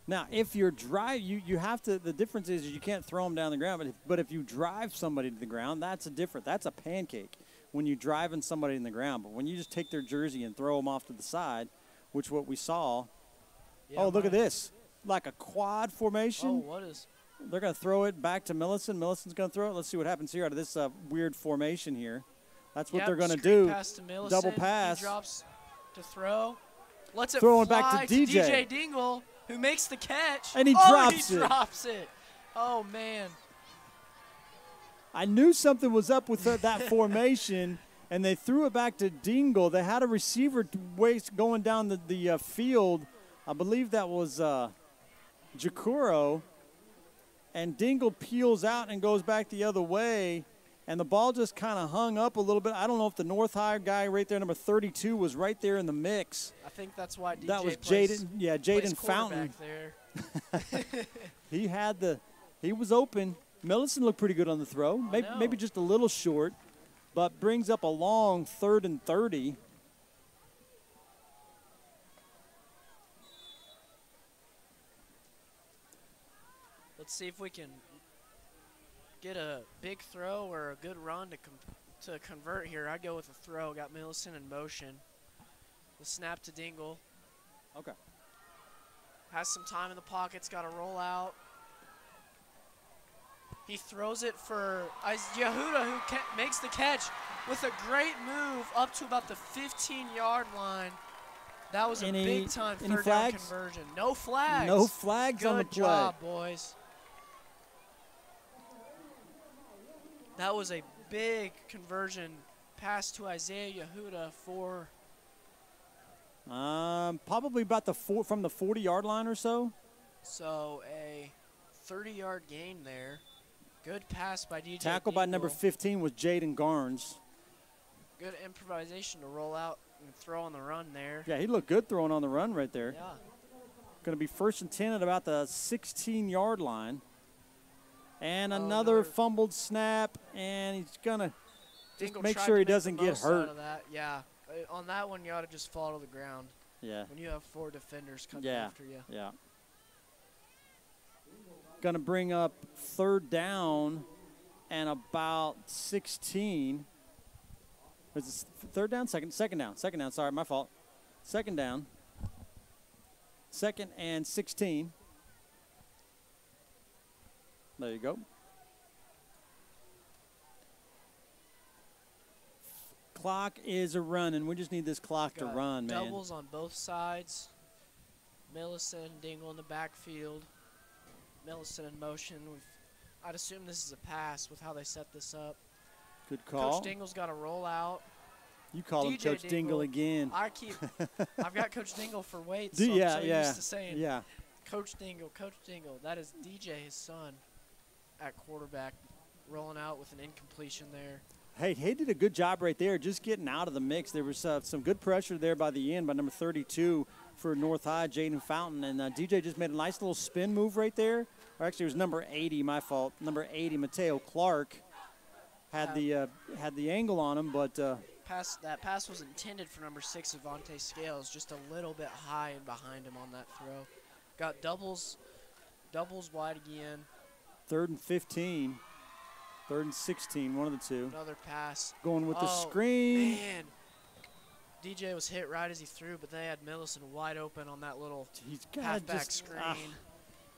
Now, if you're drive, you, you have to. The difference is you can't throw them down the ground. But if, but if you drive somebody to the ground, that's a different. That's a pancake when you're driving somebody in the ground. But when you just take their jersey and throw them off to the side, which what we saw. Yeah, oh, look at this, like a quad formation. Oh, what is? They're going to throw it back to Millison. Millison's going to throw it. Let's see what happens here out of this uh, weird formation here. That's what Yep, they're going to do. Pass to Millison. Double He pass. drops to throw. Let's it Throwing back to DJ. DJ Dingle, who makes the catch. And he oh, drops he it. drops it. Oh man. I knew something was up with that, that formation, and they threw it back to Dingle. They had a receiver waste going down the, the uh, field. I believe that was uh, Jakuro. And Dingle peels out and goes back the other way. And the ball just kind of hung up a little bit. I don't know if the North High guy right there, number 32, was right there in the mix. I think that's why DJ that was plays, Jaden. Yeah, Jaden Fountain. there. He had the, he was open. Millison looked pretty good on the throw. Maybe, maybe just a little short, but brings up a long third and 30. Let's see if we can get a big throw or a good run to to convert here. I go with a throw. Got Millison in motion. The snap to Dingle. Okay. Has some time in the pockets. Got to roll out. He throws it for Yehuda, who makes the catch with a great move up to about the 15-yard line. That was a big time third flags? down conversion. No flags. No flags Good on the play. Good job, boys. That was a big conversion pass to Isaiah Yehuda for Um, probably about the four, from the 40 yard line or so. so a 30-yard gain there. Good pass by DJ. Tackle by number 15 was Jaden Garnes. Good improvisation to roll out and throw on the run there. Yeah, he looked good throwing on the run right there. Yeah. Going to be first and 10 at about the 16 yard line. And Oh, another another- fumbled snap, and he's going to just make sure he make doesn't get hurt. Yeah. Uh, On that one, you ought to just fall to the ground Yeah, when you have four defenders coming Yeah. after you. yeah. Going to bring up third down and about 16. Was it third down? Second, second down. Second down. Sorry, my fault. Second down. Second and 16. There you go. Clock is a running. We just need this clock to run, man. Doubles on both sides. Millison, Dingle in the backfield. Millison in motion. We've, I'd assume this is a pass with how they set this up. Good call. Coach Dingle's got to roll out. you call him Coach Dingle Dingle. again. I keep. I've got Coach Dingle for weights. Do- so I'm yeah, so yeah, used to saying yeah. Coach Dingle, Coach Dingle. That is DJ, his son, at quarterback, rolling out with an incompletion there. Hey, he did a good job right there, just getting out of the mix. There was uh, some good pressure there by the end by number 32 for North High, Jaden Fountain, and uh, DJ just made a nice little spin move right there. Or actually, it was number 80, my fault. Number 80, Mateo Clark, had the uh, had the angle on him, but uh, Pass that pass was intended for number six, Avante Scales, just a little bit high and behind him on that throw. Got doubles, doubles wide again. third and 15, third and 16, one of the two. Another pass. Going with the Oh, screen. Man, DJ was hit right as he threw, but they had Millison wide open on that little He's halfback just screen. ah,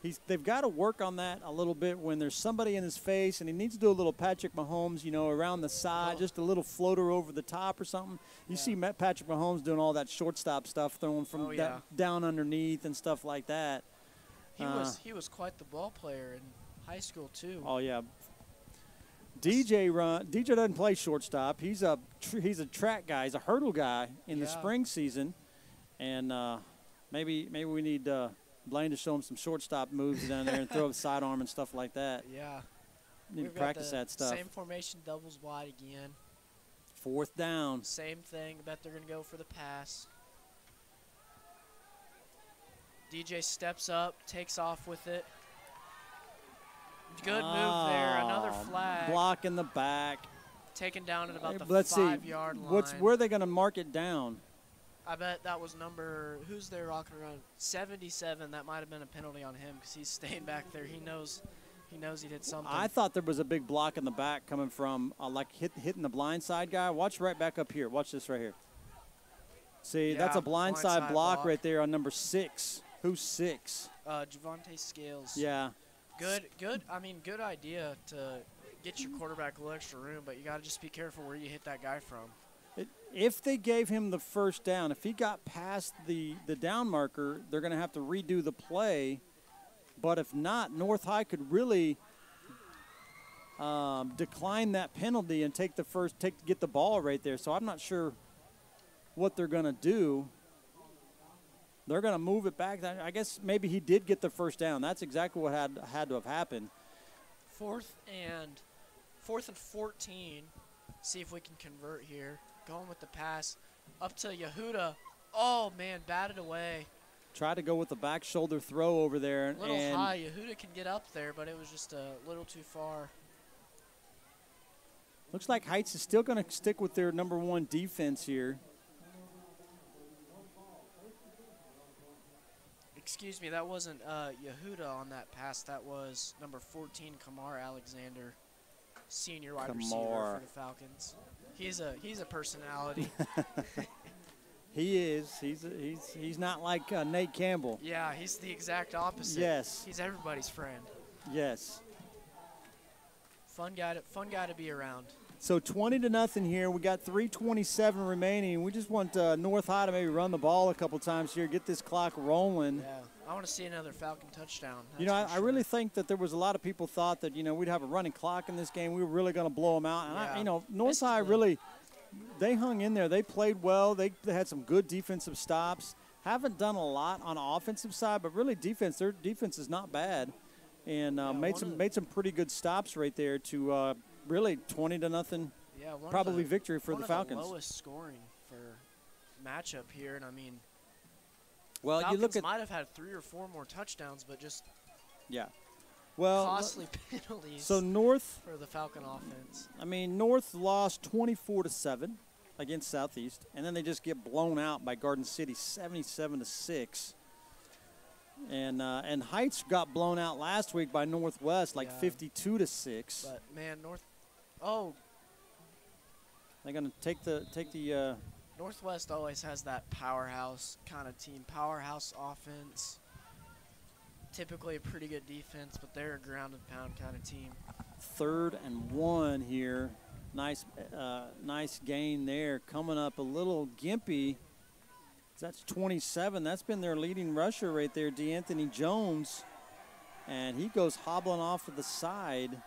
he's they've got to work on that a little bit when there's somebody in his face and he needs to do a little Patrick Mahomes, you know, around the side, Oh. just a little floater over the top or something. You see Matt Patrick Mahomes doing all that shortstop stuff, throwing from Oh, yeah. down underneath and stuff like that. he uh, was he was quite the ball player in high school too. Oh yeah. DJ run. DJ doesn't play shortstop. He's a he's a track guy. He's a hurdle guy in the spring season, and uh, maybe maybe we need uh, Blaine to show him some shortstop moves down there and throw a sidearm and stuff like that. Yeah. Need We've to practice that stuff. Same formation, doubles wide again. Fourth down. Same thing. Bet they're going to go for the pass. DJ steps up, takes off with it. Good move there. Another Oh, flag. Block in the back. Taken down at about the Let's see. five-yard line. What's where are they going to mark it down? I bet that was number. Who's there rocking around? 77. That might have been a penalty on him because he's staying back there. He knows. He knows he did something. I thought there was a big block in the back coming from uh, like hit, hitting the blind side guy. Watch right back up here. Watch this right here. See, that's a blind, blind side side block, block. right there on number six. Who's six? uh, Javante Scales. Yeah. Good. Good. I mean, good idea to get your quarterback a little extra room, but you got to just be careful where you hit that guy from. If they gave him the first down, if he got past the, the down marker, they're going to have to redo the play. But if not, North High could really um, decline that penalty and take the first, take get the ball right there. So I'm not sure what they're going to do. They're going to move it back. I guess maybe he did get the first down. That's exactly what had had to have happened. Fourth and fourth and 14. See if we can convert here. Going with the pass up to Yehuda. Oh man, batted away. Try to go with the back shoulder throw over there, A little and high. Yehuda can get up there, but it was just a little too far. Looks like Heights is still going to stick with their number one defense here. Excuse me, that wasn't uh, Yehuda on that pass. That was number 14, Kamar Alexander, senior wide receiver for the Falcons. He's a he's a personality. He is. He's he's he's not like uh, Nate Campbell. yeah, he's the exact opposite. Yes. He's everybody's friend. Yes. Fun guy to fun guy to be around. So 20 to nothing here. We got 3:27 remaining. We just want uh, North High to maybe run the ball a couple times here, get this clock rolling. Yeah, I want to see another Falcon touchdown. You know, I, for I really think that there was a lot of people thought that you know we'd have a running clock in this game. We were really going to blow them out, and I, you know This North is really they hung in there. They played well. They, they had some good defensive stops. Haven't done a lot on offensive side, but really defense. Their defense is not bad, and uh, Yeah, made some made some pretty good stops right there to uh, really 20 to nothing. yeah, probably the- victory for the Falcons. The lowest scoring for matchup here, and I mean, Well, Falcons you look at might have had three or four more touchdowns, but just yeah. Well, costly penalties so North for the Falcon offense. I mean, North lost 24 to 7 against Southeast, and then they just get blown out by Garden City 77 to 6. And uh, and Heights got blown out last week by Northwest like Yeah. 52 to 6. But man, North, oh, They're going to take the take the uh, Northwest always has that powerhouse kind of team, powerhouse offense. Typically a pretty good defense, but they're a ground and pound kind of team. third and one here. Nice uh, nice gain there. Coming up a little gimpy. That's 27. That's been their leading rusher right there, D'Anthony Jones. And he goes hobbling off to the side.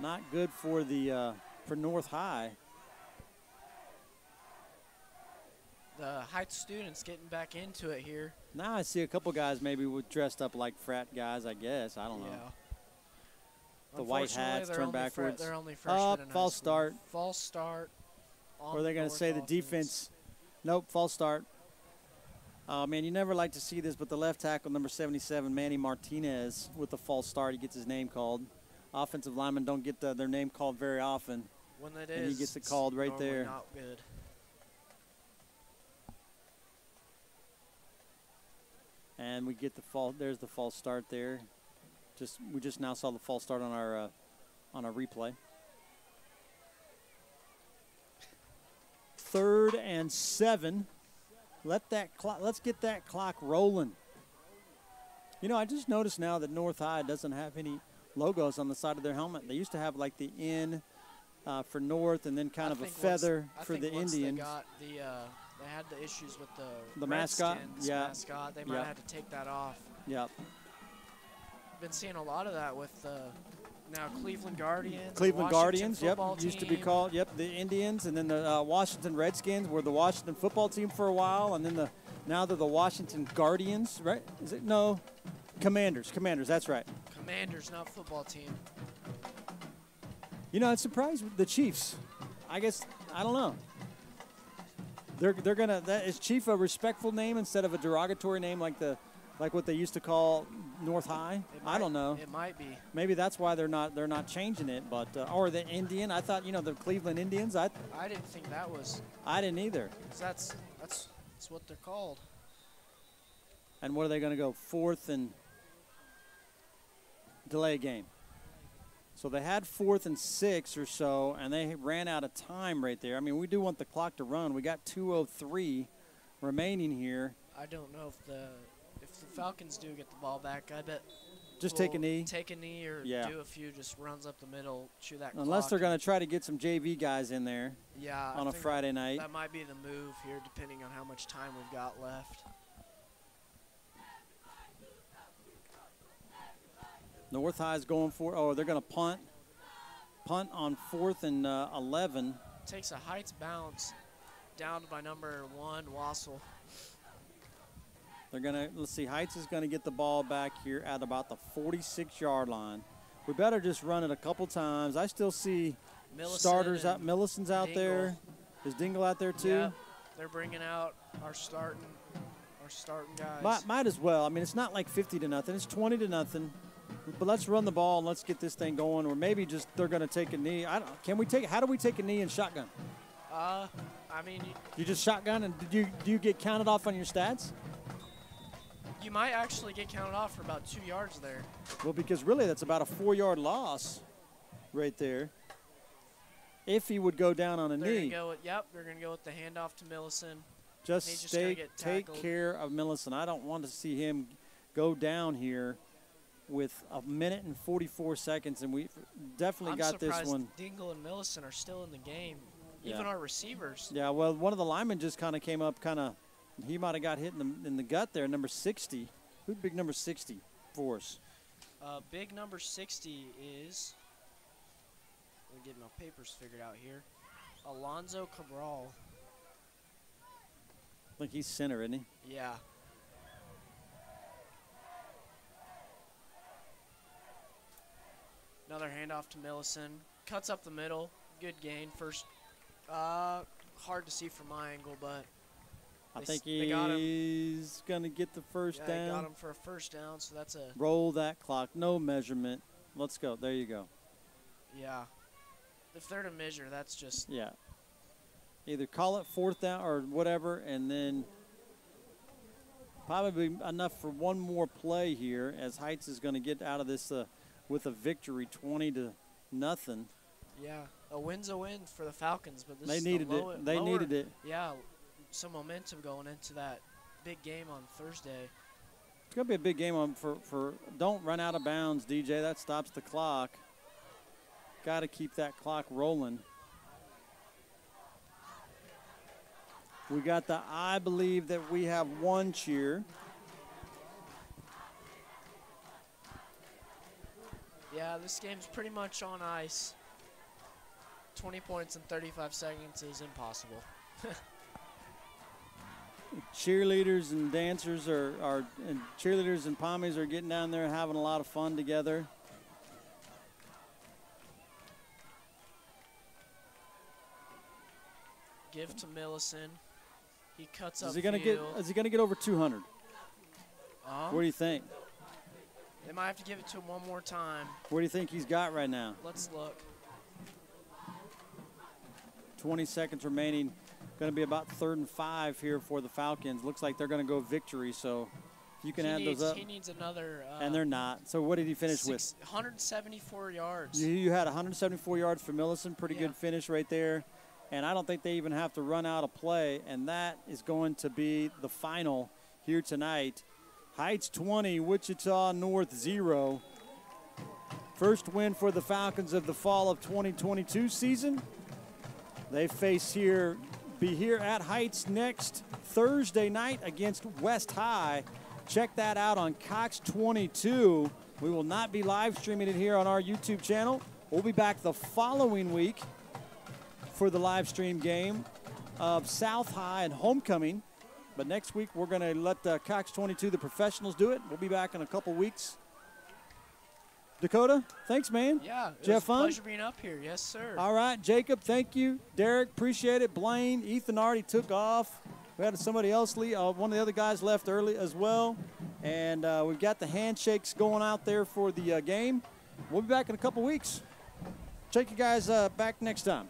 Not good for the uh, for North High. The Heights students getting back into it here. Now I see a couple guys maybe with dressed up like frat guys. I guess I don't know. The white hats turned backwards. freshmen Up, in false start. False start. Or they're the going to say the offense. defense. Nope, false start. Oh man, you never like to see this, but the left tackle, number 77, Manny Martinez, with the false start, he gets his name called. Offensive linemen don't get the, their name called very often. When it and he gets it called right there. Not good. And we get the fall. There's the false start there. Just we just now saw the false start on our uh, on our replay. Third and seven. Let that clock. Let's get that clock rolling. You know, I just noticed now that North High doesn't have any logos on the side of their helmet. They used to have like the N uh, for North, and then kind I of a once- feather I for think the once Indians. They got the uh, they had the issues with the The mascot? Yeah. mascot. They might Yeah. have to take that off. Yep. Been seeing a lot of that with the now Cleveland Guardians. Cleveland Guardians, yep, football used to be called, yep, the Indians, and then the uh, Washington Redskins were the Washington football team for a while, and then the now they're the Washington Guardians, right? Is it no? Commanders, Commanders, that's right. Commanders, not football team. You know, it's surprised with the Chiefs. I guess I don't know. They're they're gonna. That is Chief a respectful name instead of a derogatory name like the like what they used to call North High. It I don't know. It might be. Maybe that's why they're not they're not changing it. But uh, or the Indian. I thought you know the Cleveland Indians. I I didn't think that was. I didn't either. 'cause that's that's that's what they're called. And what are they going to go fourth and delay game? So they had fourth and six or so, and they ran out of time right there. I mean, we do want the clock to run. We got 2:03 remaining here. I don't know if the if the Falcons do get the ball back. I bet Just take a knee. Take a knee or Yeah. do a few just runs up the middle, chew that. Unless they're going to try to get some JV guys in there Yeah. On a Friday night. That might be the move here, depending on how much time we've got left. North High's going for. Oh, they're going to punt. Punt on fourth and uh, 11. Takes a Heights bounce down by number one, Wassel. They're gonna let's see. Heights is gonna get the ball back here at about the 46 yard line. We better just run it a couple times. I still see Millison starters out. Millison's out there. Is Dingle out there too? Yep, they're bringing out our starting, our starting guys. Might, might as well. I mean, it's not like 50 to nothing. It's 20 to nothing. But let's run the ball and let's get this thing going. Or maybe just they're gonna take a knee. I don't. Can we take? How do we take a knee in shotgun? uh, I mean, you, You just shotgun and did you do you get counted off on your stats? you might actually get counted off for about two yards there. Well, because really that's about a four yard loss right there. If he would go down on a They're knee, gonna go with yep. They're gonna go with the handoff to Millison. just stay, take care of Millison. I don't want to see him go down here with a minute and 44 seconds, and we definitely I'm got this one. Dingle and Millison are still in the game. Yeah. Even our receivers. Yeah, well, one of the linemen just kind of came up, kind of, he might have got hit in the, in the gut there, number 60. Who's big number 60 for us? Uh, big number 60 is. Let me get my papers figured out here. Alonzo Cabral. I think he's center, isn't he? Yeah. Another handoff to Millison. Cuts up the middle. Good gain. First. Uh, hard to see from my angle, but I think s- they got him. he's going to get the first yeah, down. got him for a first down. So that's a Roll that clock. No measurement. Let's go. There you go. yeah. If they're to measure, that's just Yeah. Either call it fourth down or whatever, and then probably enough for one more play here as Heights is going to get out of this uh, with a victory 20 to nothing. yeah. A win's a win for the Falcons, but this They is the needed low- it. They lower- needed it. Yeah, some momentum going into that big game on Thursday. It's going to be a big game on for, for don't run out of bounds, DJ. That stops the clock. Got to keep that clock rolling. We got the I believe that we have one cheer. Yeah, this game's pretty much on ice. 20 points in 35 seconds is impossible. cheerleaders and dancers are, are and cheerleaders and pommies are getting down there having a lot of fun together. Give to Millison. He cuts up Is he gonna get is he gonna get over 200? Uh, What do you think? They might have to give it to him one more time. What do you think he's got right now? Let's look. 20 seconds remaining. Going to be about third and five here for the Falcons. Looks like they're going to go victory, so you can he add needs, those up. He needs another. Uh, And they're not. So what did he finish with? 174 yards. You, you had 174 yards for Millison. Pretty Yeah. good finish right there. And I don't think they even have to run out a play. And that is going to be the final here tonight. Heights 20, Wichita North 0. First win for the Falcons of the fall of 2022 season. They face here, be here at Heights next Thursday night against West High. Check that out on Cox 22. We will not be live streaming it here on our YouTube channel. We'll be back the following week for the live stream game of South High and Homecoming. But next week we're going to let uh, Cox 22, the professionals, do it. We'll be back in a couple weeks. Dakota, thanks, man. Yeah, it Did you was have fun? pleasure being up here. Yes, sir. All right, Jacob, thank you. Derek, appreciate it. Blaine, Ethan already took off. We had somebody else leave. Uh, one of the other guys left early as well. And uh, we've got the handshakes going out there for the uh, game. We'll be back in a couple weeks. Check you guys uh, back next time.